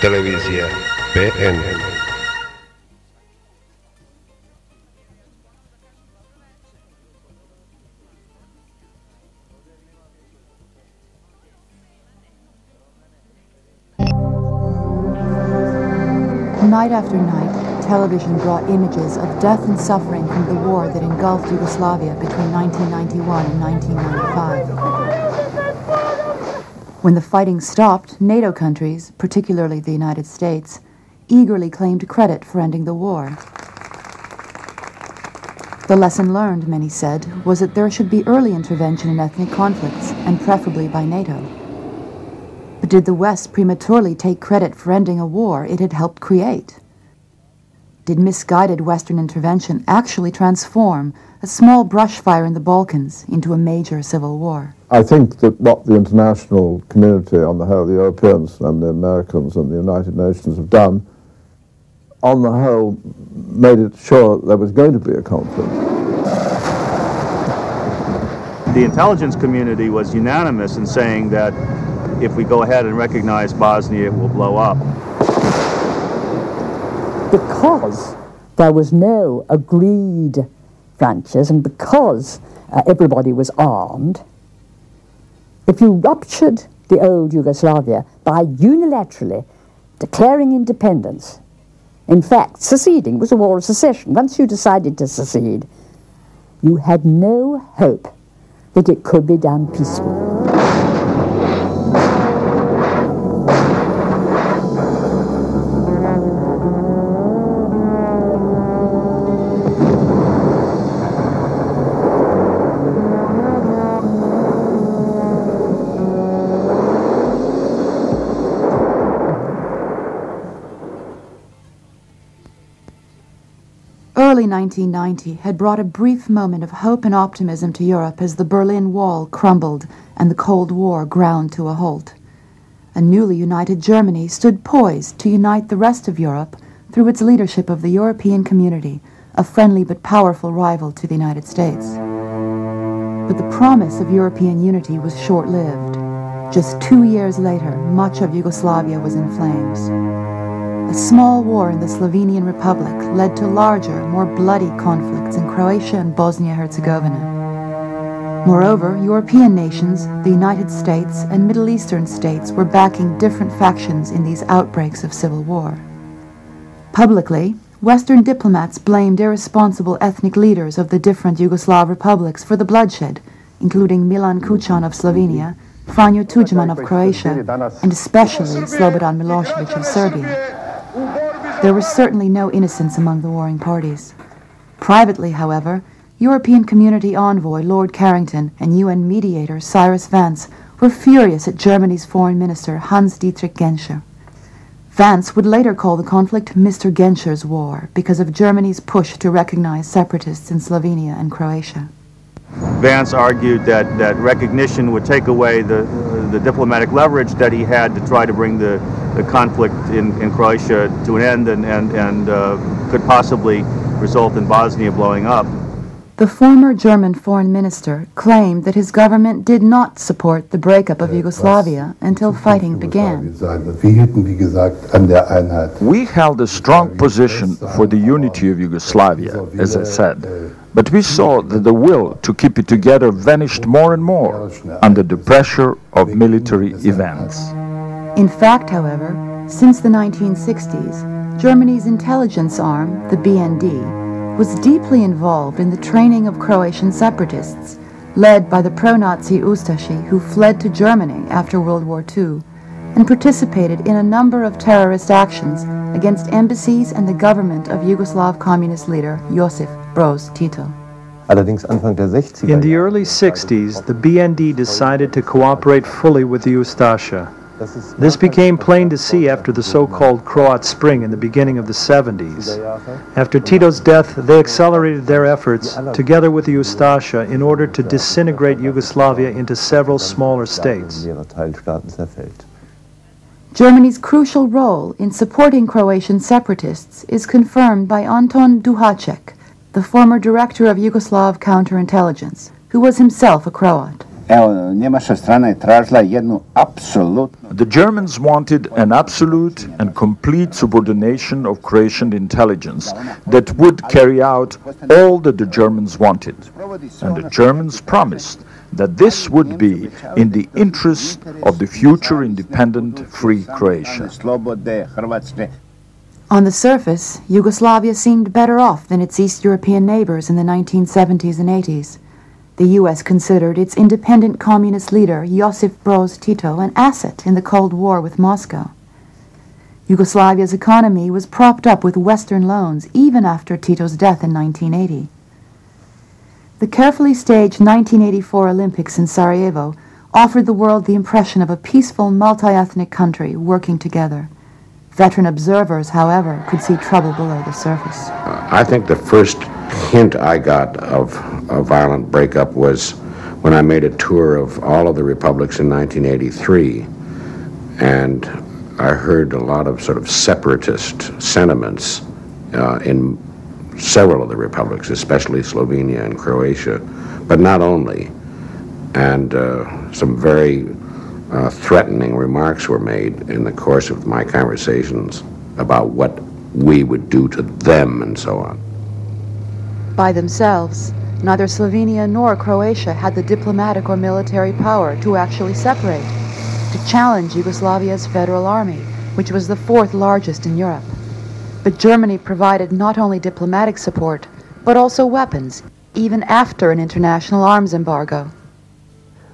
Televizija. Night after night, television brought images of death and suffering from the war that engulfed Yugoslavia between 1991 and 1995. When the fighting stopped, NATO countries, particularly the United States, eagerly claimed credit for ending the war. The lesson learned, many said, was that there should be early intervention in ethnic conflicts, and preferably by NATO. But did the West prematurely take credit for ending a war it had helped create? Did misguided Western intervention actually transform a small brush fire in the Balkans into a major civil war? I think that what the international community on the whole, the Europeans and the Americans and the United Nations have done, on the whole, made it sure there was going to be a conflict. The intelligence community was unanimous in saying that if we go ahead and recognize Bosnia, it will blow up. Because there was no agreed branches and because uh, everybody was armed, if you ruptured the old Yugoslavia by unilaterally declaring independence, in fact, seceding was a war of secession. Once you decided to secede, you had no hope that it could be done peacefully. 1990 had brought a brief moment of hope and optimism to Europe as the Berlin Wall crumbled and the Cold War ground to a halt. A newly united Germany stood poised to unite the rest of Europe through its leadership of the European community, a friendly but powerful rival to the United States. But the promise of European unity was short lived. Just two years later, much of Yugoslavia was in flames. A small war in the Slovenian Republic led to larger, more bloody conflicts in Croatia and Bosnia-Herzegovina. Moreover, European nations, the United States, and Middle Eastern states were backing different factions in these outbreaks of civil war. Publicly, Western diplomats blamed irresponsible ethnic leaders of the different Yugoslav republics for the bloodshed, including Milan Kucan of Slovenia, Franjo Tudjman of Croatia, and especially Slobodan Milosevic of Serbia. There was certainly no innocence among the warring parties. Privately, however, European Community Envoy Lord Carrington and UN mediator Cyrus Vance were furious at Germany's Foreign Minister Hans-Dietrich Genscher. Vance would later call the conflict Mr. Genscher's War because of Germany's push to recognize separatists in Slovenia and Croatia. Vance argued that, that recognition would take away the, the diplomatic leverage that he had to try to bring the, the conflict in, in Croatia to an end and, and, and uh, could possibly result in Bosnia blowing up. The former German foreign minister claimed that his government did not support the breakup of Yugoslavia until fighting began. We held a strong position for the unity of Yugoslavia, as I said, but we saw that the will to keep it together vanished more and more under the pressure of military events. In fact, however, since the 1960s, Germany's intelligence arm, the BND, was deeply involved in the training of Croatian separatists, led by the pro-Nazi Ustashi who fled to Germany after World War II and participated in a number of terrorist actions against embassies and the government of Yugoslav communist leader Josip Broz Tito. In the early 60s, the BND decided to cooperate fully with the Ustasha. This became plain to see after the so-called Croat Spring in the beginning of the 70s. After Tito's death, they accelerated their efforts, together with the Ustasha, in order to disintegrate Yugoslavia into several smaller states. Germany's crucial role in supporting Croatian separatists is confirmed by Anton Duhacek, the former director of Yugoslav counterintelligence, who was himself a Croat. The Germans wanted an absolute and complete subordination of Croatian intelligence that would carry out all that the Germans wanted. And the Germans promised that this would be in the interest of the future independent, free Croatia. On the surface, Yugoslavia seemed better off than its East European neighbors in the 1970s and 80s. The U.S. considered its independent communist leader, Josip Broz Tito, an asset in the Cold War with Moscow. Yugoslavia's economy was propped up with Western loans even after Tito's death in 1980. The carefully staged 1984 Olympics in Sarajevo offered the world the impression of a peaceful, multi-ethnic country working together. Veteran observers, however, could see trouble below the surface. I think the first hint I got of a violent breakup was when I made a tour of all of the republics in 1983, and I heard a lot of sort of separatist sentiments uh, in several of the republics, especially Slovenia and Croatia, but not only. And uh, some very uh, threatening remarks were made in the course of my conversations about what we would do to them and so on. By themselves, neither Slovenia nor Croatia had the diplomatic or military power to actually separate, to challenge Yugoslavia's federal army, which was the fourth largest in Europe. But Germany provided not only diplomatic support, but also weapons, even after an international arms embargo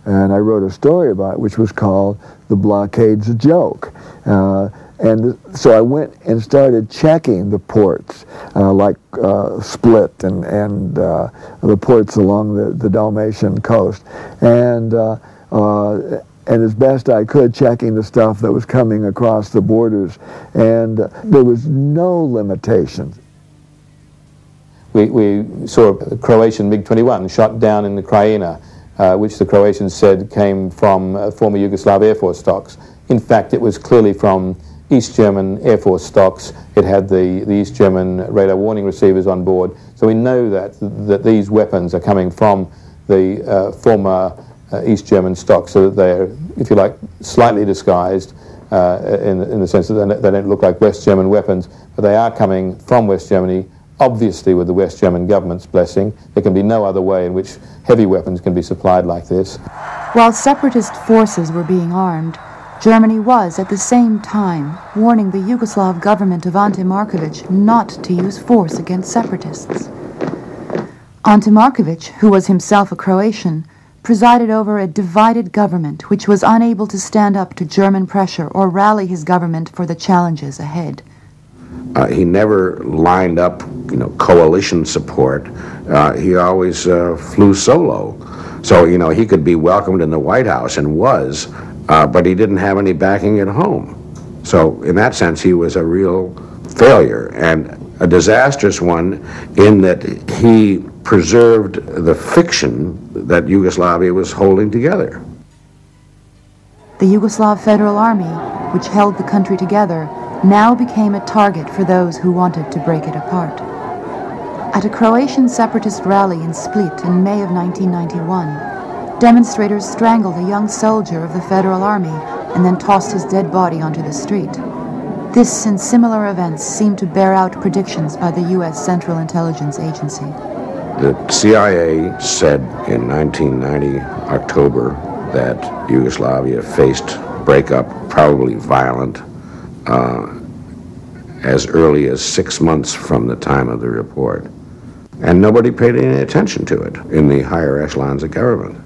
and I wrote a story about it, which was called "The Blockade's Joke." Uh, and so I went and started checking the ports, uh, like uh, Split and and uh, the ports along the, the Dalmatian coast, and uh, uh, and as best I could, checking the stuff that was coming across the borders, and there was no limitations. We, we saw a Croatian MiG-21 shot down in the Krajina uh, which the Croatians said came from uh, former Yugoslav Air Force stocks. In fact, it was clearly from East German Air Force stocks. It had the, the East German radar warning receivers on board. So we know that, that these weapons are coming from the uh, former uh, East German stocks so that they're, if you like, slightly disguised uh, in, in the sense that they don't look like West German weapons, but they are coming from West Germany obviously with the West German government's blessing. There can be no other way in which heavy weapons can be supplied like this. While separatist forces were being armed, Germany was at the same time warning the Yugoslav government of Ante Markovic not to use force against separatists. Ante Markovic, who was himself a Croatian, presided over a divided government which was unable to stand up to German pressure or rally his government for the challenges ahead. Uh, he never lined up, you know, coalition support. Uh, he always uh, flew solo. So, you know, he could be welcomed in the White House and was, uh, but he didn't have any backing at home. So, in that sense, he was a real failure and a disastrous one in that he preserved the fiction that Yugoslavia was holding together. The Yugoslav Federal Army, which held the country together, now became a target for those who wanted to break it apart. At a Croatian separatist rally in Split in May of 1991, demonstrators strangled a young soldier of the Federal Army and then tossed his dead body onto the street. This and similar events seem to bear out predictions by the U.S. Central Intelligence Agency. The CIA said in 1990 October that Yugoslavia faced breakup, probably violent, uh, as early as six months from the time of the report. And nobody paid any attention to it in the higher echelons of government.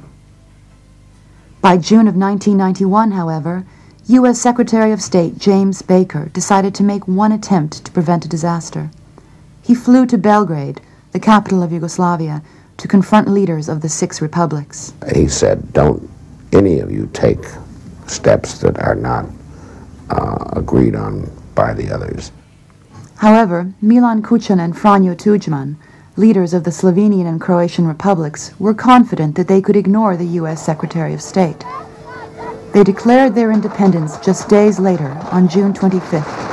By June of 1991, however, U.S. Secretary of State James Baker decided to make one attempt to prevent a disaster. He flew to Belgrade, the capital of Yugoslavia, to confront leaders of the six republics. He said, don't any of you take steps that are not uh, agreed on by the others. However, Milan Kucan and Franjo Tudjman, leaders of the Slovenian and Croatian republics, were confident that they could ignore the U.S. Secretary of State. They declared their independence just days later, on June 25th,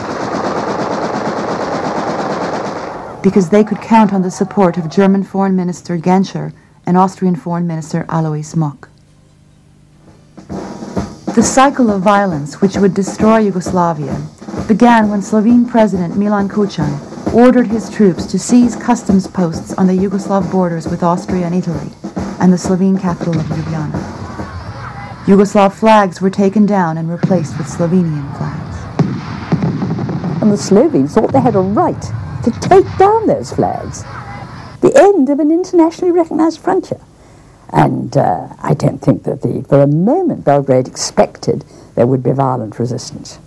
because they could count on the support of German Foreign Minister Genscher and Austrian Foreign Minister Alois Mock. The cycle of violence which would destroy Yugoslavia began when Slovene President Milan Kučan ordered his troops to seize customs posts on the Yugoslav borders with Austria and Italy and the Slovene capital of Ljubljana. Yugoslav flags were taken down and replaced with Slovenian flags. And the Slovenes thought they had a right to take down those flags. The end of an internationally recognized frontier. And uh, I don't think that the, for a moment Belgrade expected there would be violent resistance.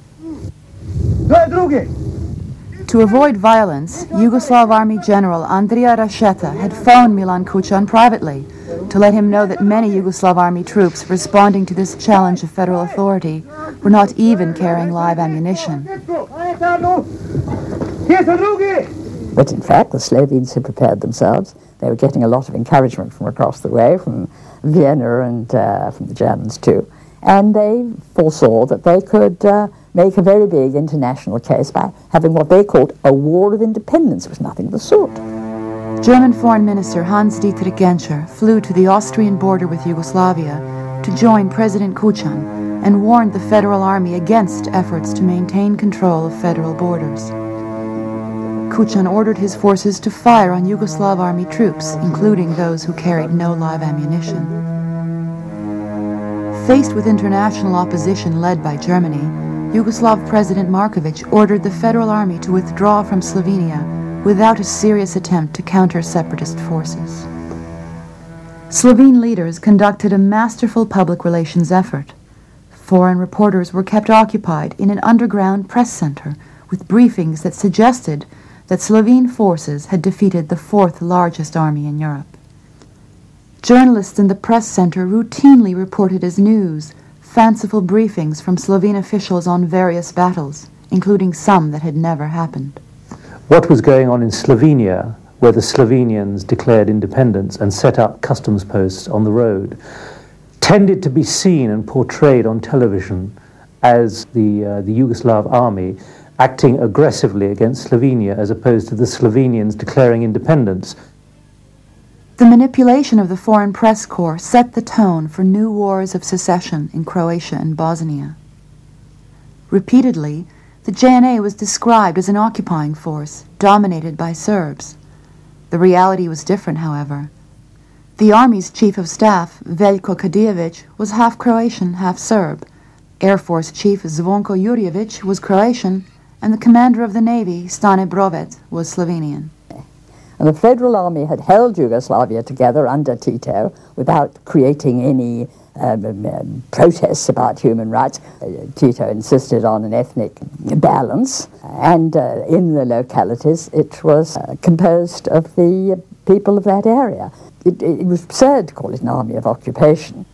To avoid violence, Yugoslav Army General Andrija Rašeta had phoned Milan Kučan privately to let him know that many Yugoslav Army troops responding to this challenge of federal authority were not even carrying live ammunition. But in fact, the Slovenes had prepared themselves. They were getting a lot of encouragement from across the way, from Vienna and uh, from the Germans too. And they foresaw that they could uh, make a very big international case by having what they called a war of independence. It was nothing of the sort. German Foreign Minister Hans Dietrich Genscher flew to the Austrian border with Yugoslavia to join President Kučan and warned the Federal Army against efforts to maintain control of federal borders. Kučan ordered his forces to fire on Yugoslav army troops, including those who carried no live ammunition. Faced with international opposition led by Germany, Yugoslav President Markovic ordered the Federal Army to withdraw from Slovenia without a serious attempt to counter separatist forces. Slovene leaders conducted a masterful public relations effort. Foreign reporters were kept occupied in an underground press center with briefings that suggested that Slovene forces had defeated the fourth largest army in Europe. Journalists in the press center routinely reported as news fanciful briefings from Slovene officials on various battles, including some that had never happened. What was going on in Slovenia, where the Slovenians declared independence and set up customs posts on the road, tended to be seen and portrayed on television as the, uh, the Yugoslav army acting aggressively against Slovenia as opposed to the Slovenians declaring independence. The manipulation of the Foreign Press Corps set the tone for new wars of secession in Croatia and Bosnia. Repeatedly, the JNA was described as an occupying force dominated by Serbs. The reality was different, however. The Army's Chief of Staff, Veljko Kadijevic, was half Croatian, half Serb. Air Force Chief Zvonko Jurjevic was Croatian and the commander of the navy, Stane Brovec, was Slovenian. And the Federal Army had held Yugoslavia together under Tito without creating any um, um, um protests about human rights. Uh, Tito insisted on an ethnic balance, and uh, in the localities it was uh, composed of the people of that area. It, it was absurd to call it an army of occupation.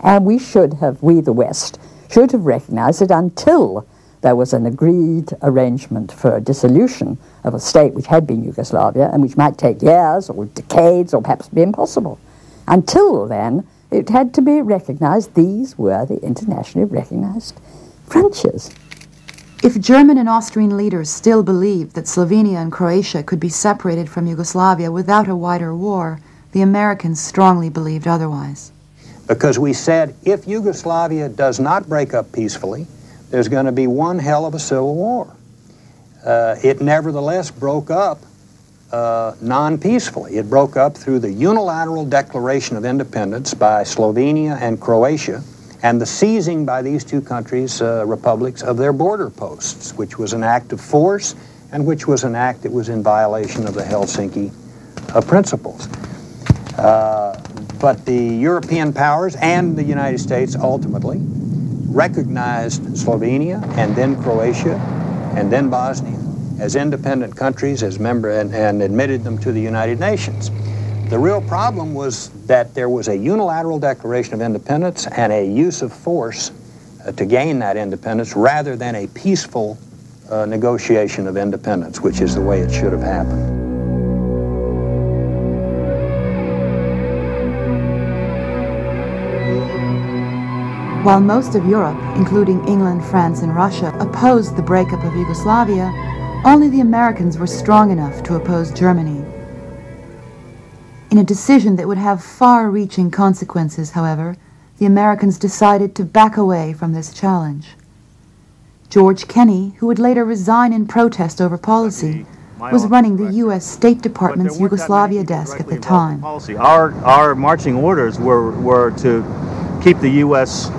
And we should have, we the West, should have recognized it until there was an agreed arrangement for a dissolution of a state which had been Yugoslavia and which might take years or decades or perhaps be impossible. Until then, it had to be recognized these were the internationally recognized frontiers. If German and Austrian leaders still believed that Slovenia and Croatia could be separated from Yugoslavia without a wider war, the Americans strongly believed otherwise. Because we said if Yugoslavia does not break up peacefully, there's going to be one hell of a civil war. Uh, it nevertheless broke up uh, non-peacefully. It broke up through the unilateral declaration of independence by Slovenia and Croatia and the seizing by these two countries, uh, republics, of their border posts, which was an act of force and which was an act that was in violation of the Helsinki uh, principles. Uh, but the European powers and the United States ultimately recognized Slovenia and then Croatia and then Bosnia as independent countries as member and, and admitted them to the United Nations. The real problem was that there was a unilateral declaration of independence and a use of force uh, to gain that independence rather than a peaceful uh, negotiation of independence, which is the way it should have happened. While most of Europe, including England, France, and Russia, opposed the breakup of Yugoslavia, only the Americans were strong enough to oppose Germany. In a decision that would have far-reaching consequences, however, the Americans decided to back away from this challenge. George Kenney, who would later resign in protest over policy, was running the U.S. State Department's Yugoslavia desk at the time. Our, our marching orders were, were to keep the U.S.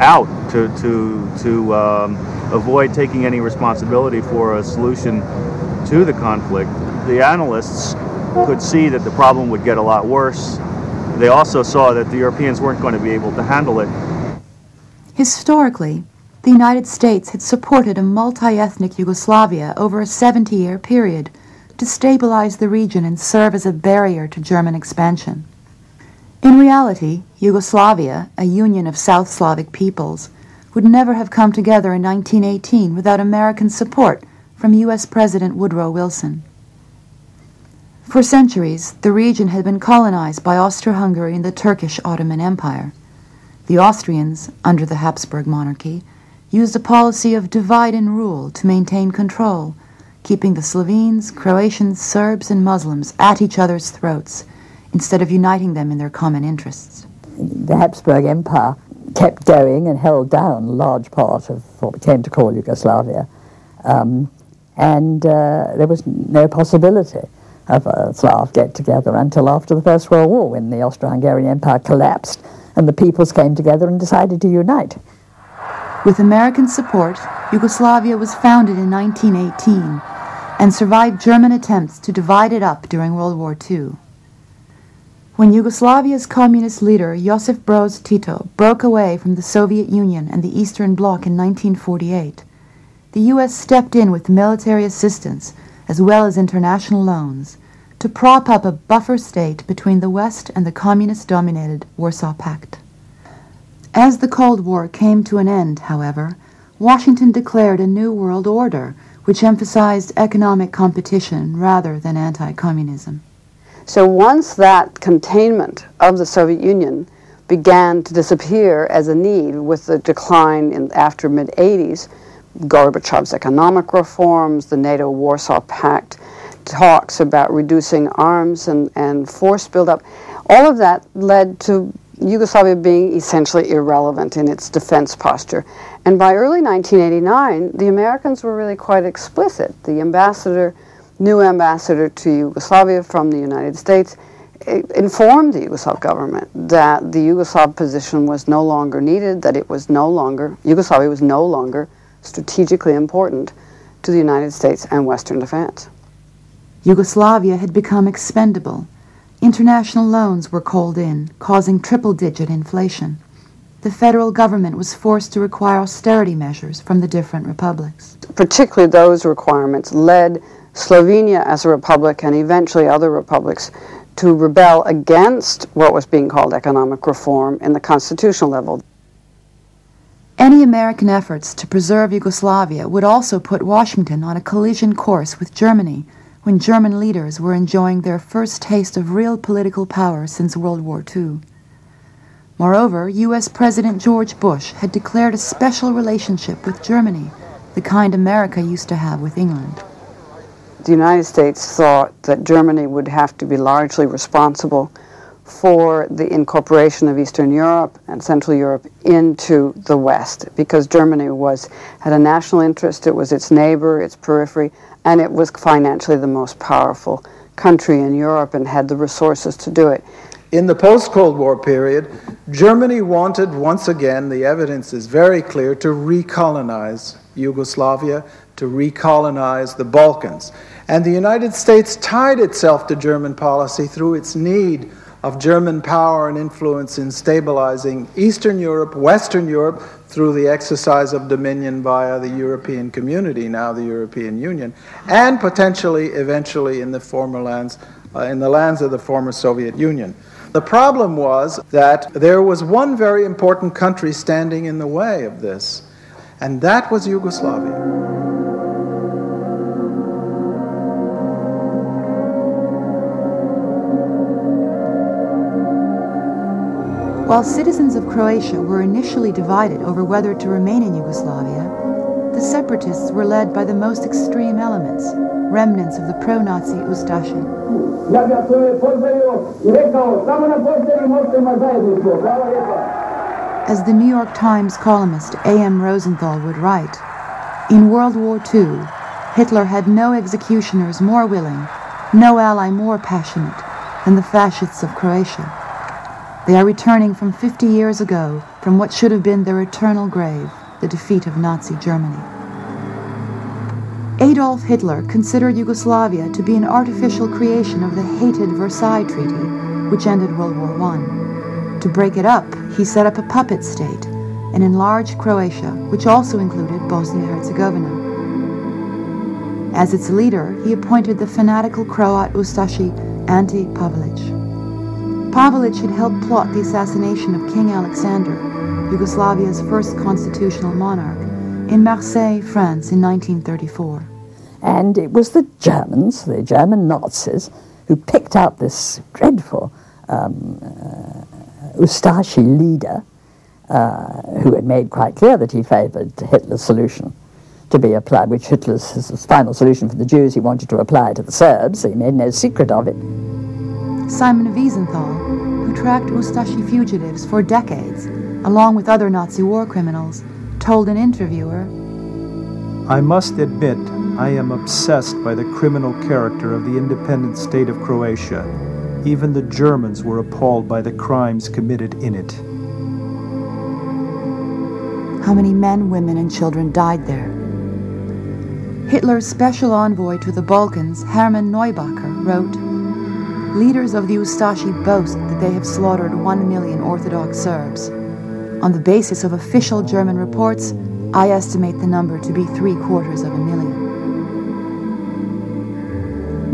out, to, to, to um, avoid taking any responsibility for a solution to the conflict. The analysts could see that the problem would get a lot worse. They also saw that the Europeans weren't going to be able to handle it. Historically, the United States had supported a multi-ethnic Yugoslavia over a 70-year period to stabilize the region and serve as a barrier to German expansion. In reality, Yugoslavia, a union of South Slavic peoples, would never have come together in 1918 without American support from U.S. President Woodrow Wilson. For centuries, the region had been colonized by Austro-Hungary and the Turkish Ottoman Empire. The Austrians, under the Habsburg monarchy, used a policy of divide and rule to maintain control, keeping the Slovenes, Croatians, Serbs, and Muslims at each other's throats instead of uniting them in their common interests. The Habsburg Empire kept going and held down a large part of what we came to call Yugoslavia. Um, and uh, there was no possibility of a Slav get-together until after the First World War when the Austro-Hungarian Empire collapsed and the peoples came together and decided to unite. With American support, Yugoslavia was founded in 1918 and survived German attempts to divide it up during World War II. When Yugoslavia's communist leader Josip Broz Tito broke away from the Soviet Union and the Eastern Bloc in 1948, the U.S. stepped in with military assistance as well as international loans to prop up a buffer state between the West and the communist-dominated Warsaw Pact. As the Cold War came to an end, however, Washington declared a new world order which emphasized economic competition rather than anti-communism. So once that containment of the Soviet Union began to disappear as a need with the decline in, after mid-80s, Gorbachev's economic reforms, the NATO Warsaw Pact, talks about reducing arms and, and force buildup, all of that led to Yugoslavia being essentially irrelevant in its defense posture. And by early 1989, the Americans were really quite explicit. The ambassador, new ambassador to Yugoslavia from the United States, eh, informed the Yugoslav government that the Yugoslav position was no longer needed, that it was no longer, Yugoslavia was no longer strategically important to the United States and Western defense. Yugoslavia had become expendable International loans were called in, causing triple-digit inflation. The federal government was forced to require austerity measures from the different republics. Particularly those requirements led Slovenia as a republic and eventually other republics to rebel against what was being called economic reform in the constitutional level. Any American efforts to preserve Yugoslavia would also put Washington on a collision course with Germany, when German leaders were enjoying their first taste of real political power since World War II. Moreover, U.S. President George Bush had declared a special relationship with Germany, the kind America used to have with England. The United States thought that Germany would have to be largely responsible for the incorporation of Eastern Europe and Central Europe into the West because Germany was had a national interest, it was its neighbor, its periphery, and it was financially the most powerful country in Europe and had the resources to do it. In the post-Cold War period, Germany wanted once again, the evidence is very clear, to recolonize Yugoslavia, to recolonize the Balkans. And the United States tied itself to German policy through its need of German power and influence in stabilizing Eastern Europe, Western Europe, through the exercise of dominion via the European community, now the European Union, and potentially, eventually, in the former lands, uh, in the lands of the former Soviet Union. The problem was that there was one very important country standing in the way of this, and that was Yugoslavia. While citizens of Croatia were initially divided over whether to remain in Yugoslavia, the separatists were led by the most extreme elements, remnants of the pro-Nazi Ustashi. As the New York Times columnist A.M. Rosenthal would write, in World War II, Hitler had no executioners more willing, no ally more passionate than the fascists of Croatia. They are returning from 50 years ago from what should have been their eternal grave, the defeat of Nazi Germany. Adolf Hitler considered Yugoslavia to be an artificial creation of the hated Versailles Treaty, which ended World War I. To break it up, he set up a puppet state and enlarged Croatia, which also included Bosnia-Herzegovina. As its leader, he appointed the fanatical Croat Ustashi Ante Pavelic. Pavelic had helped plot the assassination of King Alexander, Yugoslavia's first constitutional monarch, in Marseille, France in 1934. And it was the Germans, the German Nazis, who picked out this dreadful um, uh, Ustashi leader uh, who had made quite clear that he favoured Hitler's solution to be applied, which Hitler's final solution for the Jews he wanted to apply to the Serbs. He made no secret of it. Simon Wiesenthal, who tracked Ustashi fugitives for decades, along with other Nazi war criminals, told an interviewer, I must admit I am obsessed by the criminal character of the independent state of Croatia. Even the Germans were appalled by the crimes committed in it. How many men, women, and children died there? Hitler's special envoy to the Balkans, Hermann Neubacher, wrote, Leaders of the Ustashi boast that they have slaughtered one million Orthodox Serbs. On the basis of official German reports, I estimate the number to be three quarters of a million.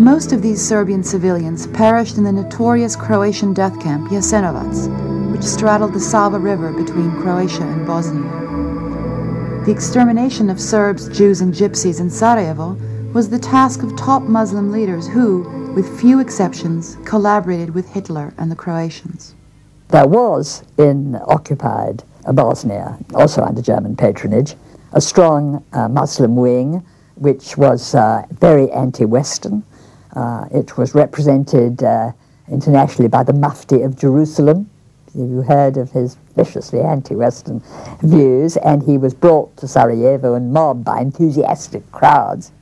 Most of these Serbian civilians perished in the notorious Croatian death camp Jasenovac, which straddled the Sava River between Croatia and Bosnia. The extermination of Serbs, Jews, and Gypsies in Sarajevo was the task of top Muslim leaders who, with few exceptions, collaborated with Hitler and the Croatians. There was in occupied Bosnia, also under German patronage, a strong uh, Muslim wing which was uh, very anti-Western. Uh, it was represented uh, internationally by the Mufti of Jerusalem, you heard of his viciously anti-Western views, and he was brought to Sarajevo and mobbed by enthusiastic crowds.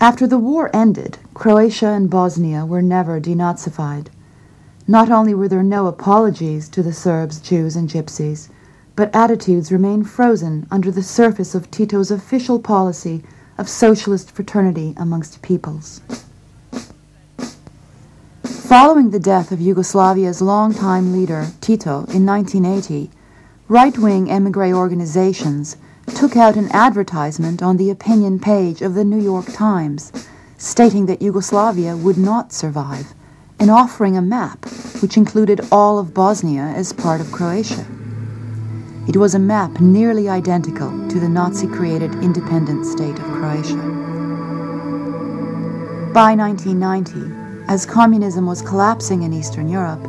After the war ended, Croatia and Bosnia were never denazified. Not only were there no apologies to the Serbs, Jews, and Gypsies, but attitudes remained frozen under the surface of Tito's official policy of socialist fraternity amongst peoples. Following the death of Yugoslavia's longtime leader, Tito, in 1980, right-wing emigre organizations took out an advertisement on the opinion page of the New York Times stating that Yugoslavia would not survive and offering a map which included all of Bosnia as part of Croatia. It was a map nearly identical to the Nazi-created independent state of Croatia. By 1990, as communism was collapsing in Eastern Europe,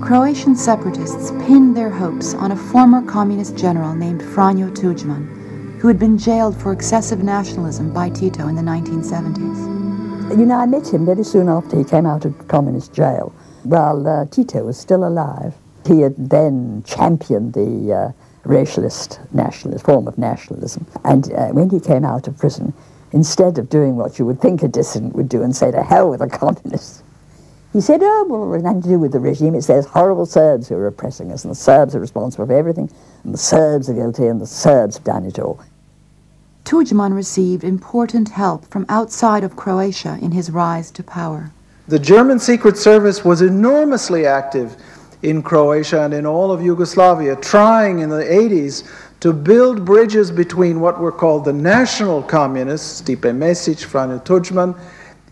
Croatian separatists pinned their hopes on a former communist general named Franjo Tudjman, who had been jailed for excessive nationalism by Tito in the 1970s. You know, I met him very soon after he came out of communist jail, while uh, Tito was still alive. He had then championed the uh, racialist nationalist form of nationalism. And uh, when he came out of prison, instead of doing what you would think a dissident would do and say, to hell with the communists, he said, oh, well, it's nothing to do with the regime. It's those horrible Serbs who are oppressing us, and the Serbs are responsible for everything, and the Serbs are guilty, and the Serbs have done it all. Tudjman received important help from outside of Croatia in his rise to power. The German Secret Service was enormously active in Croatia and in all of Yugoslavia, trying in the 80s to build bridges between what were called the national communists, Stipe Mesic, Franjo Tudjman,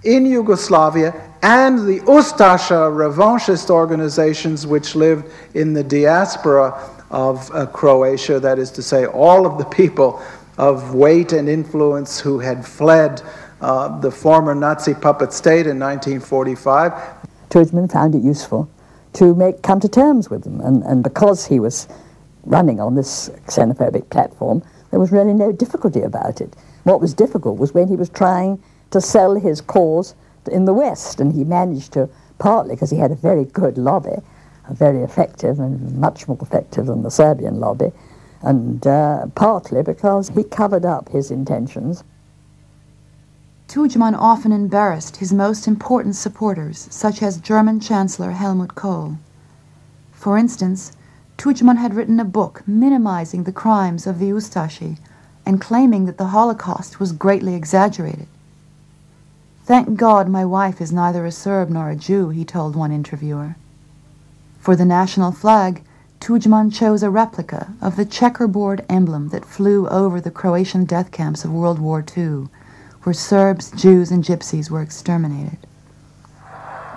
in Yugoslavia, and the Ustasha revanchist organizations which lived in the diaspora of uh, Croatia, that is to say, all of the people of weight and influence who had fled uh, the former Nazi puppet state in 1945. Tudjman found it useful to make come to terms with them, and, and because he was running on this xenophobic platform, there was really no difficulty about it. What was difficult was when he was trying to sell his cause in the West, and he managed to, partly because he had a very good lobby, very effective and much more effective than the Serbian lobby, and uh, partly because he covered up his intentions. Tudjman often embarrassed his most important supporters, such as German Chancellor Helmut Kohl. For instance, Tudjman had written a book minimizing the crimes of the Ustashi and claiming that the Holocaust was greatly exaggerated. Thank God my wife is neither a Serb nor a Jew, he told one interviewer. For the national flag, Tudjman chose a replica of the checkerboard emblem that flew over the Croatian death camps of World War II, where Serbs, Jews, and Gypsies were exterminated.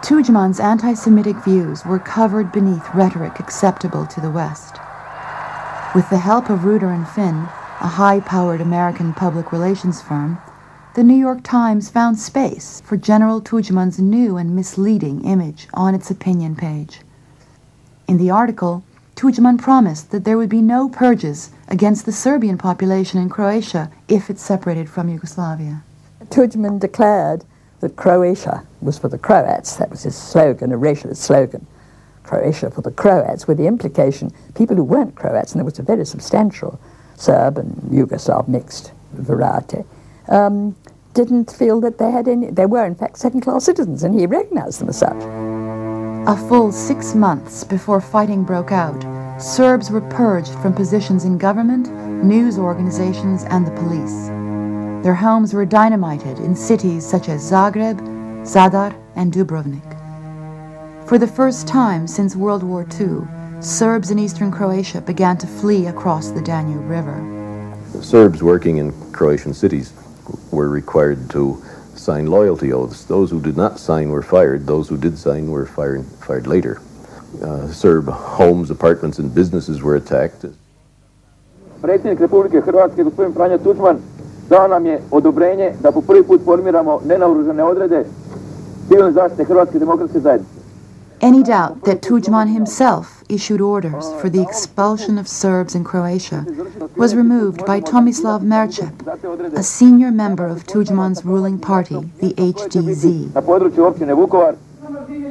Tudjman's anti Semitic views were covered beneath rhetoric acceptable to the West. With the help of Ruder and Finn, a high powered American public relations firm, the New York Times found space for General Tudjman's new and misleading image on its opinion page. In the article, Tudjman promised that there would be no purges against the Serbian population in Croatia if it separated from Yugoslavia. Tudjman declared that Croatia was for the Croats. That was his slogan, a racialist slogan. Croatia for the Croats, with the implication people who weren't Croats, and there was a very substantial Serb and Yugoslav mixed variety, um, didn't feel that they had any, they were in fact second class citizens, and he recognized them as such. A full six months before fighting broke out, Serbs were purged from positions in government, news organizations, and the police. Their homes were dynamited in cities such as Zagreb, Zadar, and Dubrovnik. For the first time since World War II, Serbs in eastern Croatia began to flee across the Danube River. Serbs working in Croatian cities were required to sign loyalty oaths. Those who did not sign were fired. Those who did sign were fired, fired later. Uh, Serb homes, apartments, and businesses were attacked. Predsjednik Republike Hrvatske, gospodin Franjo Tuđman, dao nam je odobrenje da po prvi put formiramo nenaoružane odrede civilne zaštite Hrvatske demokratske zajednice. Any doubt that Tudjman himself issued orders for the expulsion of Serbs in Croatia was removed by Tomislav Merčep, a senior member of Tudjman's ruling party, the HDZ.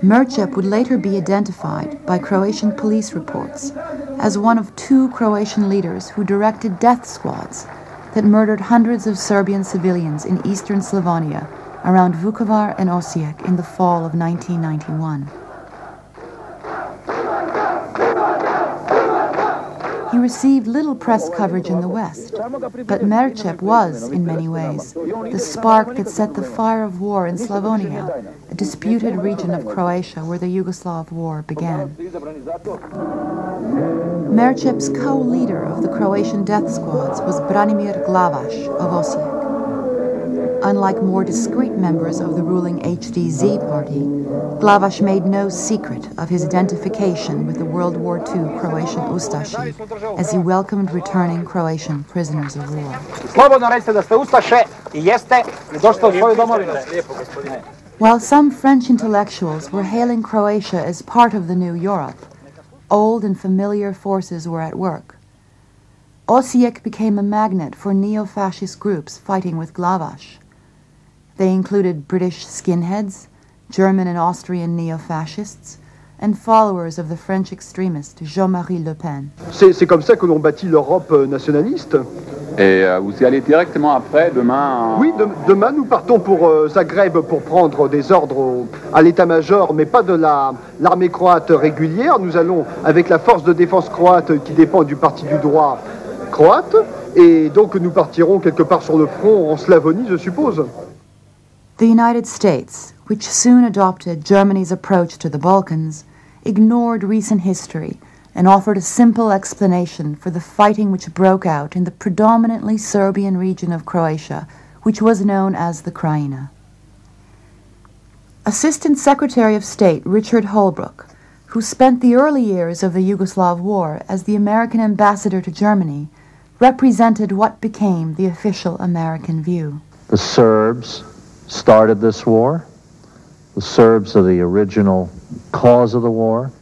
Merčep would later be identified by Croatian police reports as one of two Croatian leaders who directed death squads that murdered hundreds of Serbian civilians in eastern Slavonia around Vukovar and Osijek in the fall of 1991. He received little press coverage in the West, but Merčep was, in many ways, the spark that set the fire of war in Slavonia, a disputed region of Croatia where the Yugoslav war began. Merčep's co-leader of the Croatian death squads was Branimir Glavaš of Osijek. Unlike more discreet members of the ruling HDZ party, Glavaš made no secret of his identification with the World War II Croatian Ustashi as he welcomed returning Croatian prisoners of war. While some French intellectuals were hailing Croatia as part of the new Europe, old and familiar forces were at work. Osijek became a magnet for neo-fascist groups fighting with Glavaš. They included British skinheads, German and Austrian neo-fascists, and followers of the French extremist Jean-Marie Le Pen. C'est comme ça que l'on bâtit l'Europe euh, nationaliste. Et euh, vous y allez directement après, demain Oui, de, demain nous partons pour euh, Zagreb pour prendre des ordres au, à l'état-major, mais pas de l'armée la, croate régulière. Nous allons avec la force de défense croate qui dépend du Parti du droit croate, et donc nous partirons quelque part sur le front en Slavonie, je suppose. The United States, which soon adopted Germany's approach to the Balkans, ignored recent history and offered a simple explanation for the fighting which broke out in the predominantly Serbian region of Croatia, which was known as the Krajina. Assistant Secretary of State Richard Holbrooke, who spent the early years of the Yugoslav War as the American ambassador to Germany, represented what became the official American view. The Serbs started this war. The Serbs are the original cause of the war.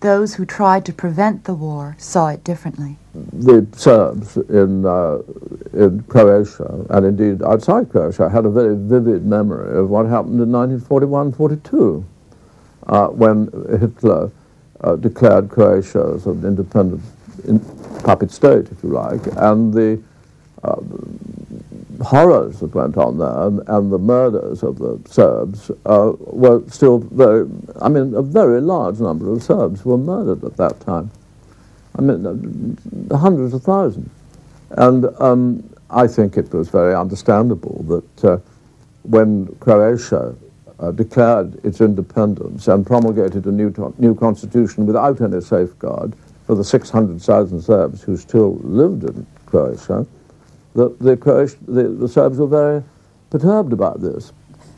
Those who tried to prevent the war saw it differently. The Serbs in, uh, in Croatia, and indeed outside Croatia, had a very vivid memory of what happened in 1941-42, uh, when Hitler uh, declared Croatia as an independent in puppet state, if you like, and the uh, horrors that went on there and, and, the murders of the Serbs uh, were still very, I mean, a very large number of Serbs were murdered at that time. I mean, uh, hundreds of thousands. And um, I think it was very understandable that uh, when Croatia uh, declared its independence and promulgated a new, new constitution without any safeguard for the 600,000 Serbs who still lived in Croatia, the, the, Croatian, the, the Serbs were very perturbed about this.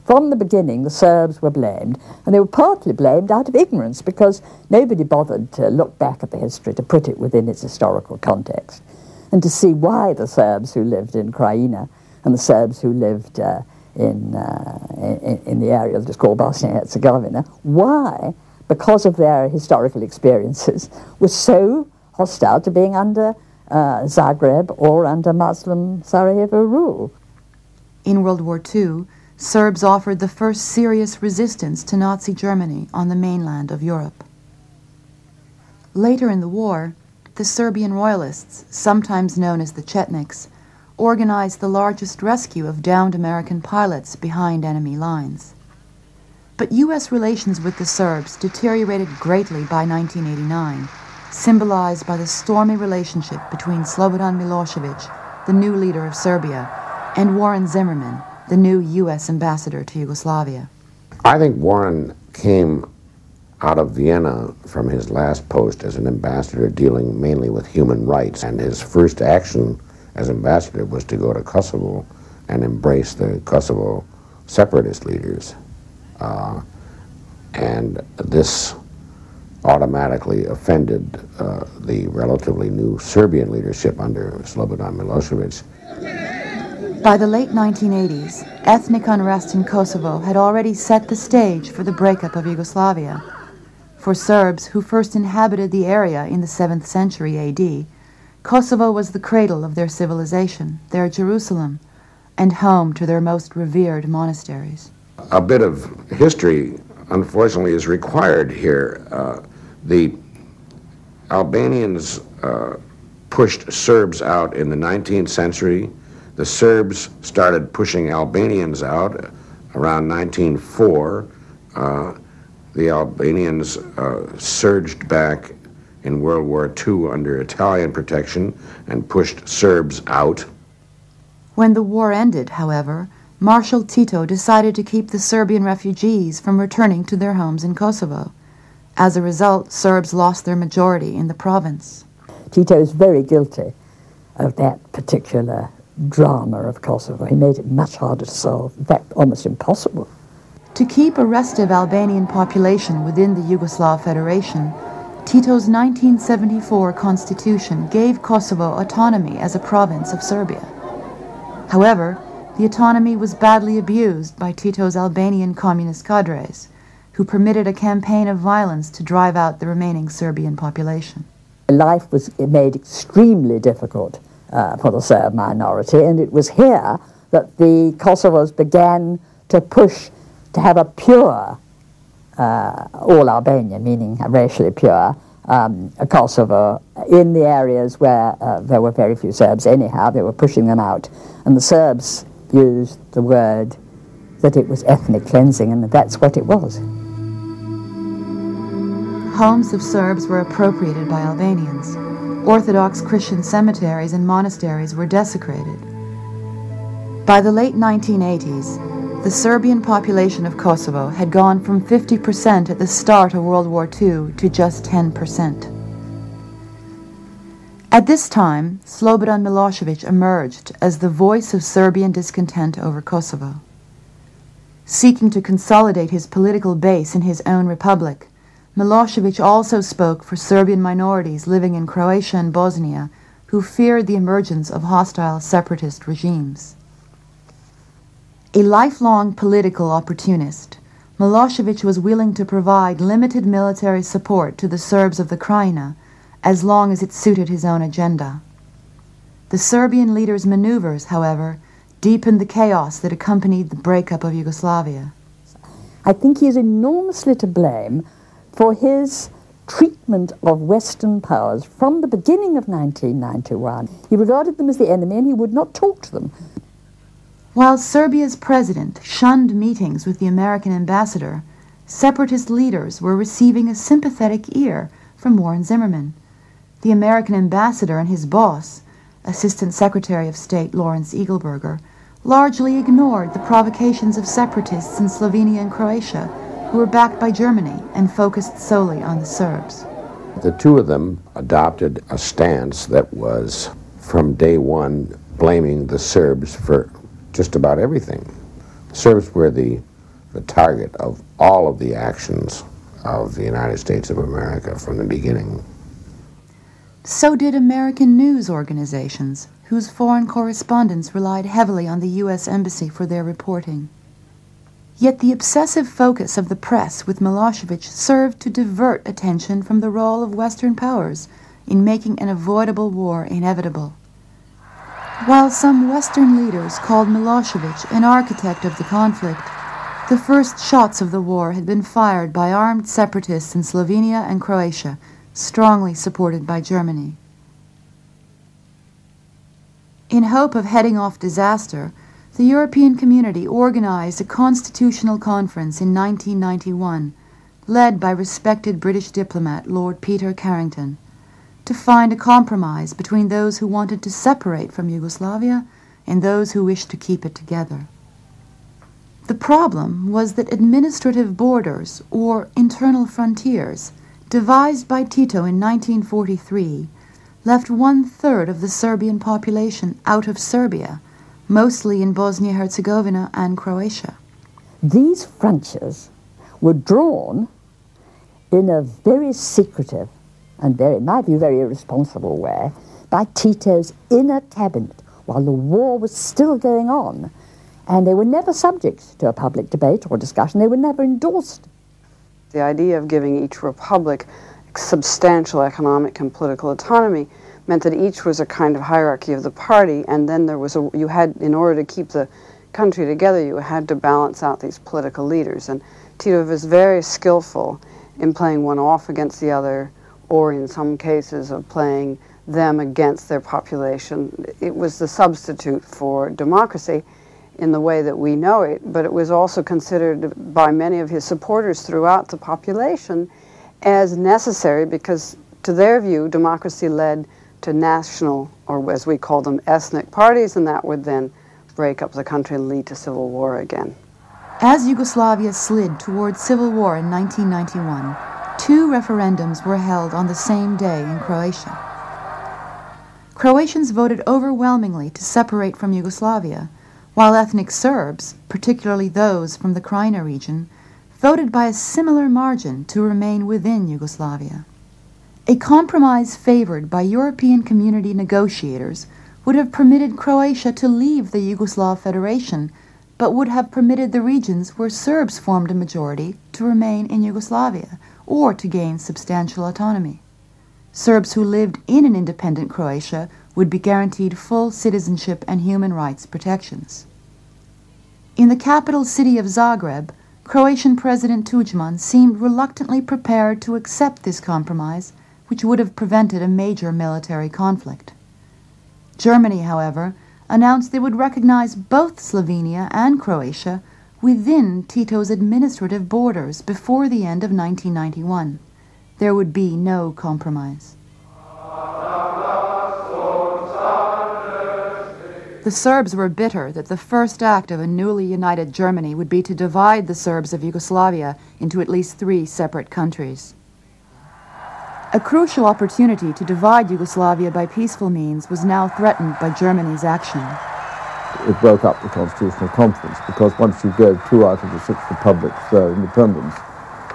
From the beginning, the Serbs were blamed, and they were partly blamed out of ignorance because nobody bothered to look back at the history to put it within its historical context and to see why the Serbs who lived in Krajina and the Serbs who lived uh, in, uh, in, in, the area that is called Bosnia and Herzegovina, why, because of their historical experiences, were so hostile to being under uh, Zagreb or under Muslim Sarajevo rule. In World War II, Serbs offered the first serious resistance to Nazi Germany on the mainland of Europe. Later in the war, the Serbian royalists, sometimes known as the Chetniks, organized the largest rescue of downed American pilots behind enemy lines. But U.S. relations with the Serbs deteriorated greatly by 1989 symbolized by the stormy relationship between Slobodan Milosevic, the new leader of Serbia, and Warren Zimmerman, the new U.S. ambassador to Yugoslavia. I think Warren came out of Vienna from his last post as an ambassador dealing mainly with human rights, and his first action as ambassador was to go to Kosovo and embrace the Kosovo separatist leaders. Uh, and this automatically offended uh, the relatively new Serbian leadership under Slobodan Milosevic. By the late 1980s, ethnic unrest in Kosovo had already set the stage for the breakup of Yugoslavia. For Serbs who first inhabited the area in the 7th century AD, Kosovo was the cradle of their civilization, their Jerusalem, and home to their most revered monasteries. A bit of history, unfortunately, is required here. Uh, the Albanians uh, pushed Serbs out in the 19th century. The Serbs started pushing Albanians out around 1904. Uh, the Albanians uh, surged back in World War II under Italian protection and pushed Serbs out. When the war ended, however, Marshal Tito decided to keep the Serbian refugees from returning to their homes in Kosovo. As a result, Serbs lost their majority in the province. Tito is very guilty of that particular drama of Kosovo. He made it much harder to solve, in fact, almost impossible. To keep a restive Albanian population within the Yugoslav Federation, Tito's 1974 constitution gave Kosovo autonomy as a province of Serbia. However, the autonomy was badly abused by Tito's Albanian communist cadres, who permitted a campaign of violence to drive out the remaining Serbian population. Life was made extremely difficult uh, for the Serb minority, and it was here that the Kosovars began to push to have a pure, uh, all Albania, meaning racially pure, um, Kosovo in the areas where uh, there were very few Serbs anyhow, they were pushing them out. And the Serbs used the word that it was ethnic cleansing, and that's what it was homes of Serbs were appropriated by Albanians. Orthodox Christian cemeteries and monasteries were desecrated. By the late 1980s, the Serbian population of Kosovo had gone from 50% at the start of World War II to just 10%. At this time, Slobodan Milosevic emerged as the voice of Serbian discontent over Kosovo. Seeking to consolidate his political base in his own republic, Milosevic also spoke for Serbian minorities living in Croatia and Bosnia who feared the emergence of hostile separatist regimes. A lifelong political opportunist, Milosevic was willing to provide limited military support to the Serbs of the Krajina as long as it suited his own agenda. The Serbian leader's maneuvers, however, deepened the chaos that accompanied the breakup of Yugoslavia. I think he is enormously to blame for his treatment of Western powers from the beginning of 1991. He regarded them as the enemy and he would not talk to them. While Serbia's president shunned meetings with the American ambassador, separatist leaders were receiving a sympathetic ear from Warren Zimmerman. The American ambassador and his boss, Assistant Secretary of State Lawrence Eagleburger, largely ignored the provocations of separatists in Slovenia and Croatia who were backed by Germany and focused solely on the Serbs. The two of them adopted a stance that was, from day one, blaming the Serbs for just about everything. The Serbs were the, the target of all of the actions of the United States of America from the beginning. So did American news organizations, whose foreign correspondents relied heavily on the U.S. Embassy for their reporting. Yet the obsessive focus of the press with Milosevic served to divert attention from the role of Western powers in making an avoidable war inevitable. While some Western leaders called Milosevic an architect of the conflict, the first shots of the war had been fired by armed separatists in Slovenia and Croatia, strongly supported by Germany. In hope of heading off disaster, the European Community organized a constitutional conference in 1991, led by respected British diplomat Lord Peter Carrington, to find a compromise between those who wanted to separate from Yugoslavia and those who wished to keep it together. The problem was that administrative borders, or internal frontiers, devised by Tito in 1943, left one third of the Serbian population out of Serbia mostly in Bosnia-Herzegovina and Croatia. These frontiers were drawn in a very secretive and very, in my view, very irresponsible way by Tito's inner cabinet while the war was still going on. And they were never subject to a public debate or discussion. They were never endorsed. The idea of giving each republic substantial economic and political autonomy meant that each was a kind of hierarchy of the party, and then there was a, you had, in order to keep the country together, you had to balance out these political leaders. And Tito was very skillful in playing one off against the other, or in some cases of playing them against their population. It was the substitute for democracy in the way that we know it, but it was also considered by many of his supporters throughout the population as necessary because, to their view, democracy led to national, or as we call them, ethnic parties, and that would then break up the country and lead to civil war again. As Yugoslavia slid toward civil war in 1991, two referendums were held on the same day in Croatia. Croatians voted overwhelmingly to separate from Yugoslavia, while ethnic Serbs, particularly those from the Krajina region, voted by a similar margin to remain within Yugoslavia. A compromise favored by European community negotiators would have permitted Croatia to leave the Yugoslav Federation, but would have permitted the regions where Serbs formed a majority to remain in Yugoslavia or to gain substantial autonomy. Serbs who lived in an independent Croatia would be guaranteed full citizenship and human rights protections. In the capital city of Zagreb, Croatian President Tudjman seemed reluctantly prepared to accept this compromise which would have prevented a major military conflict. Germany, however, announced they would recognize both Slovenia and Croatia within Tito's administrative borders before the end of 1991. There would be no compromise. The Serbs were bitter that the first act of a newly united Germany would be to divide the Serbs of Yugoslavia into at least three separate countries. A crucial opportunity to divide Yugoslavia by peaceful means was now threatened by Germany's action. It broke up the Constitutional Conference because once you gave two out of the six republics their independence,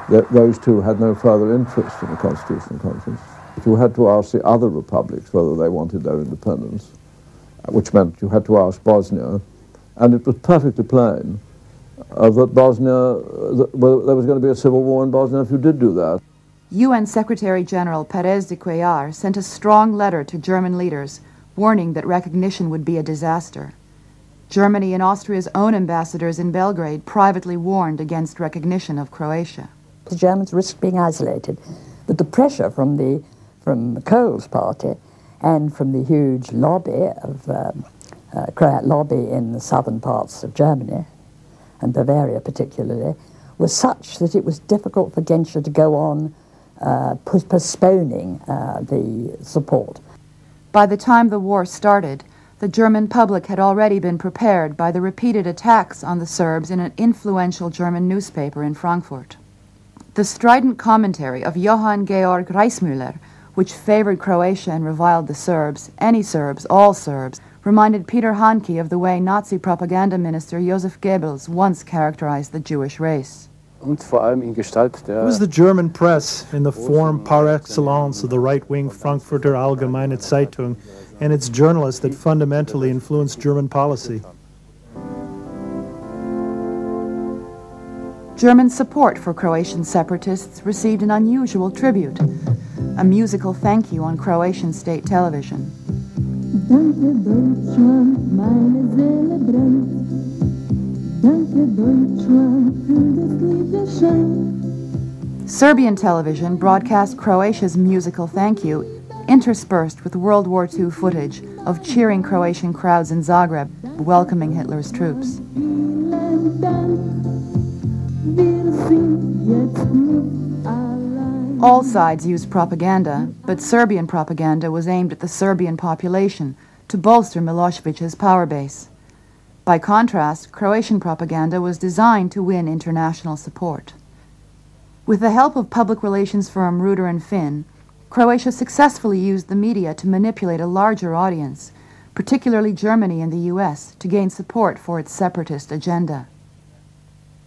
th those two had no further interest in the Constitutional Conference. You had to ask the other republics whether they wanted their independence, which meant you had to ask Bosnia, and it was perfectly plain uh, that Bosnia, uh, well, there was going to be a civil war in Bosnia if you did do that. UN Secretary General Perez de Cuellar sent a strong letter to German leaders warning that recognition would be a disaster. Germany and Austria's own ambassadors in Belgrade privately warned against recognition of Croatia. The Germans risked being isolated. But the pressure from the from Kohl's party and from the huge lobby of um, uh, Croat lobby in the southern parts of Germany, and Bavaria particularly, was such that it was difficult for Genscher to go on postponing uh, the support. By the time the war started, the German public had already been prepared by the repeated attacks on the Serbs in an influential German newspaper in Frankfurt. The strident commentary of Johann Georg Reismüller, which favored Croatia and reviled the Serbs, any Serbs, all Serbs, reminded Peter Handke of the way Nazi propaganda minister Joseph Goebbels once characterized the Jewish race. It was the German press in the form par excellence of the right-wing Frankfurter Allgemeine Zeitung and its journalists that fundamentally influenced German policy. German support for Croatian separatists received an unusual tribute, a musical thank you on Croatian state television. Serbian television broadcast Croatia's musical thank you, interspersed with World War II footage of cheering Croatian crowds in Zagreb welcoming Hitler's troops. All sides used propaganda, but Serbian propaganda was aimed at the Serbian population to bolster Milosevic's power base. By contrast, Croatian propaganda was designed to win international support. With the help of public relations firm Ruder and Finn, Croatia successfully used the media to manipulate a larger audience, particularly Germany and the US, to gain support for its separatist agenda.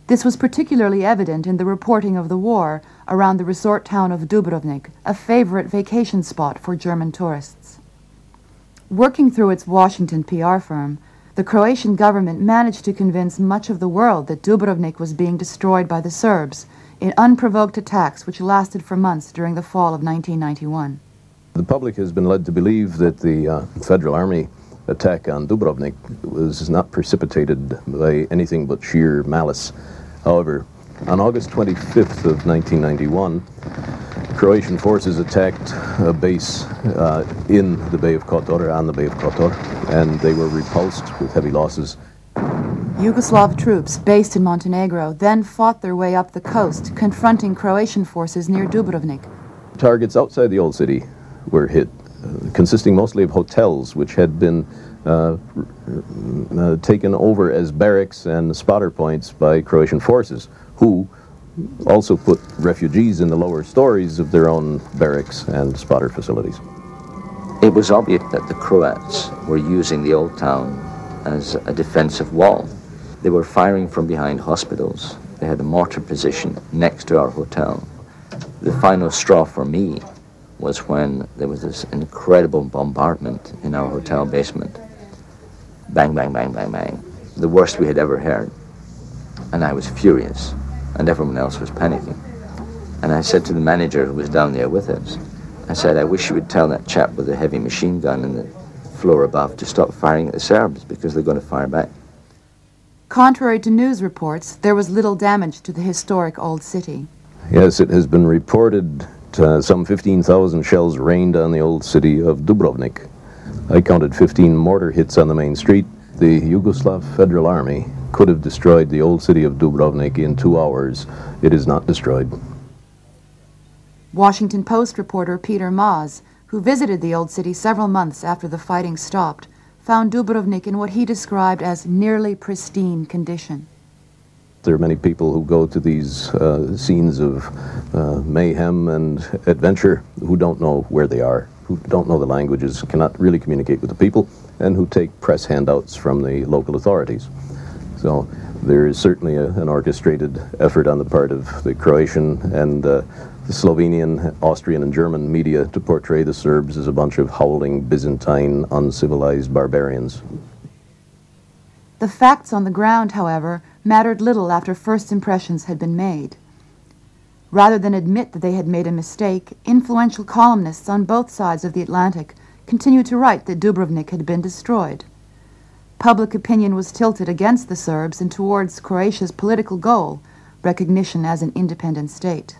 This was particularly evident in the reporting of the war around the resort town of Dubrovnik, a favorite vacation spot for German tourists. Working through its Washington PR firm, the Croatian government managed to convince much of the world that Dubrovnik was being destroyed by the Serbs in unprovoked attacks which lasted for months during the fall of 1991. The public has been led to believe that the uh, Federal Army attack on Dubrovnik was not precipitated by anything but sheer malice. However, on August 25th of 1991, Croatian forces attacked a base uh, in the Bay of Kotor, on the Bay of Kotor, and they were repulsed with heavy losses. Yugoslav troops based in Montenegro then fought their way up the coast, confronting Croatian forces near Dubrovnik. Targets outside the old city were hit, uh, consisting mostly of hotels which had been uh, uh, taken over as barracks and spotter points by Croatian forces, who also put refugees in the lower stories of their own barracks and spotter facilities. It was obvious that the Croats were using the old town as a defensive wall. They were firing from behind hospitals. They had a mortar position next to our hotel. The final straw for me was when there was this incredible bombardment in our hotel basement. Bang, bang, bang, bang, bang. The worst we had ever heard. And I was furious and everyone else was panicking. And I said to the manager who was down there with us, I said, I wish you would tell that chap with the heavy machine gun in the floor above to stop firing at the Serbs because they're going to fire back. Contrary to news reports, there was little damage to the historic old city. Yes, it has been reported uh, some 15,000 shells rained on the old city of Dubrovnik. I counted 15 mortar hits on the main street. The Yugoslav Federal Army could have destroyed the old city of Dubrovnik in two hours. It is not destroyed. Washington Post reporter Peter Maass, who visited the old city several months after the fighting stopped, found Dubrovnik in what he described as nearly pristine condition. There are many people who go to these uh, scenes of uh, mayhem and adventure who don't know where they are, who don't know the languages, cannot really communicate with the people, and who take press handouts from the local authorities. So there is certainly a, an orchestrated effort on the part of the Croatian and uh, the Slovenian, Austrian, and German media to portray the Serbs as a bunch of howling, Byzantine, uncivilized barbarians. The facts on the ground, however, mattered little after first impressions had been made. Rather than admit that they had made a mistake, influential columnists on both sides of the Atlantic continued to write that Dubrovnik had been destroyed public opinion was tilted against the Serbs and towards Croatia's political goal, recognition as an independent state.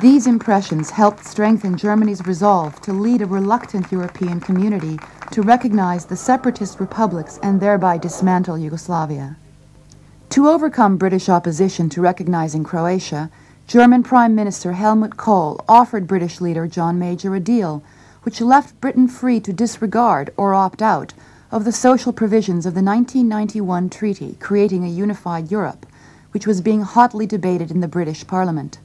These impressions helped strengthen Germany's resolve to lead a reluctant European community to recognize the separatist republics and thereby dismantle Yugoslavia. To overcome British opposition to recognizing Croatia, German Prime Minister Helmut Kohl offered British leader John Major a deal which left Britain free to disregard or opt out of the social provisions of the 1991 treaty creating a unified Europe, which was being hotly debated in the British Parliament.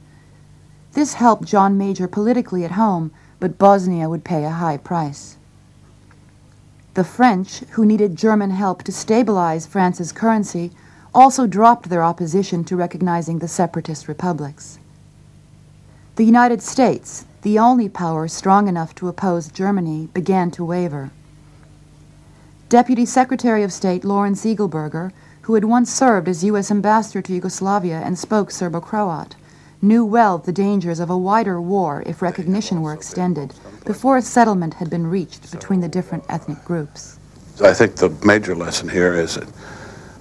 This helped John Major politically at home, but Bosnia would pay a high price. The French, who needed German help to stabilize France's currency, also dropped their opposition to recognizing the separatist republics. The United States, the only power strong enough to oppose Germany, began to waver. Deputy Secretary of State Lawrence Eagleburger, who had once served as U.S. ambassador to Yugoslavia and spoke Serbo-Croat, knew well the dangers of a wider war if recognition were extended before a settlement had been reached between the different ethnic groups. I think the major lesson here is that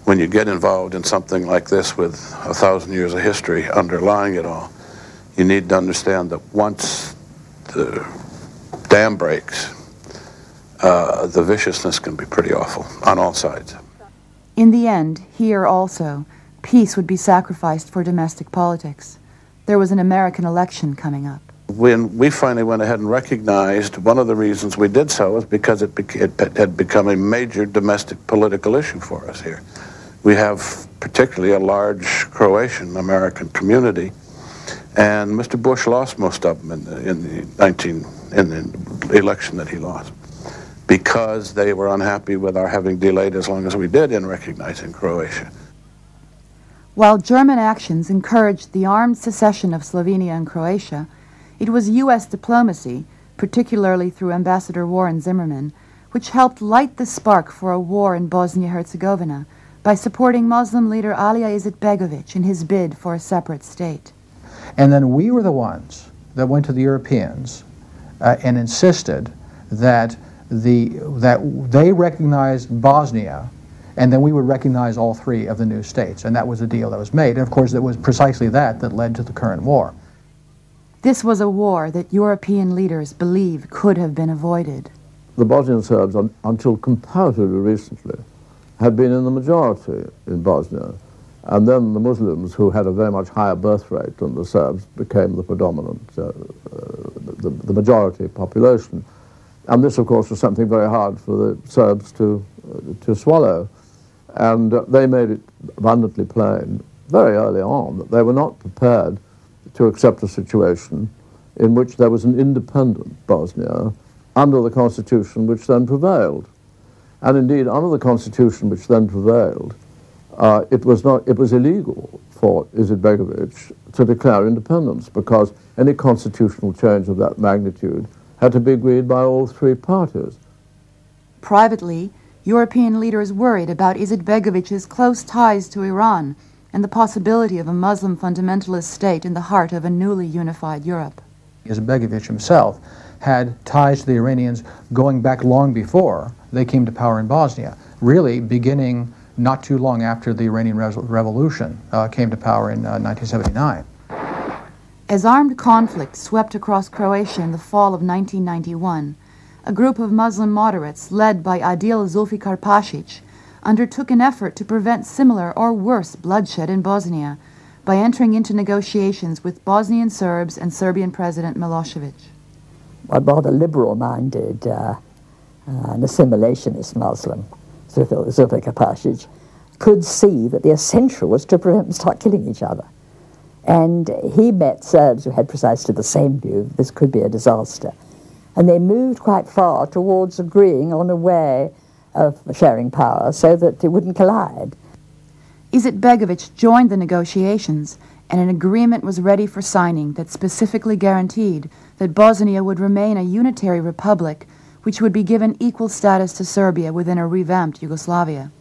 when you get involved in something like this with a thousand years of history underlying it all, you need to understand that once the dam breaks, uh, the viciousness can be pretty awful on all sides. In the end, here also, peace would be sacrificed for domestic politics. There was an American election coming up. When we finally went ahead and recognized, one of the reasons we did so was because it, it had become a major domestic political issue for us here. We have particularly a large Croatian American community, and Mr. Bush lost most of them in the, in the 19 in the election that he lost because they were unhappy with our having delayed as long as we did in recognizing Croatia. While German actions encouraged the armed secession of Slovenia and Croatia, it was U.S. diplomacy, particularly through Ambassador Warren Zimmerman, which helped light the spark for a war in Bosnia-Herzegovina by supporting Muslim leader Alija Izetbegovic in his bid for a separate state. And then we were the ones that went to the Europeans uh, and insisted that, the, that they recognized Bosnia and then we would recognize all three of the new states. And that was the deal that was made. And of course, it was precisely that that led to the current war. This was a war that European leaders believe could have been avoided. The Bosnian Serbs, un until comparatively recently, had been in the majority in Bosnia. And then the Muslims, who had a very much higher birth rate than the Serbs, became the predominant, uh, uh, the, the majority population. And this, of course, was something very hard for the Serbs to, uh, to swallow. And uh, they made it abundantly plain very early on that they were not prepared to accept a situation in which there was an independent Bosnia under the constitution which then prevailed. And indeed, under the constitution which then prevailed, uh, it, was not, it was illegal for Izetbegovic to declare independence because any constitutional change of that magnitude had to be agreed by all three parties. Privately, European leaders worried about Izetbegovic's close ties to Iran and the possibility of a Muslim fundamentalist state in the heart of a newly unified Europe. Izetbegovic himself had ties to the Iranians going back long before they came to power in Bosnia, really beginning not too long after the Iranian Revolution uh, came to power in uh, 1979. As armed conflict swept across Croatia in the fall of 1991, a group of Muslim moderates led by Adil Zulfikarpasic undertook an effort to prevent similar or worse bloodshed in Bosnia by entering into negotiations with Bosnian Serbs and Serbian President Milosevic. A rather liberal-minded uh, uh, an assimilationist Muslim, Zulfikarpasic, could see that the essential was to prevent them start killing each other. And he met Serbs who had precisely the same view, this could be a disaster and they moved quite far towards agreeing on a way of sharing power so that it wouldn't collide. Izetbegovic joined the negotiations, and an agreement was ready for signing that specifically guaranteed that Bosnia would remain a unitary republic which would be given equal status to Serbia within a revamped Yugoslavia.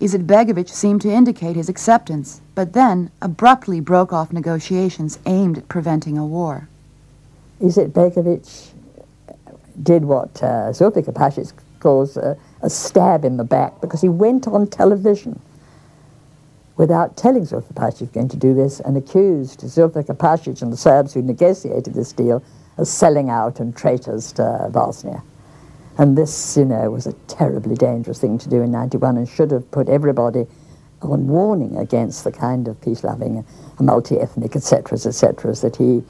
Izetbegovic seemed to indicate his acceptance, but then abruptly broke off negotiations aimed at preventing a war. Izetbegovic did what uh, Pashic calls a, a stab in the back because he went on television without telling Zulfikarpasic going to do this and accused Zulfikarpasic and the Serbs who negotiated this deal as selling out and traitors to Bosnia. And this, you know, was a terribly dangerous thing to do in 91 and should have put everybody on warning against the kind of peace-loving, multi-ethnic, etc., etc., that he,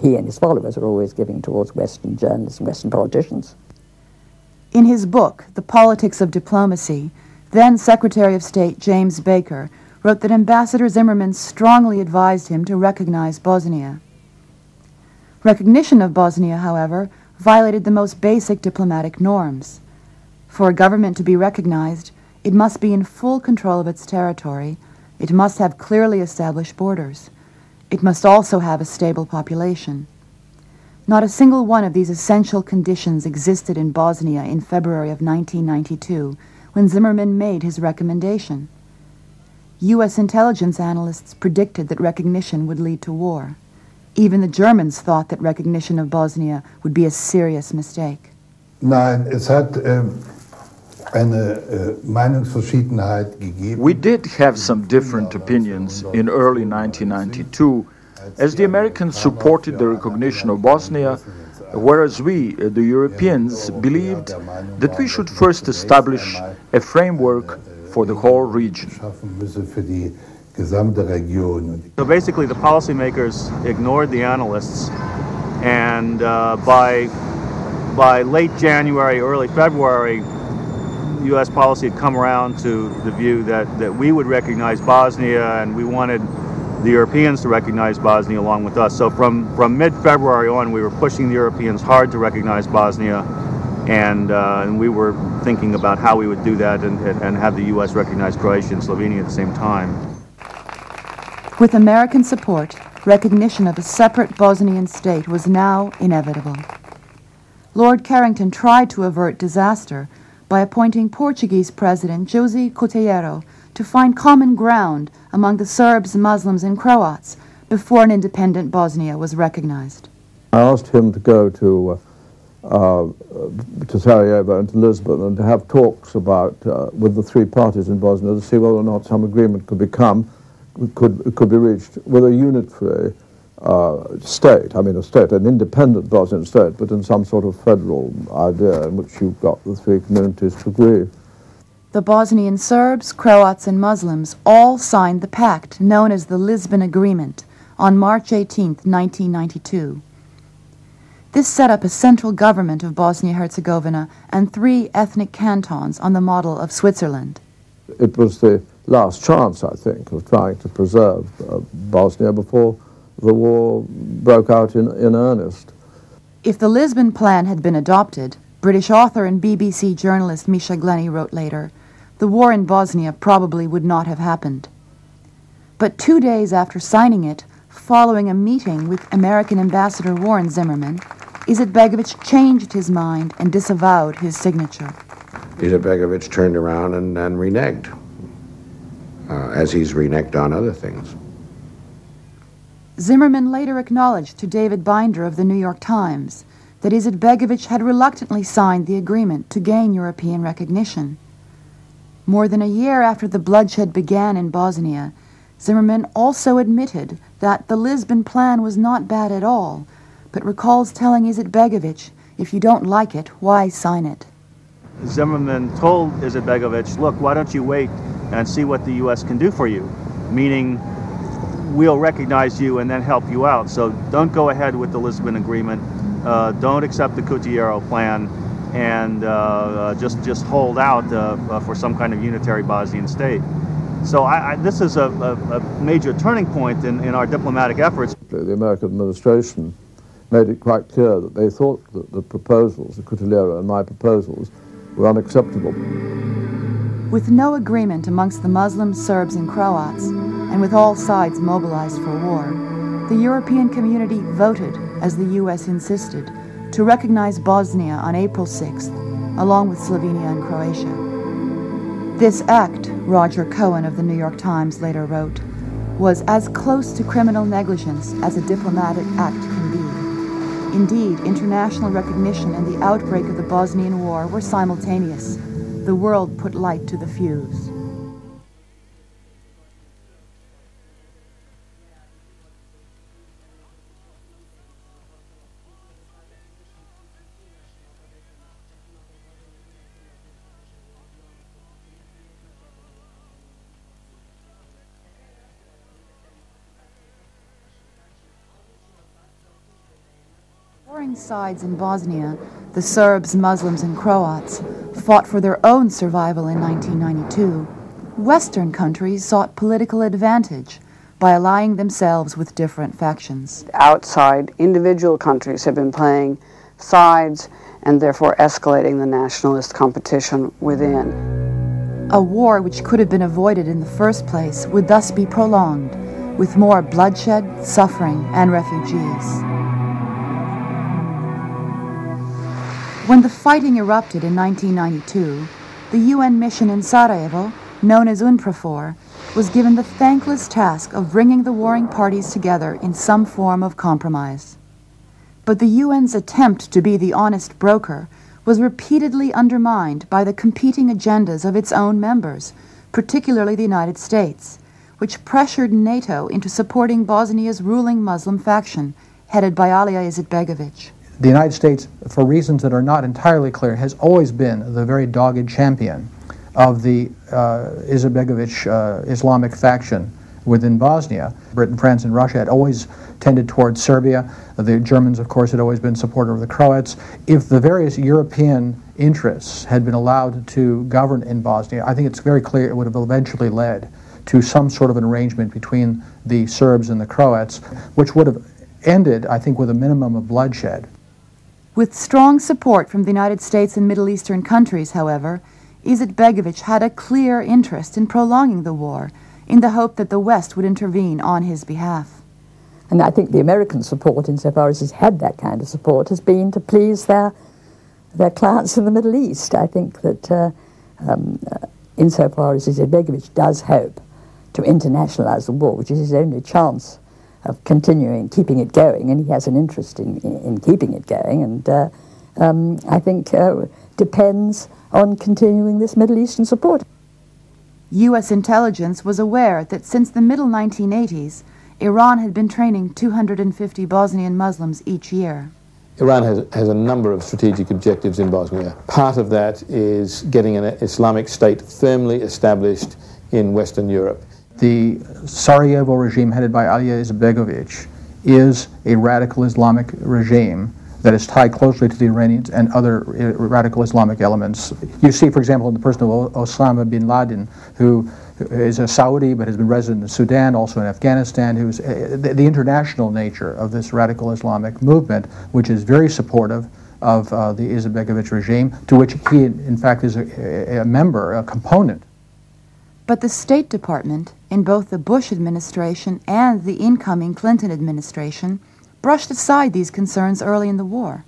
he and his followers are always giving towards Western journalists and Western politicians. In his book, The Politics of Diplomacy, then Secretary of State James Baker wrote that Ambassador Zimmerman strongly advised him to recognize Bosnia. Recognition of Bosnia, however, violated the most basic diplomatic norms. For a government to be recognized, it must be in full control of its territory, it must have clearly established borders, it must also have a stable population. Not a single one of these essential conditions existed in Bosnia in February of 1992 when Zimmerman made his recommendation. U.S. intelligence analysts predicted that recognition would lead to war. Even the Germans thought that recognition of Bosnia would be a serious mistake. Nein, es hat äh, eine äh, Meinungsverschiedenheit gegeben. We did have some different opinions in early 1992 as the Americans supported the recognition of Bosnia, whereas we, uh, the Europeans, believed that we should first establish a framework for the whole region. So basically, the policymakers ignored the analysts, and uh, by by late January, early February, U.S. policy had come around to the view that, that we would recognize Bosnia, and we wanted the Europeans to recognize Bosnia along with us. So from, from mid-February on, we were pushing the Europeans hard to recognize Bosnia, and, uh, and we were thinking about how we would do that and, and have the U.S. recognize Croatia and Slovenia at the same time. With American support, recognition of a separate Bosnian state was now inevitable. Lord Carrington tried to avert disaster by appointing Portuguese President José Cutileiro to find common ground among the Serbs, Muslims, and Croats before an independent Bosnia was recognized. I asked him to go to, uh, uh, to Sarajevo and to Lisbon and to have talks about, uh, with the three parties in Bosnia to see whether or not some agreement could become, could, could be reached with a unitary uh, state, I mean a state, an independent Bosnian state, but in some sort of federal idea in which you've got the three communities to agree. The Bosnian Serbs, Croats, and Muslims all signed the pact known as the Lisbon Agreement on March 18, 1992. This set up a central government of Bosnia-Herzegovina and three ethnic cantons on the model of Switzerland. It was the last chance, I think, of trying to preserve uh, Bosnia before the war broke out in, in earnest. If the Lisbon Plan had been adopted, British author and BBC journalist Misha Glenny wrote later, the war in Bosnia probably would not have happened. But two days after signing it, following a meeting with American Ambassador Warren Zimmerman, Izetbegovic changed his mind and disavowed his signature. Izetbegovic turned around and, and reneged, uh, as he's reneged on other things. Zimmerman later acknowledged to David Binder of the New York Times that Izetbegovic had reluctantly signed the agreement to gain European recognition. More than a year after the bloodshed began in Bosnia, Zimmerman also admitted that the Lisbon Plan was not bad at all, but recalls telling Izetbegovic, if you don't like it, why sign it? Zimmerman told Izetbegovic, look, why don't you wait and see what the U.S. can do for you? Meaning, we'll recognize you and then help you out. So don't go ahead with the Lisbon Agreement. Uh, don't accept the Cutileiro Plan and uh, uh, just just hold out uh, for some kind of unitary Bosnian state. So I, I, this is a, a, a, major turning point in, in our diplomatic efforts. The American administration made it quite clear that they thought that the proposals, the Cutileiro and my proposals, were unacceptable. With no agreement amongst the Muslims, Serbs, and Croats, and with all sides mobilized for war, the European community voted, as the U.S. insisted, to recognize Bosnia on April 6th, along with Slovenia and Croatia. This act, Roger Cohen of the New York Times later wrote, was as close to criminal negligence as a diplomatic act. Indeed, international recognition and the outbreak of the Bosnian War were simultaneous. The world put light to the fuse. Sides in Bosnia, the Serbs, Muslims, and Croats, fought for their own survival in 1992, Western countries sought political advantage by allying themselves with different factions. Outside, individual countries have been playing sides and therefore escalating the nationalist competition within. A war which could have been avoided in the first place would thus be prolonged, with more bloodshed, suffering, and refugees. When the fighting erupted in 1992, the UN mission in Sarajevo known as UNPROFOR, was given the thankless task of bringing the warring parties together in some form of compromise. But the UN's attempt to be the honest broker was repeatedly undermined by the competing agendas of its own members, particularly the United States, which pressured NATO into supporting Bosnia's ruling Muslim faction, headed by Alija Izetbegovic. The United States, for reasons that are not entirely clear, has always been the very dogged champion of the uh, uh, Islamic faction within Bosnia. Britain, France, and Russia had always tended towards Serbia. The Germans, of course, had always been supportive of the Croats. If the various European interests had been allowed to govern in Bosnia, I think it's very clear it would have eventually led to some sort of an arrangement between the Serbs and the Croats, which would have ended, I think, with a minimum of bloodshed. With strong support from the United States and Middle Eastern countries, however, Izetbegovic had a clear interest in prolonging the war in the hope that the West would intervene on his behalf. And I think the American support, insofar as he's had that kind of support, has been to please their, their clients in the Middle East. I think that uh, um, uh, insofar as Izetbegovic does hope to internationalize the war, which is his only chance of continuing, keeping it going, and he has an interest in, in, in keeping it going, and uh, um, I think uh, depends on continuing this Middle Eastern support. U.S. intelligence was aware that since the middle 1980s, Iran had been training 250 Bosnian Muslims each year. Iran has, has a number of strategic objectives in Bosnia. Part of that is getting an Islamic state firmly established in Western Europe. The Sarajevo regime headed by Alija Izetbegovic is a radical Islamic regime that is tied closely to the Iranians and other radical Islamic elements. You see, for example, in the person of Osama bin Laden, who is a Saudi but has been resident in Sudan, also in Afghanistan, who's uh, the, the, international nature of this radical Islamic movement, which is very supportive of uh, the Izetbegovic regime, to which he, in fact, is a, a member, a component. But the State Department, in both the Bush administration and the incoming Clinton administration, brushed aside these concerns early in the war.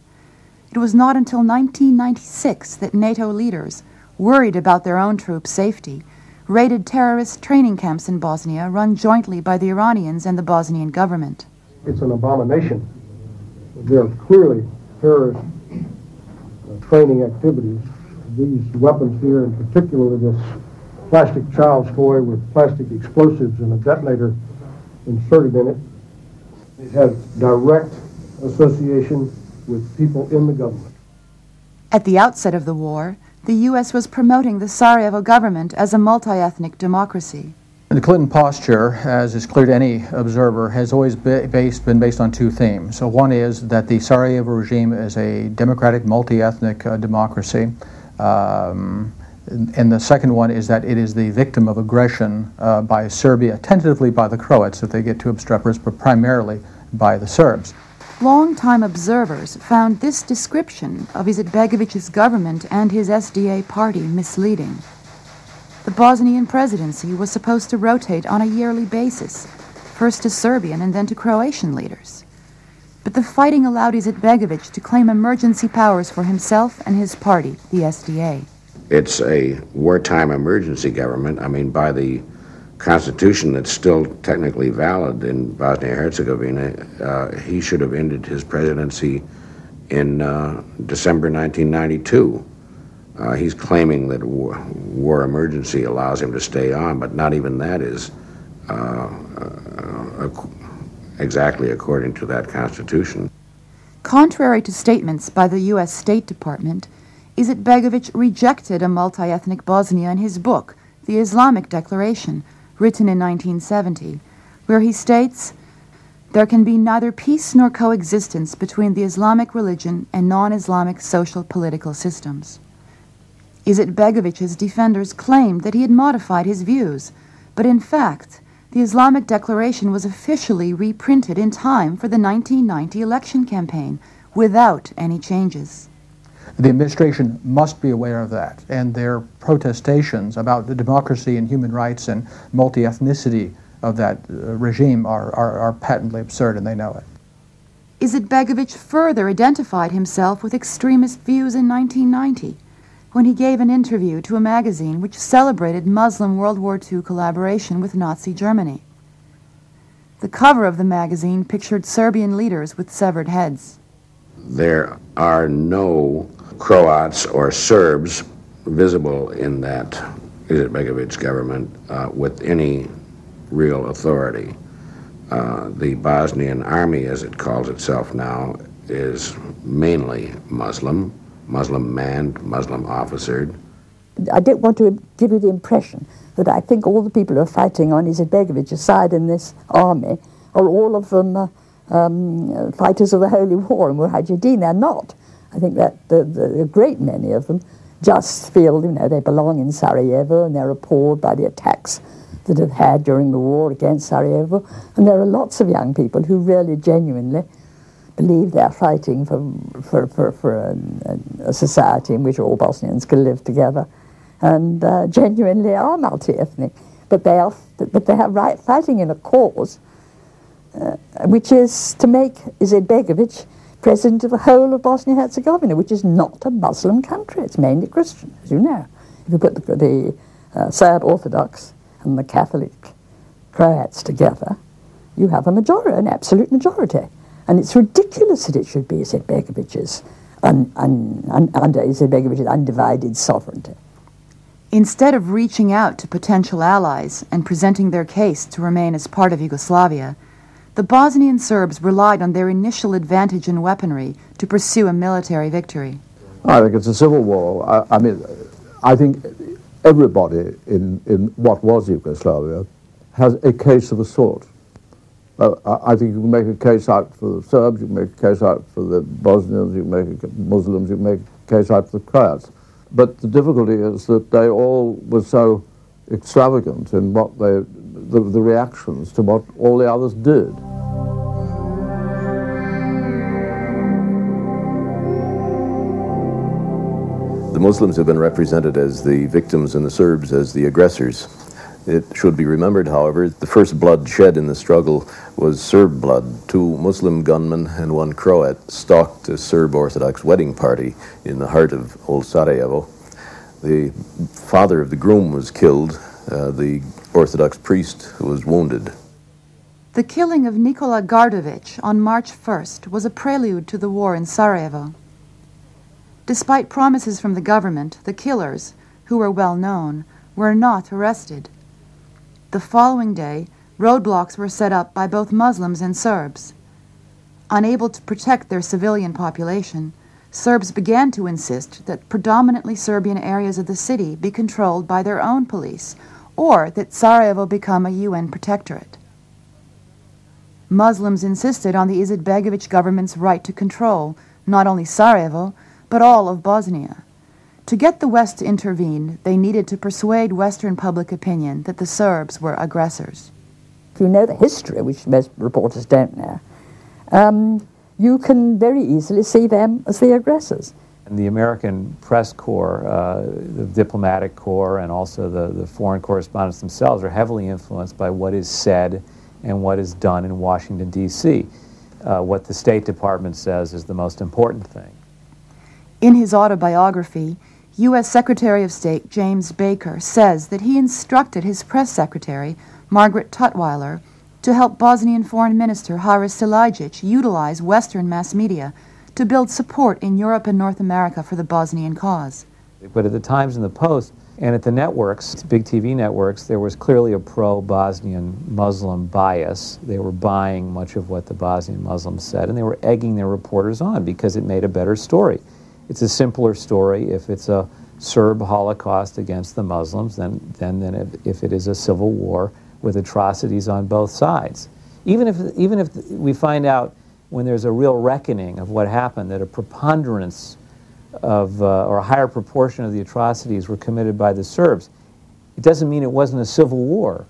It was not until 1996 that NATO leaders, worried about their own troops' safety, raided terrorist training camps in Bosnia run jointly by the Iranians and the Bosnian government. It's an abomination. There are clearly terrorist uh, training activities. These weapons here, in particular this plastic child's toy with plastic explosives and a detonator inserted in it, it has direct association with people in the government. At the outset of the war, the U.S. was promoting the Sarajevo government as a multi-ethnic democracy. The Clinton posture, as is clear to any observer, has always based, been based on two themes. So one is that the Sarajevo regime is a democratic, multi-ethnic uh, democracy. Um, and the second one is that it is the victim of aggression uh, by Serbia, tentatively by the Croats if they get too obstreperous, but primarily by the Serbs. Longtime observers found this description of Izetbegovic's government and his SDA party misleading. The Bosnian presidency was supposed to rotate on a yearly basis, first to Serbian and then to Croatian leaders. But the fighting allowed Izetbegovic to claim emergency powers for himself and his party, the SDA. It's a wartime emergency government. I mean, by the constitution that's still technically valid in Bosnia-Herzegovina, uh, he should have ended his presidency in uh, December 1992. Uh, he's claiming that war, war, emergency allows him to stay on, but not even that is uh, uh, exactly according to that constitution. Contrary to statements by the U.S. State Department, Izetbegovic rejected a multi-ethnic Bosnia in his book, The Islamic Declaration, written in 1970, where he states, there can be neither peace nor coexistence between the Islamic religion and non-Islamic social political systems. Izetbegovic's defenders claimed that he had modified his views, but in fact, the Islamic Declaration was officially reprinted in time for the 1990 election campaign without any changes. The administration must be aware of that, and their protestations about the democracy and human rights and multi-ethnicity of that uh, regime are, are, are patently absurd, and they know it. Is it. Izetbegovic further identified himself with extremist views in 1990 when he gave an interview to a magazine which celebrated Muslim World War II collaboration with Nazi Germany. The cover of the magazine pictured Serbian leaders with severed heads. There are no Croats or Serbs visible in that Izetbegovic government uh, with any real authority. Uh, the Bosnian army, as it calls itself now, is mainly Muslim. Muslim manned, Muslim officered. I don't want to give you the impression that I think all the people who are fighting on Izetbegovic's side in this army are all of them uh, um, fighters of the Holy War and Mujahideen. They're not. I think that the, the, a great many of them just feel, you know, they belong in Sarajevo and they're appalled by the attacks that have had during the war against Sarajevo. And there are lots of young people who really genuinely believe they're fighting for, for, for, for a, a, society in which all Bosnians can live together and uh, genuinely are multi-ethnic. But they are, but they are right, fighting in a cause uh, which is to make Izetbegovic president of the whole of Bosnia-Herzegovina, which is not a Muslim country. It's mainly Christian, as you know. If you put the, the uh, Serb Orthodox and the Catholic Croats together, you have a majority, an absolute majority. And it's ridiculous that it should be Izetbegovic's un, un, un, under Izetbegovic's undivided sovereignty. Instead of reaching out to potential allies and presenting their case to remain as part of Yugoslavia, the Bosnian Serbs relied on their initial advantage in weaponry to pursue a military victory. I think it's a civil war. I, I mean, I think everybody in, in what was Yugoslavia has a case of a sort. Uh, I think you can make a case out for the Serbs, you can make a case out for the Bosnians, you can make a, Muslims, you can make a case out for the Croats. But the difficulty is that they all were so extravagant in what they, the, the reactions to what all the others did. The Muslims have been represented as the victims and the Serbs as the aggressors. It should be remembered, however, the first blood shed in the struggle was Serb blood. Two Muslim gunmen and one Croat stalked a Serb Orthodox wedding party in the heart of Old Sarajevo. The father of the groom was killed. Uh, the Orthodox priest who was wounded. The killing of Nikola Gardovic on March 1st was a prelude to the war in Sarajevo. Despite promises from the government, the killers, who were well known, were not arrested. The following day, roadblocks were set up by both Muslims and Serbs. Unable to protect their civilian population, Serbs began to insist that predominantly Serbian areas of the city be controlled by their own police, or that Sarajevo become a UN protectorate. Muslims insisted on the Izetbegovic government's right to control not only Sarajevo, but all of Bosnia. To get the West to intervene, they needed to persuade Western public opinion that the Serbs were aggressors. If you know the history, which most reporters don't know, um, you can very easily see them as the aggressors. And the American press corps, uh, the diplomatic corps, and also the, the foreign correspondents themselves are heavily influenced by what is said and what is done in Washington, D.C. Uh, what the State Department says is the most important thing. In his autobiography, U.S. Secretary of State James Baker says that he instructed his press secretary, Margaret Tutwiler, to help Bosnian Foreign Minister Haris Silajdžić utilize Western mass media to build support in Europe and North America for the Bosnian cause. But at the Times and the Post, and at the networks, big TV networks, there was clearly a pro-Bosnian Muslim bias. They were buying much of what the Bosnian Muslims said, and they were egging their reporters on because it made a better story. It's a simpler story if it's a Serb Holocaust against the Muslims than, than, than if, if it is a civil war with atrocities on both sides. Even if, even if we find out when there's a real reckoning of what happened, that a preponderance of, uh, or a higher proportion of the atrocities were committed by the Serbs, it doesn't mean it wasn't a civil war.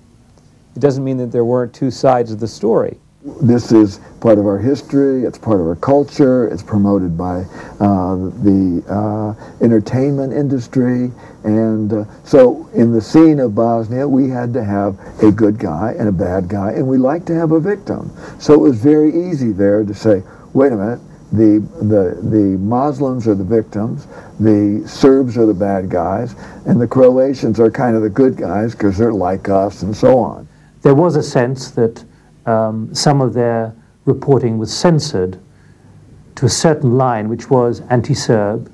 It doesn't mean that there weren't two sides of the story. This is part of our history, it's part of our culture, it's promoted by uh, the uh, entertainment industry, and uh, so in the scene of Bosnia, we had to have a good guy and a bad guy, and we like to have a victim. So it was very easy there to say, wait a minute, the, the, the Muslims are the victims, the Serbs are the bad guys, and the Croatians are kind of the good guys because they're like us and so on. There was a sense that um, some of their reporting was censored to a certain line, which was anti-Serb,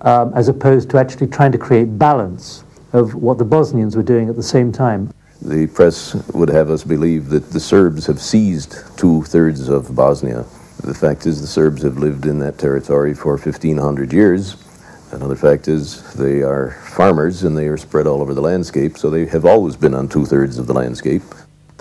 um, as opposed to actually trying to create balance of what the Bosnians were doing at the same time. The press would have us believe that the Serbs have seized two-thirds of Bosnia. The fact is the Serbs have lived in that territory for 1,500 years. Another fact is they are farmers and they are spread all over the landscape, so they have always been on two-thirds of the landscape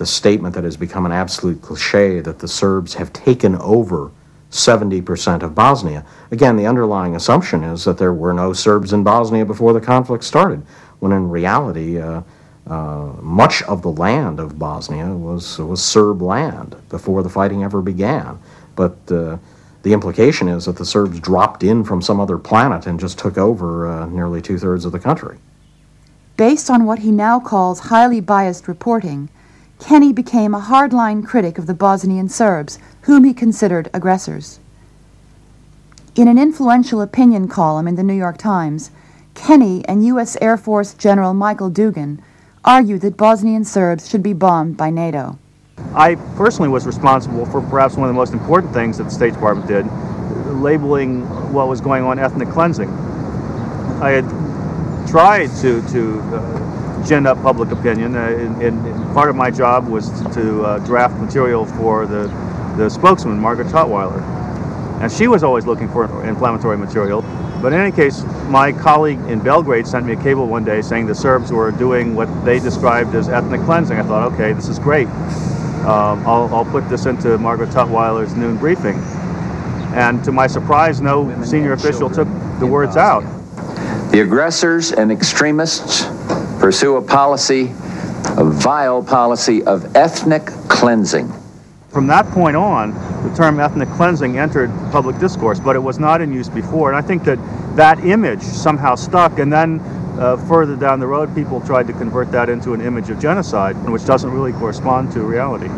the statement that has become an absolute cliche that the Serbs have taken over 70% of Bosnia. Again, the underlying assumption is that there were no Serbs in Bosnia before the conflict started, when in reality, uh, uh, much of the land of Bosnia was, was Serb land before the fighting ever began. But uh, the implication is that the Serbs dropped in from some other planet and just took over uh, nearly two thirds of the country. Based on what he now calls highly biased reporting, Kenney became a hardline critic of the Bosnian Serbs, whom he considered aggressors. In an influential opinion column in the New York Times, Kenney and U.S. Air Force General Michael Dugan argued that Bosnian Serbs should be bombed by NATO. I personally was responsible for perhaps one of the most important things that the State Department did, labeling what was going on ethnic cleansing. I had tried to, to uh, gin up public opinion. Uh, and, and, part of my job was to, to uh, draft material for the, the spokesman, Margaret Tutwiler. And she was always looking for inflammatory material. But in any case, my colleague in Belgrade sent me a cable one day saying the Serbs were doing what they described as ethnic cleansing. I thought, okay, this is great. Um, I'll, I'll, put this into Margaret Tutwiler's noon briefing. And to my surprise, no Women senior official took the words out. The aggressors and extremists pursue a policy, a vile policy of ethnic cleansing. From that point on, the term ethnic cleansing entered public discourse, but it was not in use before. And I think that that image somehow stuck, and then uh, further down the road, people tried to convert that into an image of genocide, which doesn't really correspond to reality.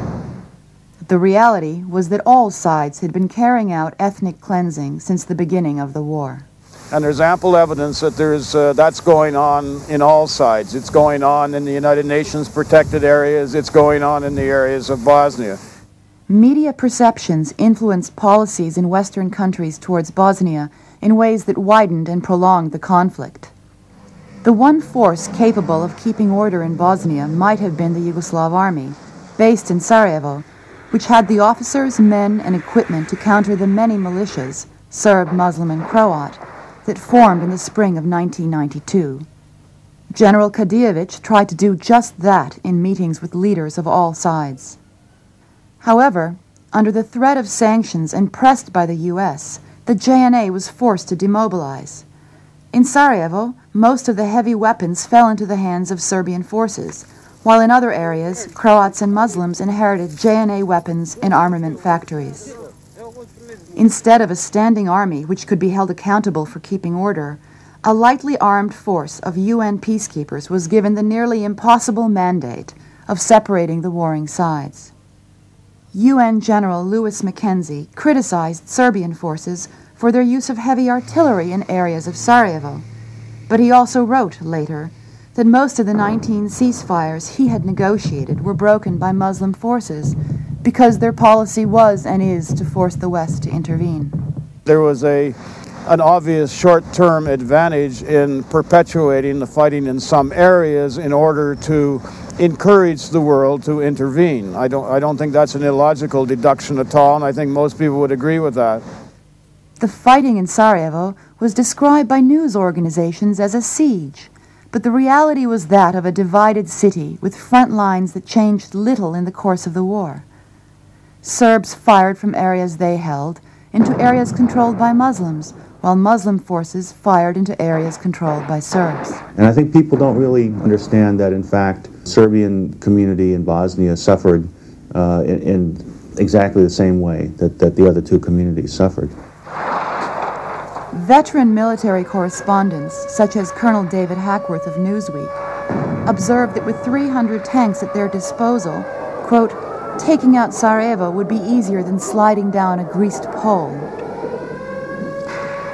The reality was that all sides had been carrying out ethnic cleansing since the beginning of the war. And there's ample evidence that there's, uh, that's going on in all sides. It's going on in the United Nations protected areas, it's going on in the areas of Bosnia. Media perceptions influenced policies in Western countries towards Bosnia in ways that widened and prolonged the conflict. The one force capable of keeping order in Bosnia might have been the Yugoslav army, based in Sarajevo, which had the officers, men, and equipment to counter the many militias, Serb, Muslim, and Croat, that formed in the spring of 1992. General Kadijevic tried to do just that in meetings with leaders of all sides. However, under the threat of sanctions and pressed by the U.S., the JNA was forced to demobilize. In Sarajevo, most of the heavy weapons fell into the hands of Serbian forces, while in other areas, Croats and Muslims inherited JNA weapons and armament factories. Instead of a standing army which could be held accountable for keeping order, a lightly armed force of UN peacekeepers was given the nearly impossible mandate of separating the warring sides. UN General Louis Mackenzie criticized Serbian forces for their use of heavy artillery in areas of Sarajevo, but he also wrote later that most of the 19 ceasefires he had negotiated were broken by Muslim forces because their policy was and is to force the West to intervene. There was a an obvious short-term advantage in perpetuating the fighting in some areas in order to encourage the world to intervene. I don't I don't think that's an illogical deduction at all, and I think most people would agree with that. The fighting in Sarajevo was described by news organizations as a siege, but the reality was that of a divided city with front lines that changed little in the course of the war. Serbs fired from areas they held into areas controlled by Muslims, while Muslim forces fired into areas controlled by Serbs. And I think people don't really understand that, in fact, Serbian community in Bosnia suffered uh, in, in exactly the same way that, that the other two communities suffered. Veteran military correspondents, such as Colonel David Hackworth of Newsweek, observed that with 300 tanks at their disposal, quote, taking out Sarajevo would be easier than sliding down a greased pole.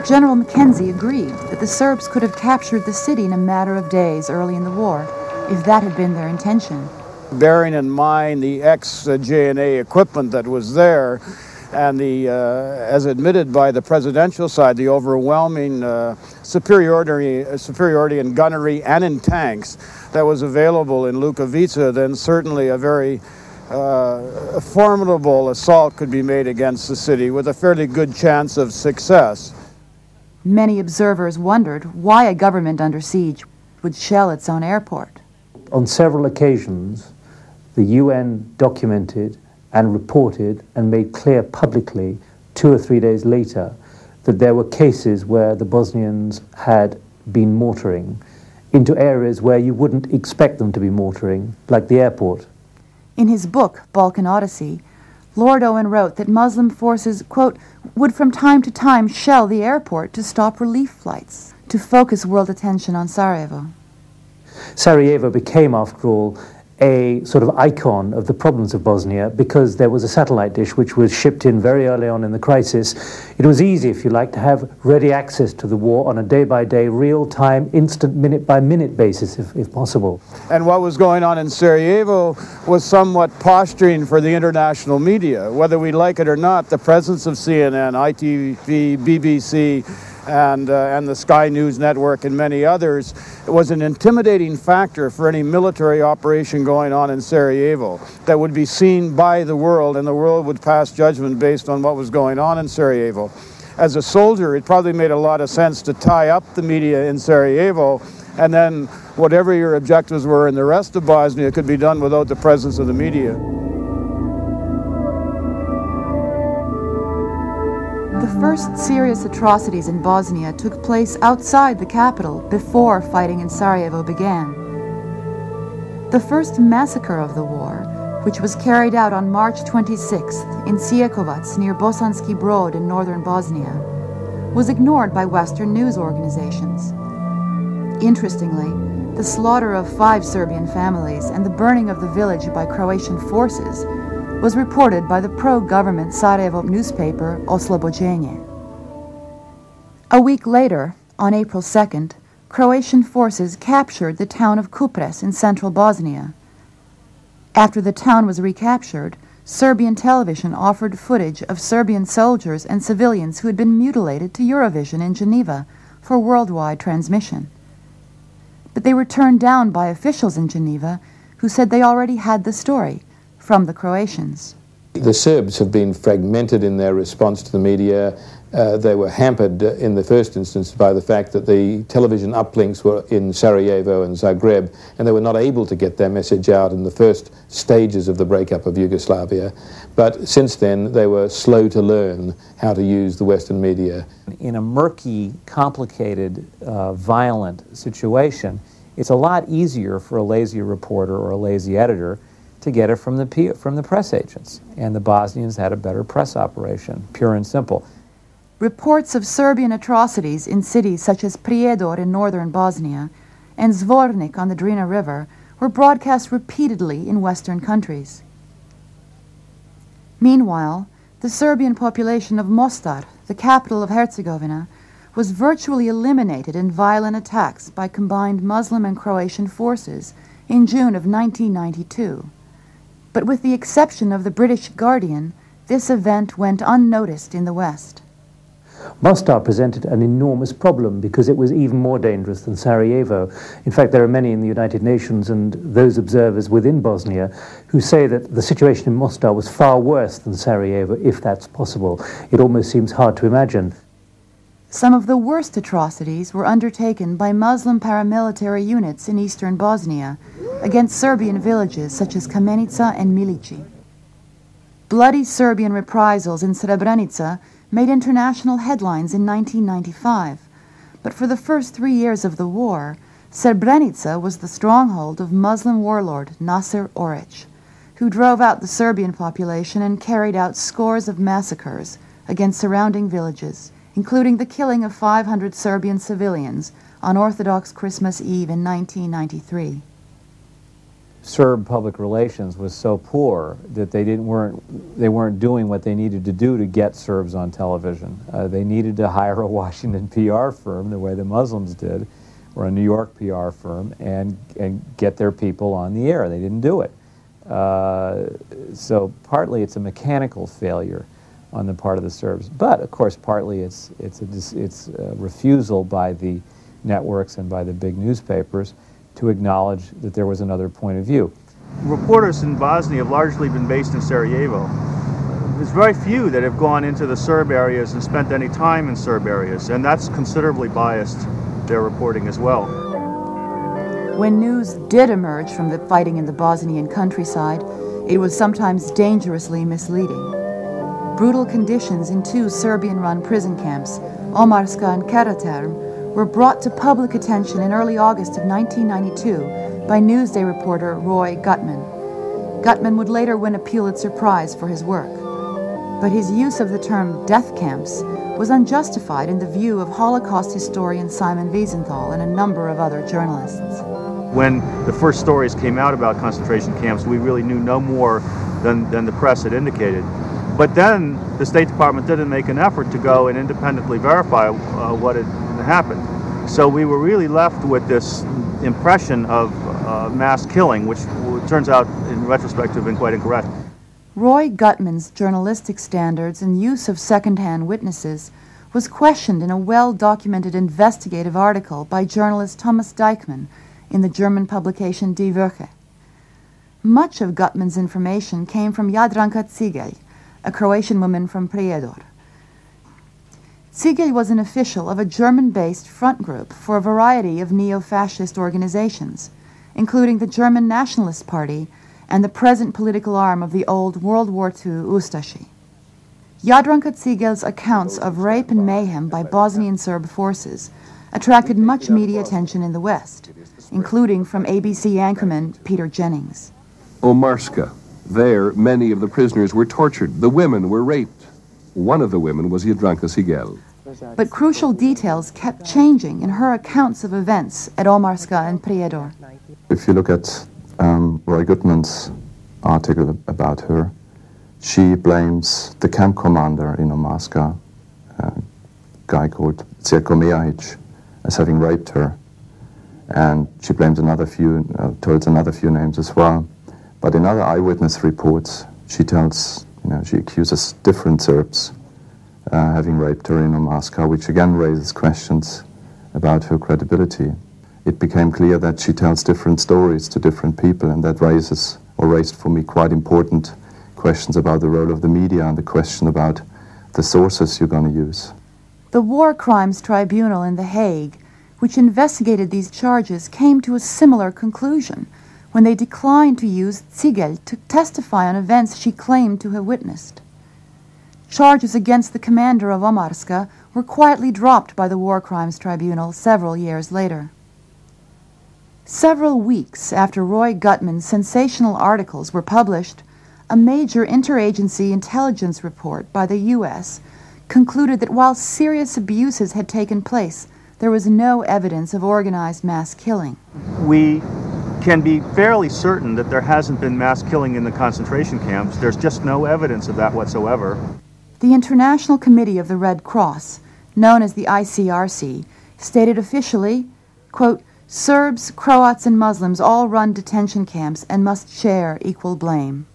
General Mackenzie agreed that the Serbs could have captured the city in a matter of days early in the war, if that had been their intention. Bearing in mind the ex-JNA equipment that was there, and the, uh, as admitted by the presidential side, the overwhelming uh, superiority, uh, superiority in gunnery and in tanks that was available in Lukavica, then certainly a very uh, formidable assault could be made against the city with a fairly good chance of success. Many observers wondered why a government under siege would shell its own airport. On several occasions, the UN documented and reported and made clear publicly two or three days later that there were cases where the Bosnians had been mortaring into areas where you wouldn't expect them to be mortaring, like the airport. In his book, Balkan Odyssey, Lord Owen wrote that Muslim forces, quote, would from time to time shell the airport to stop relief flights, to focus world attention on Sarajevo. Sarajevo became, after all, a sort of icon of the problems of Bosnia because there was a satellite dish which was shipped in very early on in the crisis. It was easy, if you like, to have ready access to the war on a day by day, real time, instant, minute by minute basis, if, if possible. And what was going on in Sarajevo was somewhat posturing for the international media. Whether we like it or not, the presence of CNN, ITV, BBC, and, uh, and the Sky News Network and many others, was an intimidating factor for any military operation going on in Sarajevo that would be seen by the world and the world would pass judgment based on what was going on in Sarajevo. As a soldier, it probably made a lot of sense to tie up the media in Sarajevo and then whatever your objectives were in the rest of Bosnia could be done without the presence of the media. First serious atrocities in Bosnia took place outside the capital before fighting in Sarajevo began. The first massacre of the war, which was carried out on March 26th in Sijekovac near Bosanski Brod in northern Bosnia, was ignored by Western news organizations. Interestingly, the slaughter of five Serbian families and the burning of the village by Croatian forces was reported by the pro-government Sarajevo newspaper Oslobođenje. A week later, on April 2nd, Croatian forces captured the town of Kupres in central Bosnia. After the town was recaptured, Serbian television offered footage of Serbian soldiers and civilians who had been mutilated to Eurovision in Geneva for worldwide transmission. But they were turned down by officials in Geneva who said they already had the story from the Croatians. The Serbs have been fragmented in their response to the media. Uh, they were hampered uh, in the first instance by the fact that the television uplinks were in Sarajevo and Zagreb, and they were not able to get their message out in the first stages of the breakup of Yugoslavia. But since then, they were slow to learn how to use the Western media. In a murky, complicated, uh, violent situation, it's a lot easier for a lazy reporter or a lazy editor to get it from the, from the press agents. And the Bosnians had a better press operation, pure and simple. Reports of Serbian atrocities in cities such as Prijedor in northern Bosnia and Zvornik on the Drina River were broadcast repeatedly in Western countries. Meanwhile, the Serbian population of Mostar, the capital of Herzegovina, was virtually eliminated in violent attacks by combined Muslim and Croatian forces in June of 1992. But with the exception of the British Guardian, this event went unnoticed in the West. Mostar presented an enormous problem because it was even more dangerous than Sarajevo. In fact, there are many in the United Nations and those observers within Bosnia who say that the situation in Mostar was far worse than Sarajevo, if that's possible. It almost seems hard to imagine. Some of the worst atrocities were undertaken by Muslim paramilitary units in eastern Bosnia against Serbian villages such as Kamenica and Milici. bloody Serbian reprisals in Srebrenica made international headlines in 1995. But for the first three years of the war, Srebrenica was the stronghold of Muslim warlord Nasser Oric, who drove out the Serbian population and carried out scores of massacres against surrounding villages, including the killing of 500 Serbian civilians on Orthodox Christmas Eve in 1993. Serb public relations was so poor that they didn't weren't they weren't doing what they needed to do to get Serbs on television. Uh, they needed to hire a Washington PR firm the way the Muslims did, or a New York PR firm, and and get their people on the air. They didn't do it. Uh, so partly it's a mechanical failure on the part of the Serbs, but of course partly it's it's a it's a refusal by the networks and by the big newspapers to acknowledge that there was another point of view. Reporters in Bosnia have largely been based in Sarajevo. There's very few that have gone into the Serb areas and spent any time in Serb areas, and that's considerably biased their reporting as well. When news did emerge from the fighting in the Bosnian countryside, it was sometimes dangerously misleading. Brutal conditions in two Serbian-run prison camps, Omarska and Keraterm, were brought to public attention in early August of 1992 by Newsday reporter Roy Gutman. Gutman would later win a Pulitzer Prize for his work. But his use of the term death camps was unjustified in the view of Holocaust historian Simon Wiesenthal and a number of other journalists. When the first stories came out about concentration camps, we really knew no more than, than the press had indicated. But then the State Department didn't make an effort to go and independently verify uh, what had happened. So we were really left with this impression of uh, mass killing, which turns out in retrospect to have been quite incorrect. Roy Gutman's journalistic standards and use of second-hand witnesses was questioned in a well-documented investigative article by journalist Thomas Deichmann in the German publication Die Woche. Much of Gutman's information came from Jadranka Cigelj, a Croatian woman from Prijedor. Cigelj was an official of a German-based front group for a variety of neo-fascist organizations, including the German Nationalist Party and the present political arm of the old World War II Ustashi. Jadranka Cigelj's accounts of rape and mayhem by Bosnian Serb forces attracted much media attention in the West, including from ABC anchorman Peter Jennings. Omarska. There, many of the prisoners were tortured. The women were raped. One of the women was Jadranka Cigelj. But crucial details kept changing in her accounts of events at Omarska and Prijedor. If you look at um, Roy Gutman's article about her, she blames the camp commander in Omarska, a guy called Zeljko Mejakic, as having raped her. And she blames another few, uh, tells another few names as well. But in other eyewitness reports, she tells, you know, she accuses different Serbs uh, having raped her in Omarska, which again raises questions about her credibility. It became clear that she tells different stories to different people, and that raises, or raised for me, quite important questions about the role of the media and the question about the sources you're going to use. The War Crimes Tribunal in The Hague, which investigated these charges, came to a similar conclusion when they declined to use Cigelj to testify on events she claimed to have witnessed. Charges against the commander of Omarska were quietly dropped by the War Crimes Tribunal several years later. Several weeks after Roy Gutman's sensational articles were published, a major interagency intelligence report by the U.S. concluded that while serious abuses had taken place, there was no evidence of organized mass killing. We can be fairly certain that there hasn't been mass killing in the concentration camps. There's just no evidence of that whatsoever. The International Committee of the Red Cross, known as the ICRC, stated officially, quote, Serbs, Croats, and Muslims all run detention camps and must share equal blame.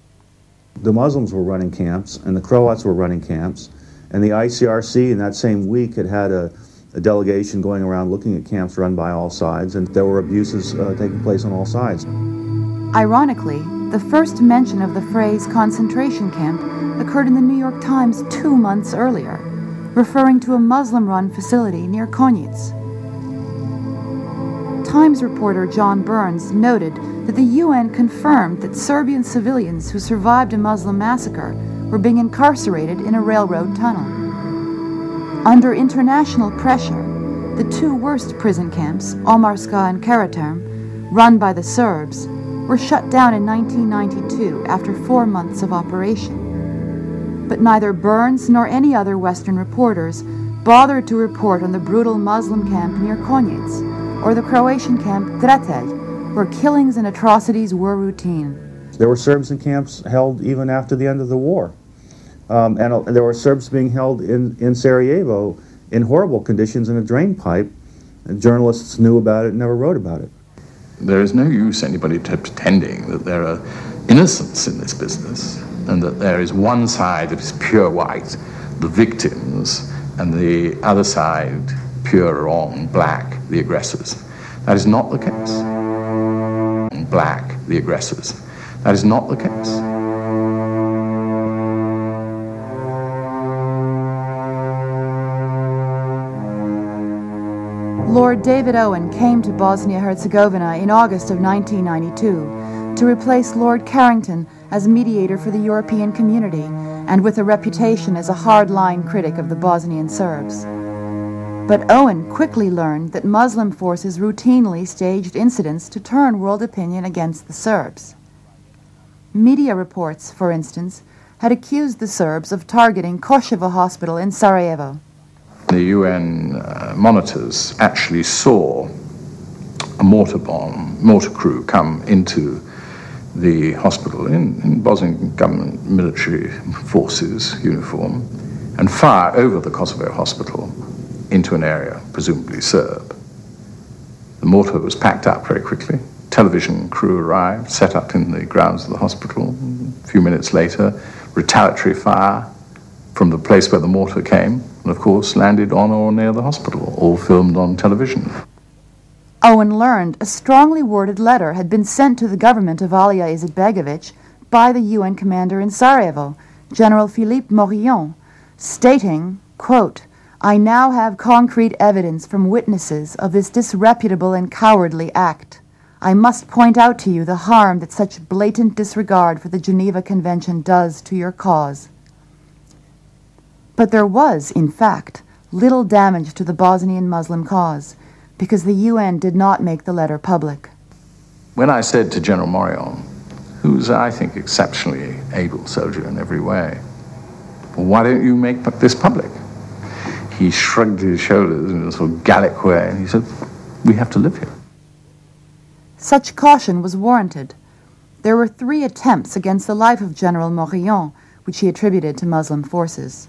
The Muslims were running camps, and the Croats were running camps, and the ICRC in that same week had had a, a delegation going around looking at camps run by all sides, and there were abuses uh, taking place on all sides. Ironically, the first mention of the phrase concentration camp occurred in the New York Times two months earlier, referring to a Muslim-run facility near Konjic. Times reporter John Burns noted that the UN confirmed that Serbian civilians who survived a Muslim massacre were being incarcerated in a railroad tunnel. Under international pressure, the two worst prison camps, Omarska and Keraterm, run by the Serbs, were shut down in 1992 after four months of operation. But neither Burns nor any other Western reporters bothered to report on the brutal Muslim camp near Konjic or the Croatian camp Dretelj, where killings and atrocities were routine. There were Serbs in camps held even after the end of the war. Um, and uh, there were Serbs being held in, in Sarajevo in horrible conditions in a drain pipe. And journalists knew about it and never wrote about it. There is no use anybody pretending that there are innocents in this business and that there is one side that is pure white, the victims, and the other side, pure wrong, black, the aggressors. That is not the case. Black, the aggressors. That is not the case. Lord David Owen came to Bosnia-Herzegovina in August of 1992 to replace Lord Carrington as mediator for the European community and with a reputation as a hard-line critic of the Bosnian Serbs. But Owen quickly learned that Muslim forces routinely staged incidents to turn world opinion against the Serbs. Media reports, for instance, had accused the Serbs of targeting Koševo Hospital in Sarajevo. The UN uh, monitors actually saw a mortar bomb, mortar crew come into the hospital in, in Bosnian government military forces uniform and fire over the Koševo hospital into an area, presumably Serb. The mortar was packed up very quickly. Television crew arrived, set up in the grounds of the hospital. A few minutes later, retaliatory fire from the place where the mortar came, and of course landed on or near the hospital, all filmed on television. Owen learned a strongly worded letter had been sent to the government of Alija Izetbegovic by the UN commander in Sarajevo, General Philippe Morillon, stating, quote, I now have concrete evidence from witnesses of this disreputable and cowardly act. I must point out to you the harm that such blatant disregard for the Geneva Convention does to your cause. But there was, in fact, little damage to the Bosnian Muslim cause because the UN did not make the letter public. When I said to General Morillon, who's, I think, exceptionally able soldier in every way, well, why don't you make this public? He shrugged his shoulders in a sort of Gallic way and he said, we have to live here. Such caution was warranted. There were three attempts against the life of General Morillon, which he attributed to Muslim forces.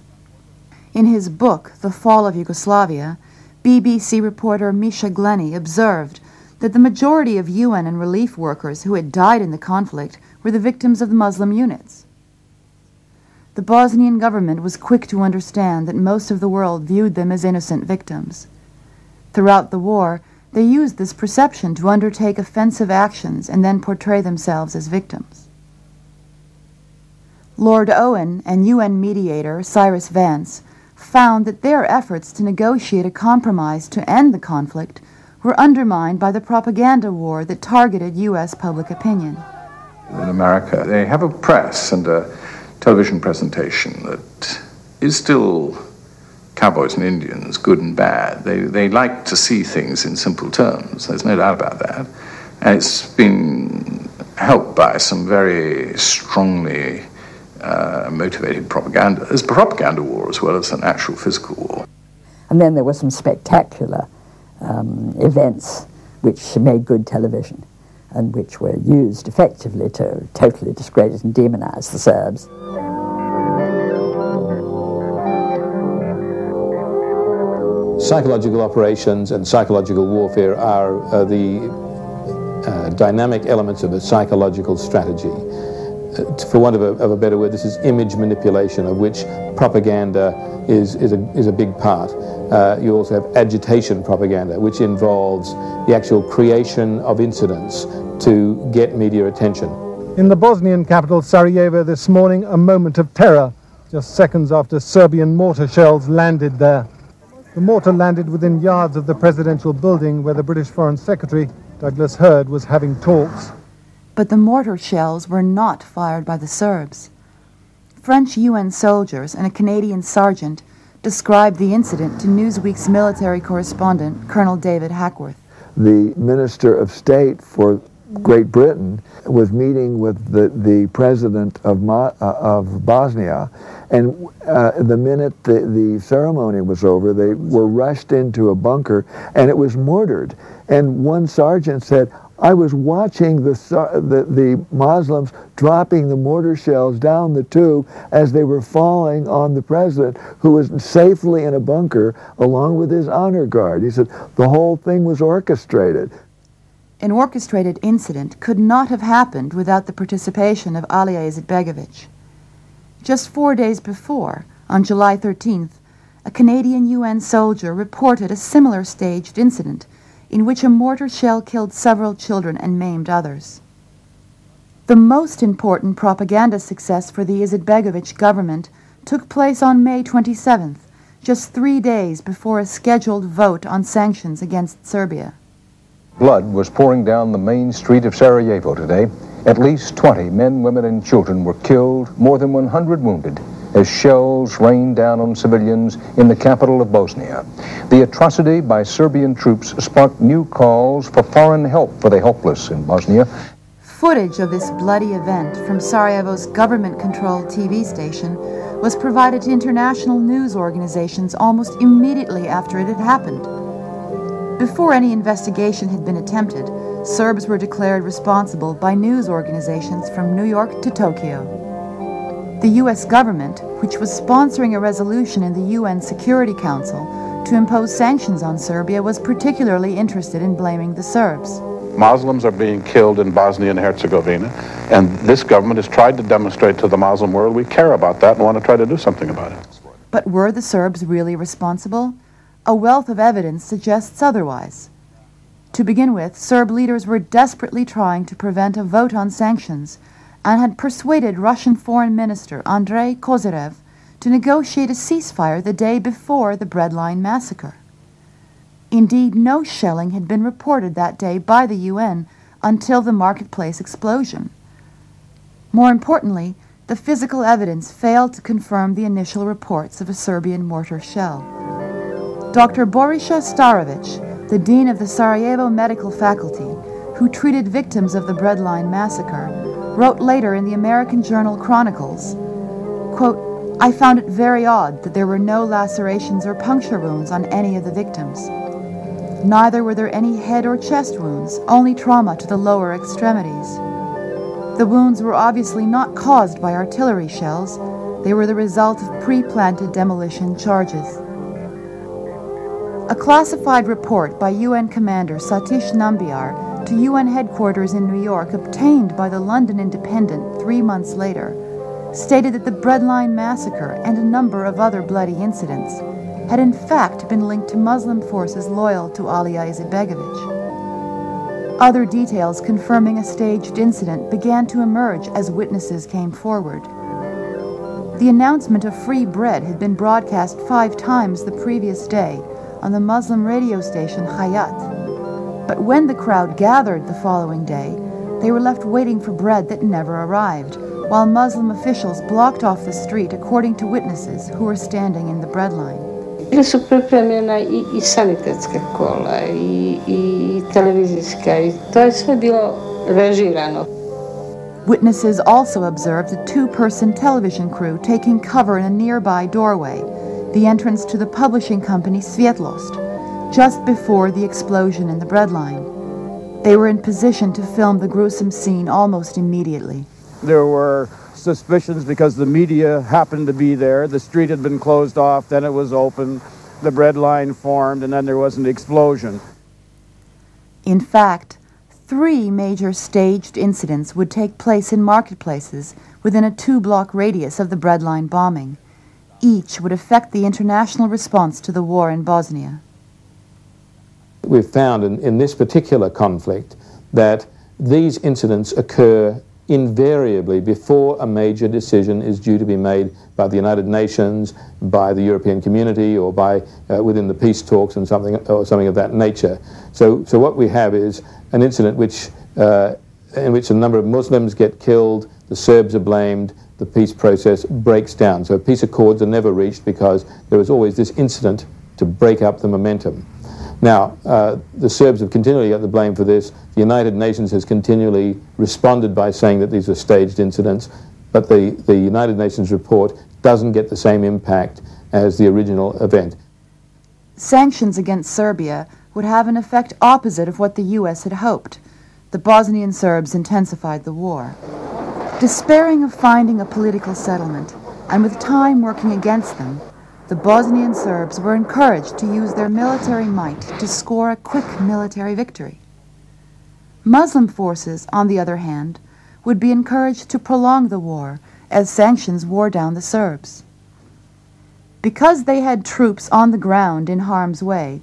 In his book, The Fall of Yugoslavia, BBC reporter Misha Glenny observed that the majority of UN and relief workers who had died in the conflict were the victims of the Muslim units. The Bosnian government was quick to understand that most of the world viewed them as innocent victims. Throughout the war, they used this perception to undertake offensive actions and then portray themselves as victims. Lord Owen and UN mediator Cyrus Vance found that their efforts to negotiate a compromise to end the conflict were undermined by the propaganda war that targeted U.S. public opinion. In America, they have a press and a television presentation that is still cowboys and Indians, good and bad. They, they like to see things in simple terms, there's no doubt about that. And it's been helped by some very strongly uh, motivated propaganda. There's propaganda war as well as an actual physical war. And then there were some spectacular um, events which made good television and which were used effectively to totally discredit and demonize the Serbs. Psychological operations and psychological warfare are uh, the uh, dynamic elements of a psychological strategy. Uh, for want of a, of a, better word, this is image manipulation, of which propaganda is, is, a, is a big part. Uh, you also have agitation propaganda, which involves the actual creation of incidents to get media attention. In the Bosnian capital, Sarajevo, this morning, a moment of terror, just seconds after Serbian mortar shells landed there. The mortar landed within yards of the presidential building where the British Foreign Secretary, Douglas Hurd, was having talks but the mortar shells were not fired by the Serbs. French UN soldiers and a Canadian sergeant described the incident to Newsweek's military correspondent, Colonel David Hackworth. The Minister of State for Great Britain was meeting with the, the president of, Mo, uh, of Bosnia, and uh, the minute the, the ceremony was over, they were rushed into a bunker, and it was mortared. And one sergeant said, I was watching the, the, the, Muslims dropping the mortar shells down the tube as they were falling on the president, who was safely in a bunker along with his honor guard. He said the whole thing was orchestrated. An orchestrated incident could not have happened without the participation of Alija Izetbegovic. Just four days before, on July 13th, a Canadian UN soldier reported a similar staged incident in which a mortar shell killed several children and maimed others. The most important propaganda success for the Izetbegovic government took place on May 27th, just three days before a scheduled vote on sanctions against Serbia. Blood was pouring down the main street of Sarajevo today. At least 20 men, women, and children were killed, more than 100 wounded as shells rained down on civilians in the capital of Bosnia. The atrocity by Serbian troops sparked new calls for foreign help for the helpless in Bosnia. Footage of this bloody event from Sarajevo's government-controlled TV station was provided to international news organizations almost immediately after it had happened. Before any investigation had been attempted, Serbs were declared responsible by news organizations from New York to Tokyo. The U.S. government, which was sponsoring a resolution in the UN Security Council to impose sanctions on Serbia, was particularly interested in blaming the Serbs. Muslims are being killed in Bosnia and Herzegovina, and this government has tried to demonstrate to the Muslim world we care about that and want to try to do something about it. But were the Serbs really responsible? A wealth of evidence suggests otherwise. To begin with, Serb leaders were desperately trying to prevent a vote on sanctions and had persuaded Russian Foreign Minister Andrei Kozyrev to negotiate a ceasefire the day before the Breadline massacre. Indeed, no shelling had been reported that day by the UN until the marketplace explosion. More importantly, the physical evidence failed to confirm the initial reports of a Serbian mortar shell. Dr. Borisa Starovic, the dean of the Sarajevo Medical Faculty, who treated victims of the Breadline massacre, wrote later in the American journal Chronicles, quote, I found it very odd that there were no lacerations or puncture wounds on any of the victims. Neither were there any head or chest wounds, only trauma to the lower extremities. The wounds were obviously not caused by artillery shells, they were the result of pre-planted demolition charges. A classified report by UN Commander Satish Nambiar to UN headquarters in New York obtained by the London Independent three months later stated that the Breadline massacre and a number of other bloody incidents had in fact been linked to Muslim forces loyal to Alija Izetbegovic. Other details confirming a staged incident began to emerge as witnesses came forward. The announcement of free bread had been broadcast five times the previous day on the Muslim radio station Hayat. But when the crowd gathered the following day, they were left waiting for bread that never arrived, while Muslim officials blocked off the street according to witnesses who were standing in the bread line. Bili su pripremljena i, i sanitetska kola i, i televizijska i to je sve bilo režirano. Witnesses also observed a two-person television crew taking cover in a nearby doorway, the entrance to the publishing company Svjetlost just before the explosion in the breadline. They were in position to film the gruesome scene almost immediately. There were suspicions because the media happened to be there. The street had been closed off, then it was open, the breadline formed, and then there was an explosion. In fact, three major staged incidents would take place in marketplaces within a two-block radius of the breadline bombing. Each would affect the international response to the war in Bosnia we've found in, in this particular conflict that these incidents occur invariably before a major decision is due to be made by the United Nations, by the European community, or by uh, within the peace talks and something or something of that nature. So, so what we have is an incident which, uh, in which a number of Muslims get killed, the Serbs are blamed, the peace process breaks down. So peace accords are never reached because there is always this incident to break up the momentum. Now, uh, the Serbs have continually got the blame for this. The United Nations has continually responded by saying that these are staged incidents, but the, the United Nations report doesn't get the same impact as the original event. Sanctions against Serbia would have an effect opposite of what the U.S. had hoped. The Bosnian Serbs intensified the war. Despairing of finding a political settlement, and with time working against them, the Bosnian Serbs were encouraged to use their military might to score a quick military victory. Muslim forces, on the other hand, would be encouraged to prolong the war as sanctions wore down the Serbs. Because they had troops on the ground in harm's way,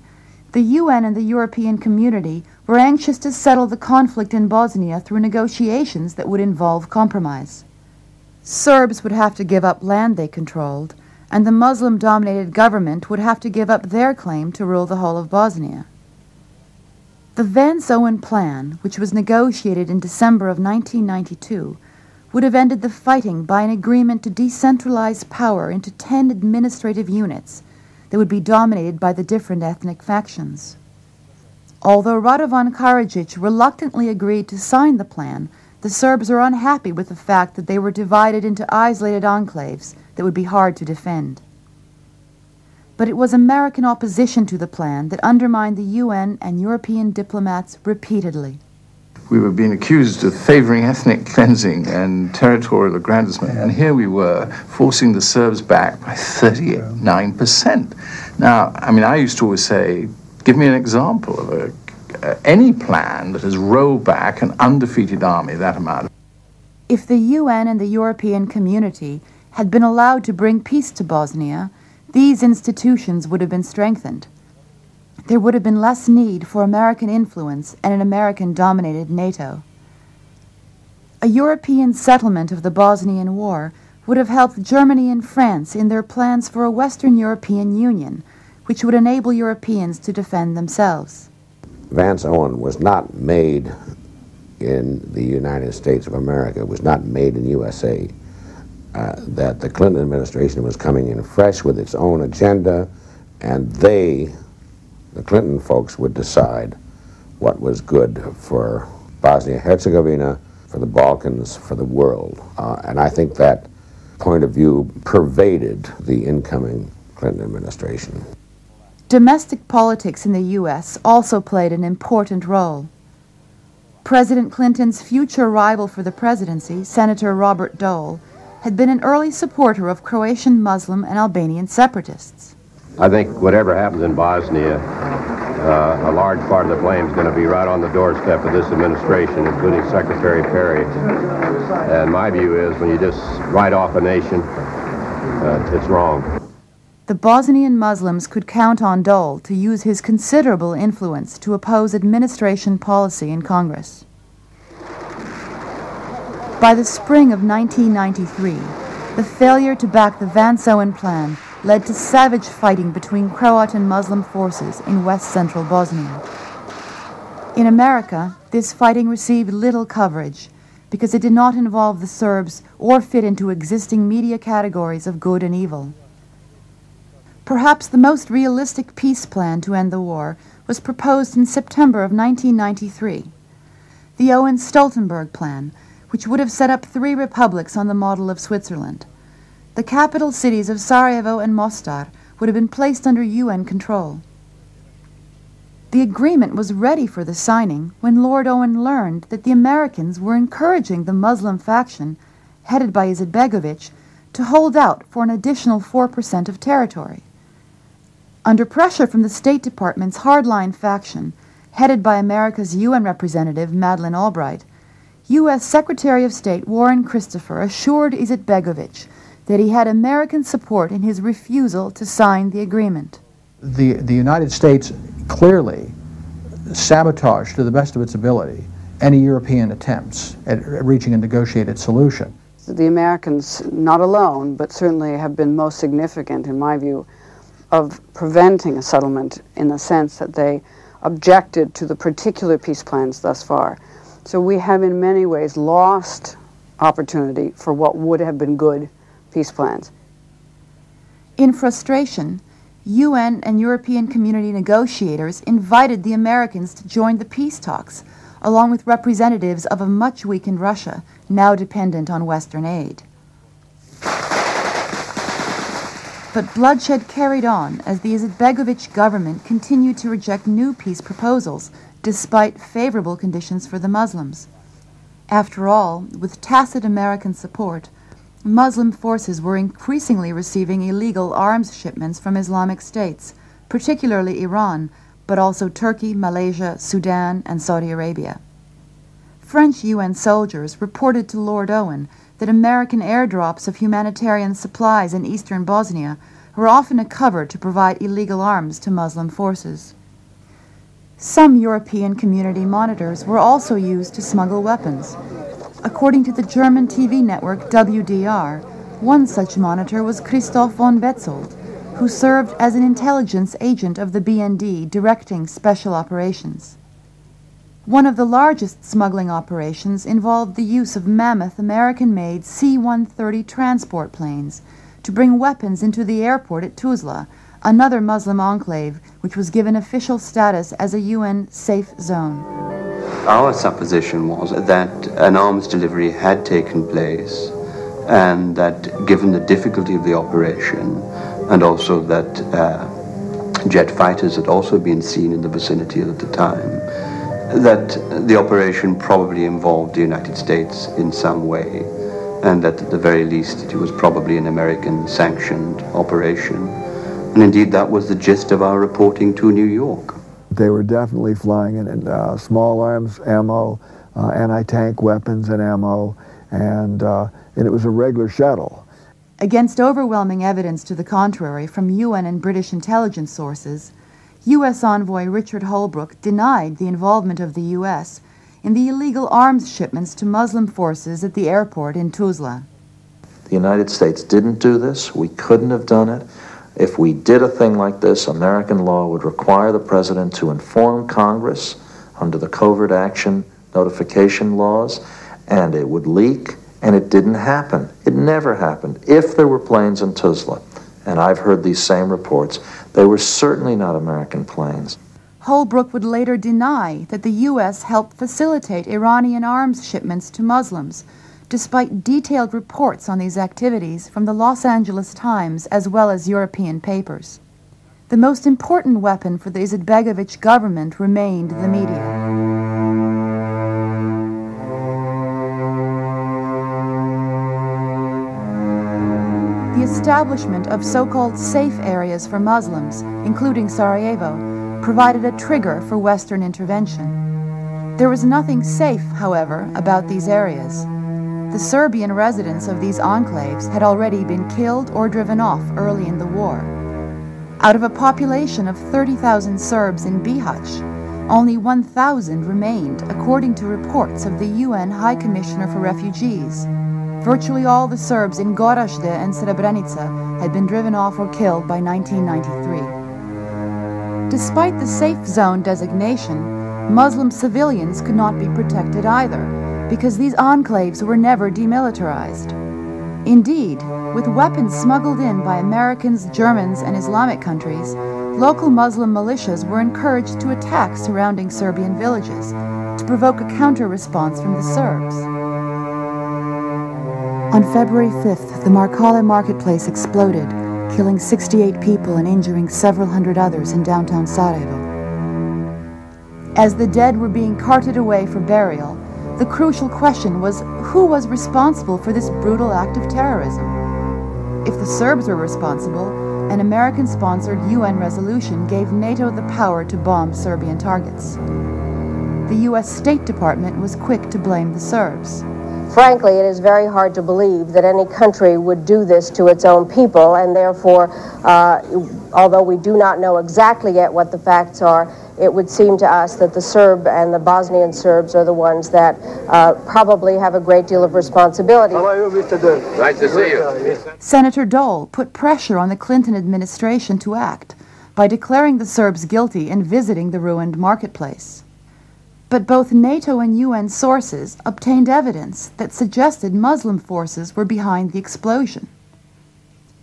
the UN and the European community were anxious to settle the conflict in Bosnia through negotiations that would involve compromise. Serbs would have to give up land they controlled, and the Muslim dominated government would have to give up their claim to rule the whole of Bosnia. The Vance Owen Plan, which was negotiated in December of 1992, would have ended the fighting by an agreement to decentralize power into ten administrative units that would be dominated by the different ethnic factions. Although Radovan Karadzic reluctantly agreed to sign the plan, the Serbs are unhappy with the fact that they were divided into isolated enclaves that would be hard to defend. But it was American opposition to the plan that undermined the UN and European diplomats repeatedly. We were being accused of favoring ethnic cleansing and territorial aggrandizement, and here we were forcing the Serbs back by 39%. Now, I mean, I used to always say, give me an example of a, uh, any plan that has rolled back an undefeated army that amount. If the UN and the European community had been allowed to bring peace to Bosnia, these institutions would have been strengthened. There would have been less need for American influence and an American dominated NATO. A European settlement of the Bosnian War would have helped Germany and France in their plans for a Western European Union, which would enable Europeans to defend themselves. Vance Owen was not made in the United States of America, was not made in USA uh, that the Clinton administration was coming in fresh with its own agenda, and they, the Clinton folks, would decide what was good for Bosnia-Herzegovina, for the Balkans, for the world. Uh, and I think that point of view pervaded the incoming Clinton administration. Domestic politics in the U.S. also played an important role. President Clinton's future rival for the presidency, Senator Robert Dole, had been an early supporter of Croatian Muslim and Albanian separatists. I think whatever happens in Bosnia, uh, a large part of the blame is going to be right on the doorstep of this administration, including Secretary Perry. And my view is when you just write off a nation, uh, it's wrong. The Bosnian Muslims could count on Dole to use his considerable influence to oppose administration policy in Congress. By the spring of 1993, the failure to back the Vance Owen plan led to savage fighting between Croat and Muslim forces in west central Bosnia. In America, this fighting received little coverage because it did not involve the Serbs or fit into existing media categories of good and evil. Perhaps the most realistic peace plan to end the war was proposed in September of 1993. The Owen Stoltenberg Plan, which would have set up three republics on the model of Switzerland. The capital cities of Sarajevo and Mostar would have been placed under UN control. The agreement was ready for the signing when Lord Owen learned that the Americans were encouraging the Muslim faction, headed by Izetbegovic, to hold out for an additional 4% of territory. Under pressure from the State Department's hardline faction, headed by America's UN representative Madeleine Albright, U.S. Secretary of State Warren Christopher assured Izetbegovic that he had American support in his refusal to sign the agreement. The, the United States clearly sabotaged to the best of its ability any European attempts at reaching a negotiated solution. The Americans, not alone, but certainly have been most significant, in my view, of preventing a settlement in the sense that they objected to the particular peace plans thus far. So we have in many ways lost opportunity for what would have been good peace plans. In frustration, UN and European community negotiators invited the Americans to join the peace talks, along with representatives of a much weakened Russia, now dependent on Western aid. But bloodshed carried on as the Izetbegovic government continued to reject new peace proposals, despite favorable conditions for the Muslims. After all, with tacit American support, Muslim forces were increasingly receiving illegal arms shipments from Islamic states, particularly Iran, but also Turkey, Malaysia, Sudan, and Saudi Arabia. French UN soldiers reported to Lord Owen that American airdrops of humanitarian supplies in eastern Bosnia were often a cover to provide illegal arms to Muslim forces. Some European community monitors were also used to smuggle weapons. According to the German TV network WDR, one such monitor was Christoph von Betzold, who served as an intelligence agent of the BND directing special operations. One of the largest smuggling operations involved the use of mammoth American made C 130 transport planes to bring weapons into the airport at Tuzla, another Muslim enclave which was given official status as a UN safe zone. Our supposition was that an arms delivery had taken place and that given the difficulty of the operation and also that uh, jet fighters had also been seen in the vicinity at the time, that the operation probably involved the United States in some way, and that at the very least it was probably an American sanctioned operation. And indeed, that was the gist of our reporting to New York. They were definitely flying in, in uh, small arms ammo, uh, anti-tank weapons and ammo, and, uh, and it was a regular shuttle. Against overwhelming evidence to the contrary from UN and British intelligence sources, U.S. envoy Richard Holbrooke denied the involvement of the U.S. in the illegal arms shipments to Muslim forces at the airport in Tuzla. The United States didn't do this. We couldn't have done it. If we did a thing like this, American law would require the president to inform Congress under the covert action notification laws, and it would leak, and it didn't happen. It never happened. If there were planes in Tuzla, and I've heard these same reports, they were certainly not American planes. Holbrooke would later deny that the U.S. helped facilitate Iranian arms shipments to Muslims, despite detailed reports on these activities from the Los Angeles Times as well as European papers. The most important weapon for the Izetbegovic government remained the media. The establishment of so-called safe areas for Muslims, including Sarajevo, provided a trigger for Western intervention. There was nothing safe, however, about these areas. The Serbian residents of these enclaves had already been killed or driven off early in the war. Out of a population of 30,000 Serbs in Bihać, only 1,000 remained, according to reports of the UN High Commissioner for Refugees. Virtually all the Serbs in Gorazde and Srebrenica had been driven off or killed by 1993. Despite the safe zone designation, Muslim civilians could not be protected either, because these enclaves were never demilitarized. Indeed, with weapons smuggled in by Americans, Germans, and Islamic countries, local Muslim militias were encouraged to attack surrounding Serbian villages to provoke a counter response from the Serbs. On February 5th, the Markale marketplace exploded, killing 68 people and injuring several hundred others in downtown Sarajevo. As the dead were being carted away for burial, the crucial question was who was responsible for this brutal act of terrorism? If the Serbs were responsible, an American sponsored UN resolution gave NATO the power to bomb Serbian targets. The U.S. State Department was quick to blame the Serbs. Frankly, it is very hard to believe that any country would do this to its own people, and therefore, uh, although we do not know exactly yet what the facts are, it would seem to us that the Serb and the Bosnian Serbs are the ones that uh, probably have a great deal of responsibility. How are you, Mr. Nice to see you. Senator Dole put pressure on the Clinton administration to act by declaring the Serbs guilty and visiting the ruined marketplace. But both NATO and UN sources obtained evidence that suggested Muslim forces were behind the explosion.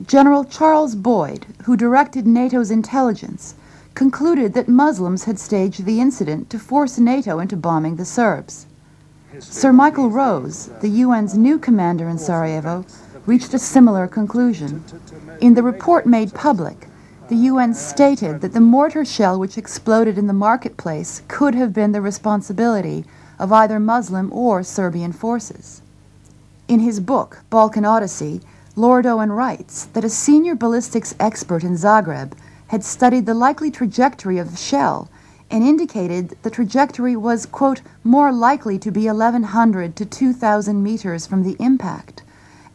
General Charles Boyd, who directed NATO's intelligence, concluded that Muslims had staged the incident to force NATO into bombing the Serbs. Sir Michael Rose, the UN's new commander in Sarajevo, reached a similar conclusion. In the report made public, the UN stated that the mortar shell which exploded in the marketplace could have been the responsibility of either Muslim or Serbian forces. In his book, Balkan Odyssey, Lord Owen writes that a senior ballistics expert in Zagreb had studied the likely trajectory of the shell and indicated the trajectory was, quote, more likely to be 1,100 to 2,000 meters from the impact,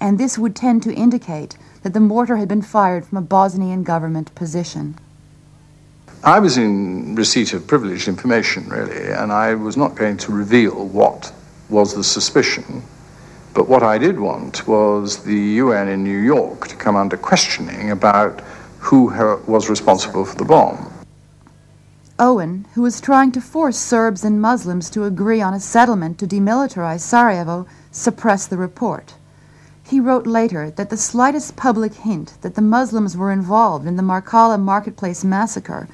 and this would tend to indicate that the mortar had been fired from a Bosnian government position. I was in receipt of privileged information, really, and I was not going to reveal what was the suspicion. But what I did want was the UN in New York to come under questioning about who was responsible for the bomb. Owen, who was trying to force Serbs and Muslims to agree on a settlement to demilitarize Sarajevo, suppressed the report. He wrote later that the slightest public hint that the Muslims were involved in the Markale marketplace massacre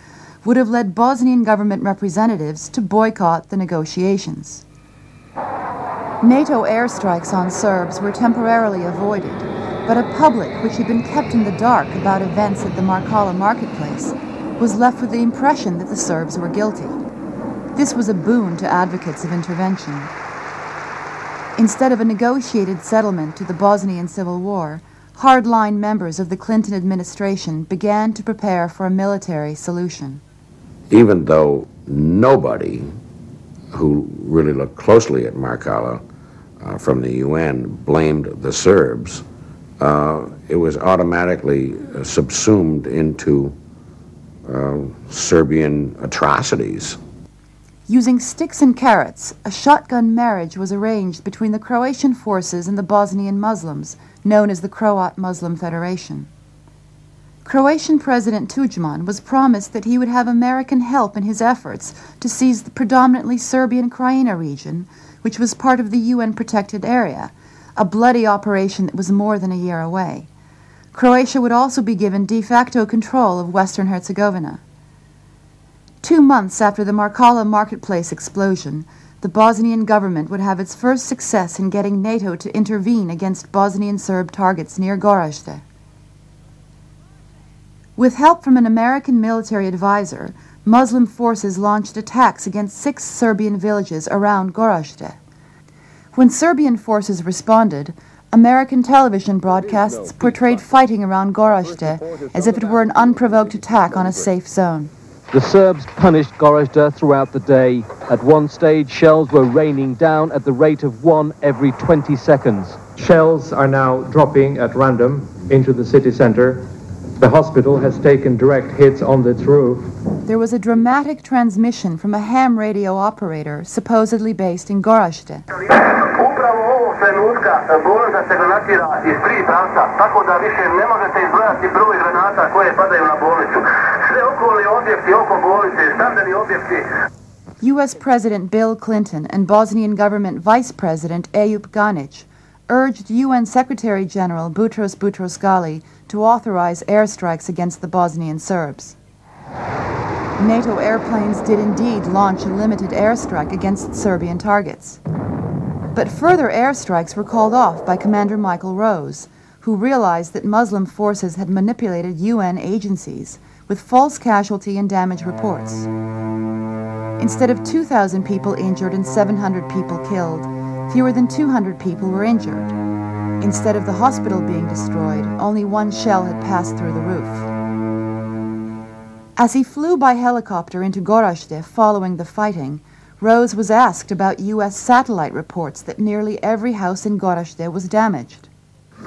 would have led Bosnian government representatives to boycott the negotiations. NATO airstrikes on Serbs were temporarily avoided, but a public which had been kept in the dark about events at the Markale marketplace was left with the impression that the Serbs were guilty. This was a boon to advocates of intervention. Instead of a negotiated settlement to the Bosnian Civil War, hardline members of the Clinton administration began to prepare for a military solution. Even though nobody who really looked closely at Markale uh, from the UN blamed the Serbs, uh, it was automatically uh, subsumed into uh, Serbian atrocities. Using sticks and carrots, a shotgun marriage was arranged between the Croatian forces and the Bosnian Muslims, known as the Croat Muslim Federation. Croatian President Tudjman was promised that he would have American help in his efforts to seize the predominantly Serbian Krajina region, which was part of the UN protected area, a bloody operation that was more than a year away. Croatia would also be given de facto control of Western Herzegovina. Two months after the Markale marketplace explosion, the Bosnian government would have its first success in getting NATO to intervene against Bosnian Serb targets near Gorazde. With help from an American military advisor, Muslim forces launched attacks against six Serbian villages around Gorazde. When Serbian forces responded, American television broadcasts portrayed fighting around Gorazde as if it were an unprovoked attack on a safe zone. The Serbs punished Gorazde throughout the day. At one stage, shells were raining down at the rate of one every 20 seconds. Shells are now dropping at random into the city center. The hospital has taken direct hits on its roof. There was a dramatic transmission from a ham radio operator supposedly based in Gorazde. U.S. President Bill Clinton and Bosnian government Vice President Ejup Ganic urged UN Secretary General Boutros Boutros Ghali to authorize airstrikes against the Bosnian Serbs. NATO airplanes did indeed launch a limited airstrike against Serbian targets. But further airstrikes were called off by Commander Michael Rose, who realized that Muslim forces had manipulated UN agencies with false casualty and damage reports. Instead of 2,000 people injured and 700 people killed, fewer than 200 people were injured. Instead of the hospital being destroyed, only one shell had passed through the roof. As he flew by helicopter into Gorazde following the fighting, Rose was asked about U.S. satellite reports that nearly every house in Gorazde was damaged.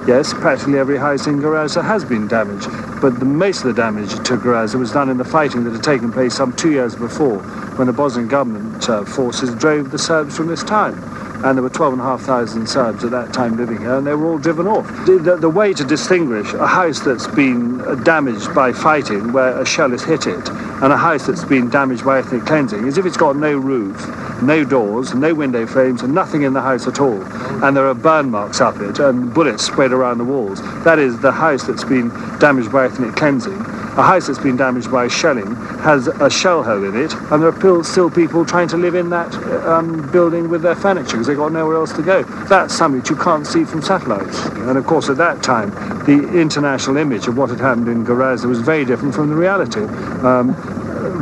Yes, practically every house in Gorazde has been damaged, but the most of the damage to Gorazde was done in the fighting that had taken place some two years before, when the Bosnian government uh, forces drove the Serbs from this town and there were 12,500 Serbs at that time living here, and they were all driven off. The, the, way to distinguish a house that's been damaged by fighting, where a shell has hit it, and a house that's been damaged by ethnic cleansing, is if it's got no roof, no doors, no window frames, and nothing in the house at all. And there are burn marks up it and bullets spread around the walls. That is the house that's been damaged by ethnic cleansing. A house that's been damaged by shelling has a shell hole in it, and there are still people trying to live in that um, building with their furniture because they've got nowhere else to go. That's something you can't see from satellites. And of course, at that time, the international image of what had happened in Gorazde was very different from the reality. Um,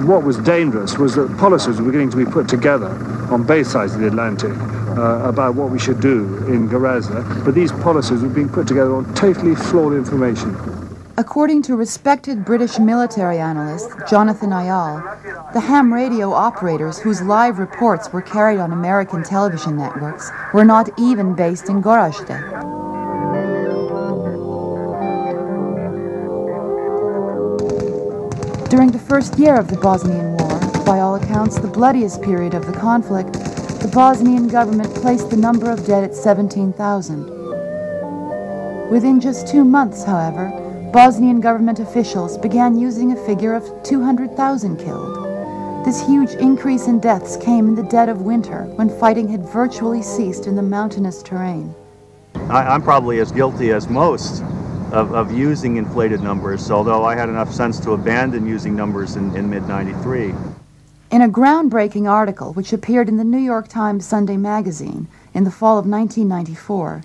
what was dangerous was that policies were beginning to be put together on both sides of the Atlantic uh, about what we should do in Gorazde, but these policies were being put together on totally flawed information. According to respected British military analyst Jonathan Eyal, the ham radio operators whose live reports were carried on American television networks were not even based in Gorazde. During the first year of the Bosnian War, by all accounts the bloodiest period of the conflict, the Bosnian government placed the number of dead at 17,000. Within just two months, however, Bosnian government officials began using a figure of 200,000 killed. This huge increase in deaths came in the dead of winter when fighting had virtually ceased in the mountainous terrain. I, am probably as guilty as most of, of, using inflated numbers, although I had enough sense to abandon using numbers in, in mid 93. In a groundbreaking article which appeared in the New York Times Sunday magazine in the fall of 1994,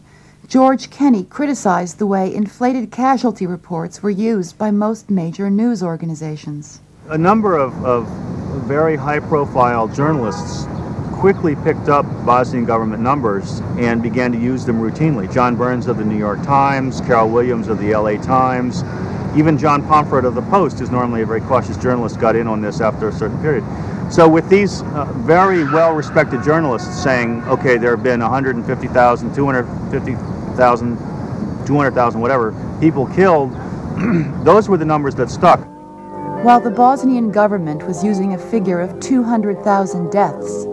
George Kenney criticized the way inflated casualty reports were used by most major news organizations. A number of, of very high profile journalists quickly picked up Bosnian government numbers and began to use them routinely. John Burns of the New York Times, Carol Williams of the LA Times, even John Pomfret of the Post, who's normally a very cautious journalist, got in on this after a certain period. So with these uh, very well-respected journalists saying, okay, there have been 150,000, 250,000 200,000, whatever, people killed, those were the numbers that stuck. While the Bosnian government was using a figure of 200,000 deaths,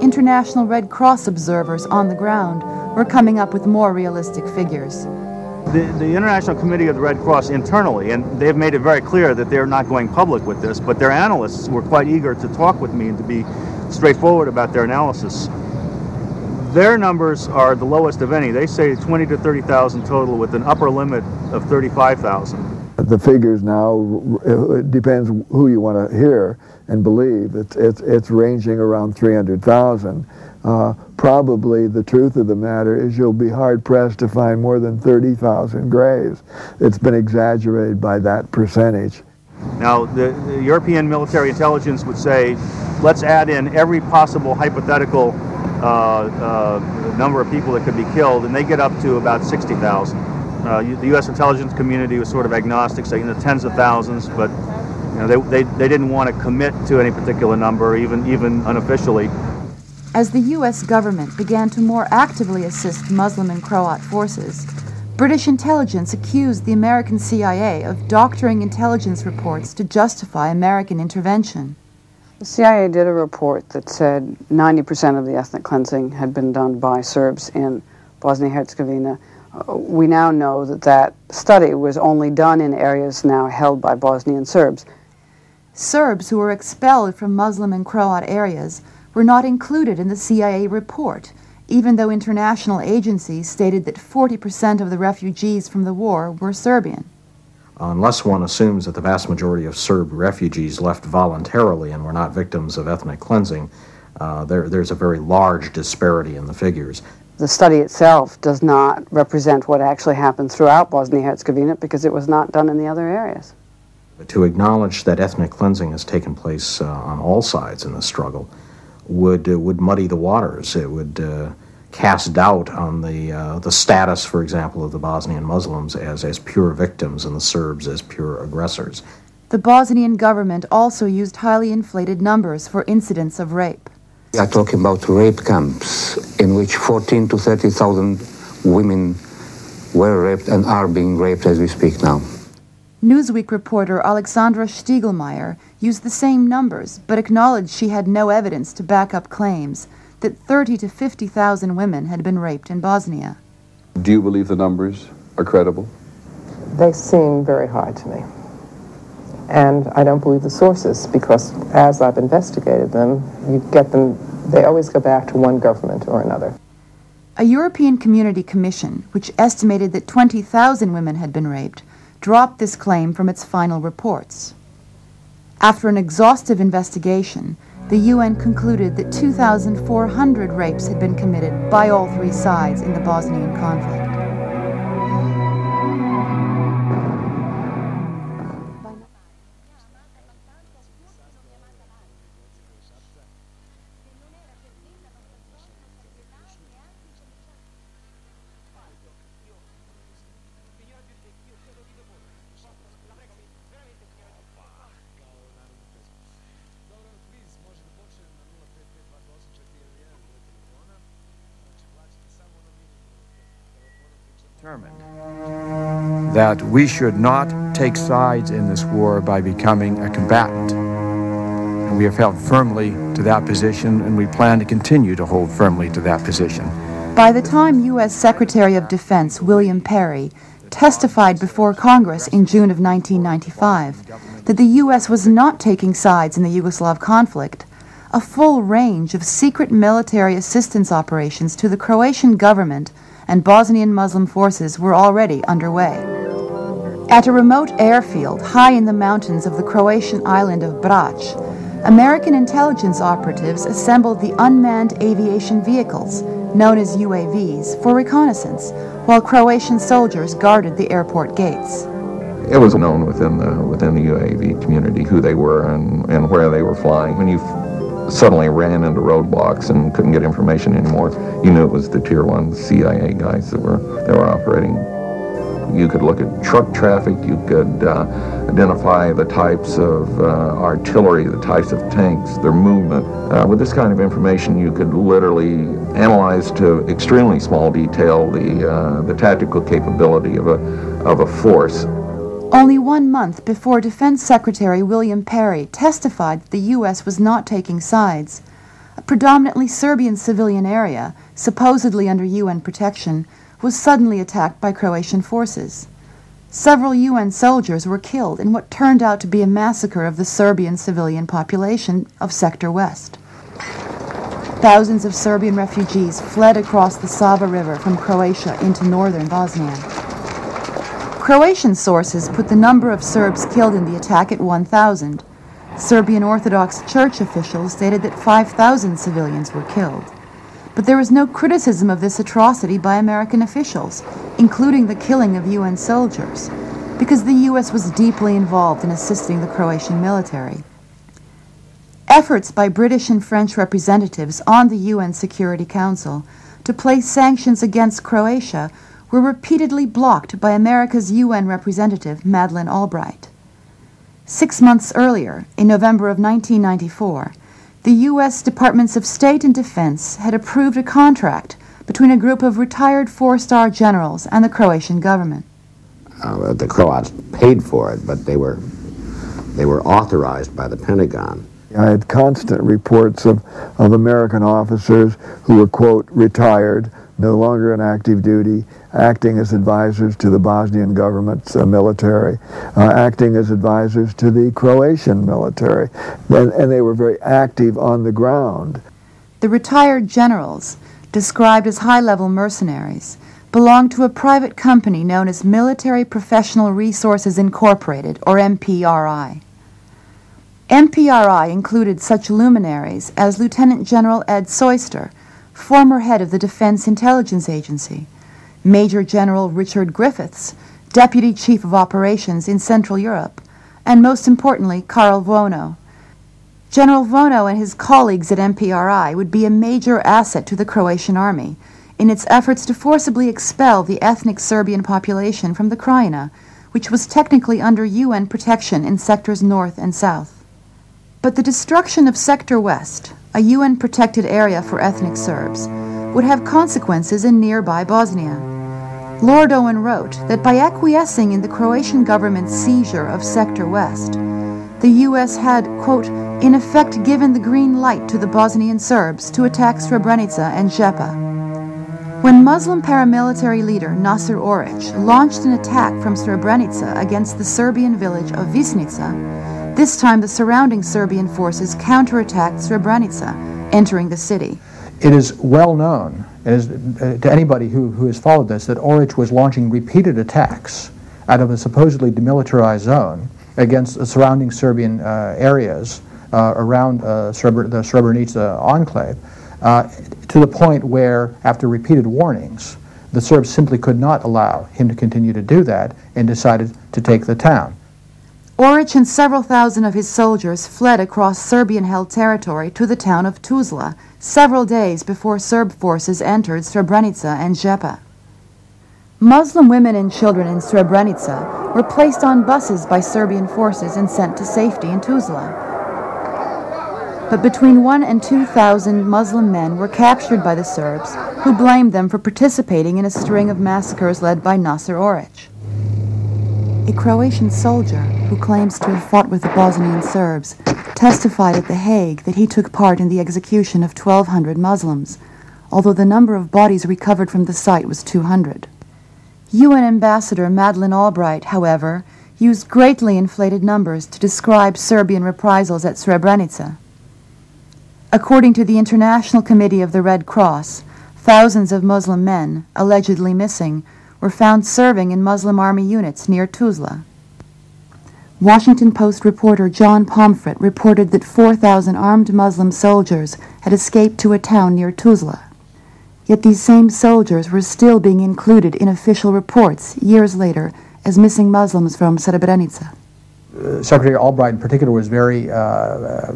International Red Cross observers on the ground were coming up with more realistic figures. The, the, International Committee of the Red Cross internally, and they've made it very clear that they're not going public with this, but their analysts were quite eager to talk with me and to be straightforward about their analysis. Their numbers are the lowest of any. They say 20 to 30,000 total with an upper limit of 35,000. The figures now, it depends who you want to hear and believe. It's, it's, it's ranging around 300,000. Uh, probably the truth of the matter is you'll be hard pressed to find more than 30,000 graves. It's been exaggerated by that percentage. Now, the, the European military intelligence would say, let's add in every possible hypothetical uh, uh, number of people that could be killed, and they get up to about 60,000. Uh, the U.S. intelligence community was sort of agnostic, saying the tens of thousands, but you know, they, they, they didn't want to commit to any particular number, even, even unofficially. As the U.S. government began to more actively assist Muslim and Croat forces, British intelligence accused the American CIA of doctoring intelligence reports to justify American intervention. The CIA did a report that said 90% of the ethnic cleansing had been done by Serbs in Bosnia-Herzegovina. Uh, we now know that that study was only done in areas now held by Bosnian Serbs. Serbs who were expelled from Muslim and Croat areas were not included in the CIA report, even though international agencies stated that 40% of the refugees from the war were Serbian unless one assumes that the vast majority of Serb refugees left voluntarily and were not victims of ethnic cleansing, uh, there, there's a very large disparity in the figures. The study itself does not represent what actually happened throughout Bosnia-Herzegovina because it was not done in the other areas. But to acknowledge that ethnic cleansing has taken place uh, on all sides in the struggle would, uh, would muddy the waters. It would uh, cast doubt on the, uh, the status, for example, of the Bosnian Muslims as, as pure victims and the Serbs as pure aggressors. The Bosnian government also used highly inflated numbers for incidents of rape. We are talking about rape camps in which 14 to 30,000 women were raped and are being raped as we speak now. Newsweek reporter Alexandra Stiglmayer used the same numbers, but acknowledged she had no evidence to back up claims that 30 to 50,000 women had been raped in Bosnia. Do you believe the numbers are credible? They seem very high to me. and I don't believe the sources because as I've investigated them, you get them, they always go back to one government or another. A European Community Commission, which estimated that 20,000 women had been raped, dropped this claim from its final reports. After an exhaustive investigation, the UN concluded that 2,400 rapes had been committed by all three sides in the Bosnian conflict. That we should not take sides in this war by becoming a combatant. And we have held firmly to that position, and we plan to continue to hold firmly to that position. By the time U.S. Secretary of Defense William Perry testified before Congress in June of 1995 that the U.S. was not taking sides in the Yugoslav conflict, a full range of secret military assistance operations to the Croatian government and Bosnian Muslim forces were already underway. At a remote airfield high in the mountains of the Croatian island of Brač, American intelligence operatives assembled the unmanned aviation vehicles, known as UAVs, for reconnaissance, while Croatian soldiers guarded the airport gates. It was known within the within the UAV community who they were and, and where they were flying. When you suddenly ran into roadblocks and couldn't get information anymore, you knew it was the tier one CIA guys that were that were operating. You could look at truck traffic. You could uh, identify the types of uh, artillery, the types of tanks, their movement. Uh, with this kind of information, you could literally analyze to extremely small detail the uh, the tactical capability of a of a force. Only one month before Defense Secretary William Perry testified that the U.S. was not taking sides, a predominantly Serbian civilian area, supposedly under UN protection, was suddenly attacked by Croatian forces. Several UN soldiers were killed in what turned out to be a massacre of the Serbian civilian population of Sector West. Thousands of Serbian refugees fled across the Sava River from Croatia into northern Bosnia. Croatian sources put the number of Serbs killed in the attack at 1,000. Serbian Orthodox Church officials stated that 5,000 civilians were killed. But there was no criticism of this atrocity by American officials, including the killing of UN soldiers, because the U.S. was deeply involved in assisting the Croatian military. Efforts by British and French representatives on the UN Security Council to place sanctions against Croatia were repeatedly blocked by America's UN representative, Madeleine Albright. Six months earlier, in November of 1994, the U.S. Departments of State and Defense had approved a contract between a group of retired four-star generals and the Croatian government. Uh, the Croats paid for it, but they were they were authorized by the Pentagon. I had constant reports of, of American officers who were, quote, retired, no longer in active duty, acting as advisors to the Bosnian government's uh, military, uh, acting as advisors to the Croatian military, and, and they were very active on the ground. The retired generals, described as high-level mercenaries, belonged to a private company known as Military Professional Resources Incorporated, or MPRI. MPRI included such luminaries as Lieutenant General Ed Soyster, former head of the Defense Intelligence Agency, Major General Richard Griffiths, Deputy Chief of Operations in Central Europe, and most importantly, Carl Vuono. General Vuono and his colleagues at MPRI would be a major asset to the Croatian army in its efforts to forcibly expel the ethnic Serbian population from the Krajina, which was technically under UN protection in sectors north and south. But the destruction of Sector West, a UN protected area for ethnic Serbs, would have consequences in nearby Bosnia. Lord Owen wrote that by acquiescing in the Croatian government's seizure of Sector West, the U.S. had, quote, in effect given the green light to the Bosnian Serbs to attack Srebrenica and Zepa. When Muslim paramilitary leader Naser Oric launched an attack from Srebrenica against the Serbian village of Višnjica, this time the surrounding Serbian forces counterattacked Srebrenica, entering the city. It is well known uh, to anybody who, who has followed this that Oric was launching repeated attacks out of a supposedly demilitarized zone against the surrounding Serbian uh, areas uh, around uh, Srebr the Srebrenica enclave uh, to the point where, after repeated warnings, the Serbs simply could not allow him to continue to do that and decided to take the town. Oric and several thousand of his soldiers fled across Serbian-held territory to the town of Tuzla several days before Serb forces entered Srebrenica and Žepa. Muslim women and children in Srebrenica were placed on buses by Serbian forces and sent to safety in Tuzla but between one and 2,000 Muslim men were captured by the Serbs, who blamed them for participating in a string of massacres led by Naser Oric. A Croatian soldier, who claims to have fought with the Bosnian Serbs, testified at The Hague that he took part in the execution of 1,200 Muslims, although the number of bodies recovered from the site was 200. UN Ambassador Madeleine Albright, however, used greatly inflated numbers to describe Serbian reprisals at Srebrenica. According to the International Committee of the Red Cross, thousands of Muslim men, allegedly missing, were found serving in Muslim army units near Tuzla. Washington Post reporter John Pomfret reported that 4,000 armed Muslim soldiers had escaped to a town near Tuzla. Yet these same soldiers were still being included in official reports years later as missing Muslims from Srebrenica. Secretary Albright in particular was very uh, uh,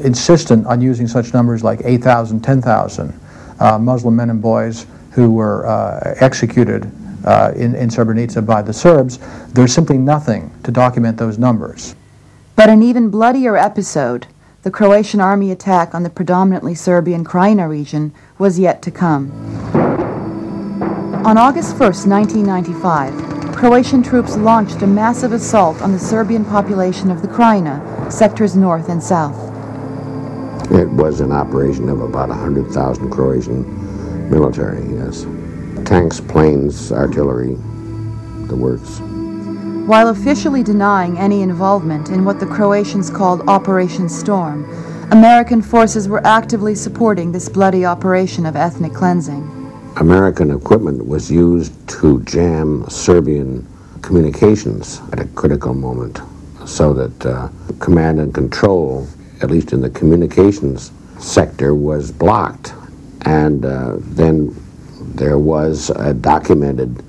insistent on using such numbers like 8,000, 10,000 uh, Muslim men and boys who were uh, executed uh, in, in Srebrenica by the Serbs. There's simply nothing to document those numbers. But an even bloodier episode, the Croatian army attack on the predominantly Serbian Krajina region, was yet to come. On August 1, 1995, Croatian troops launched a massive assault on the Serbian population of the Krajina, sectors north and south. It was an operation of about 100,000 Croatian military, yes. Tanks, planes, artillery, the works. While officially denying any involvement in what the Croatians called Operation Storm, American forces were actively supporting this bloody operation of ethnic cleansing. American equipment was used to jam Serbian communications at a critical moment so that uh, command and control, at least in the communications sector, was blocked. And uh, then there was a documented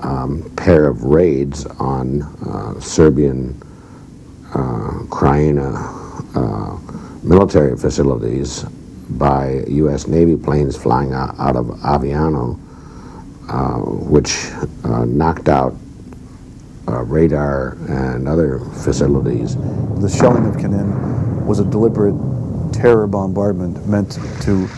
um, pair of raids on uh, Serbian uh, Krajina uh, military facilities by U.S. Navy planes flying out, of Aviano, uh, which uh, knocked out uh, radar and other facilities. The shelling of Knin was a deliberate terror bombardment meant to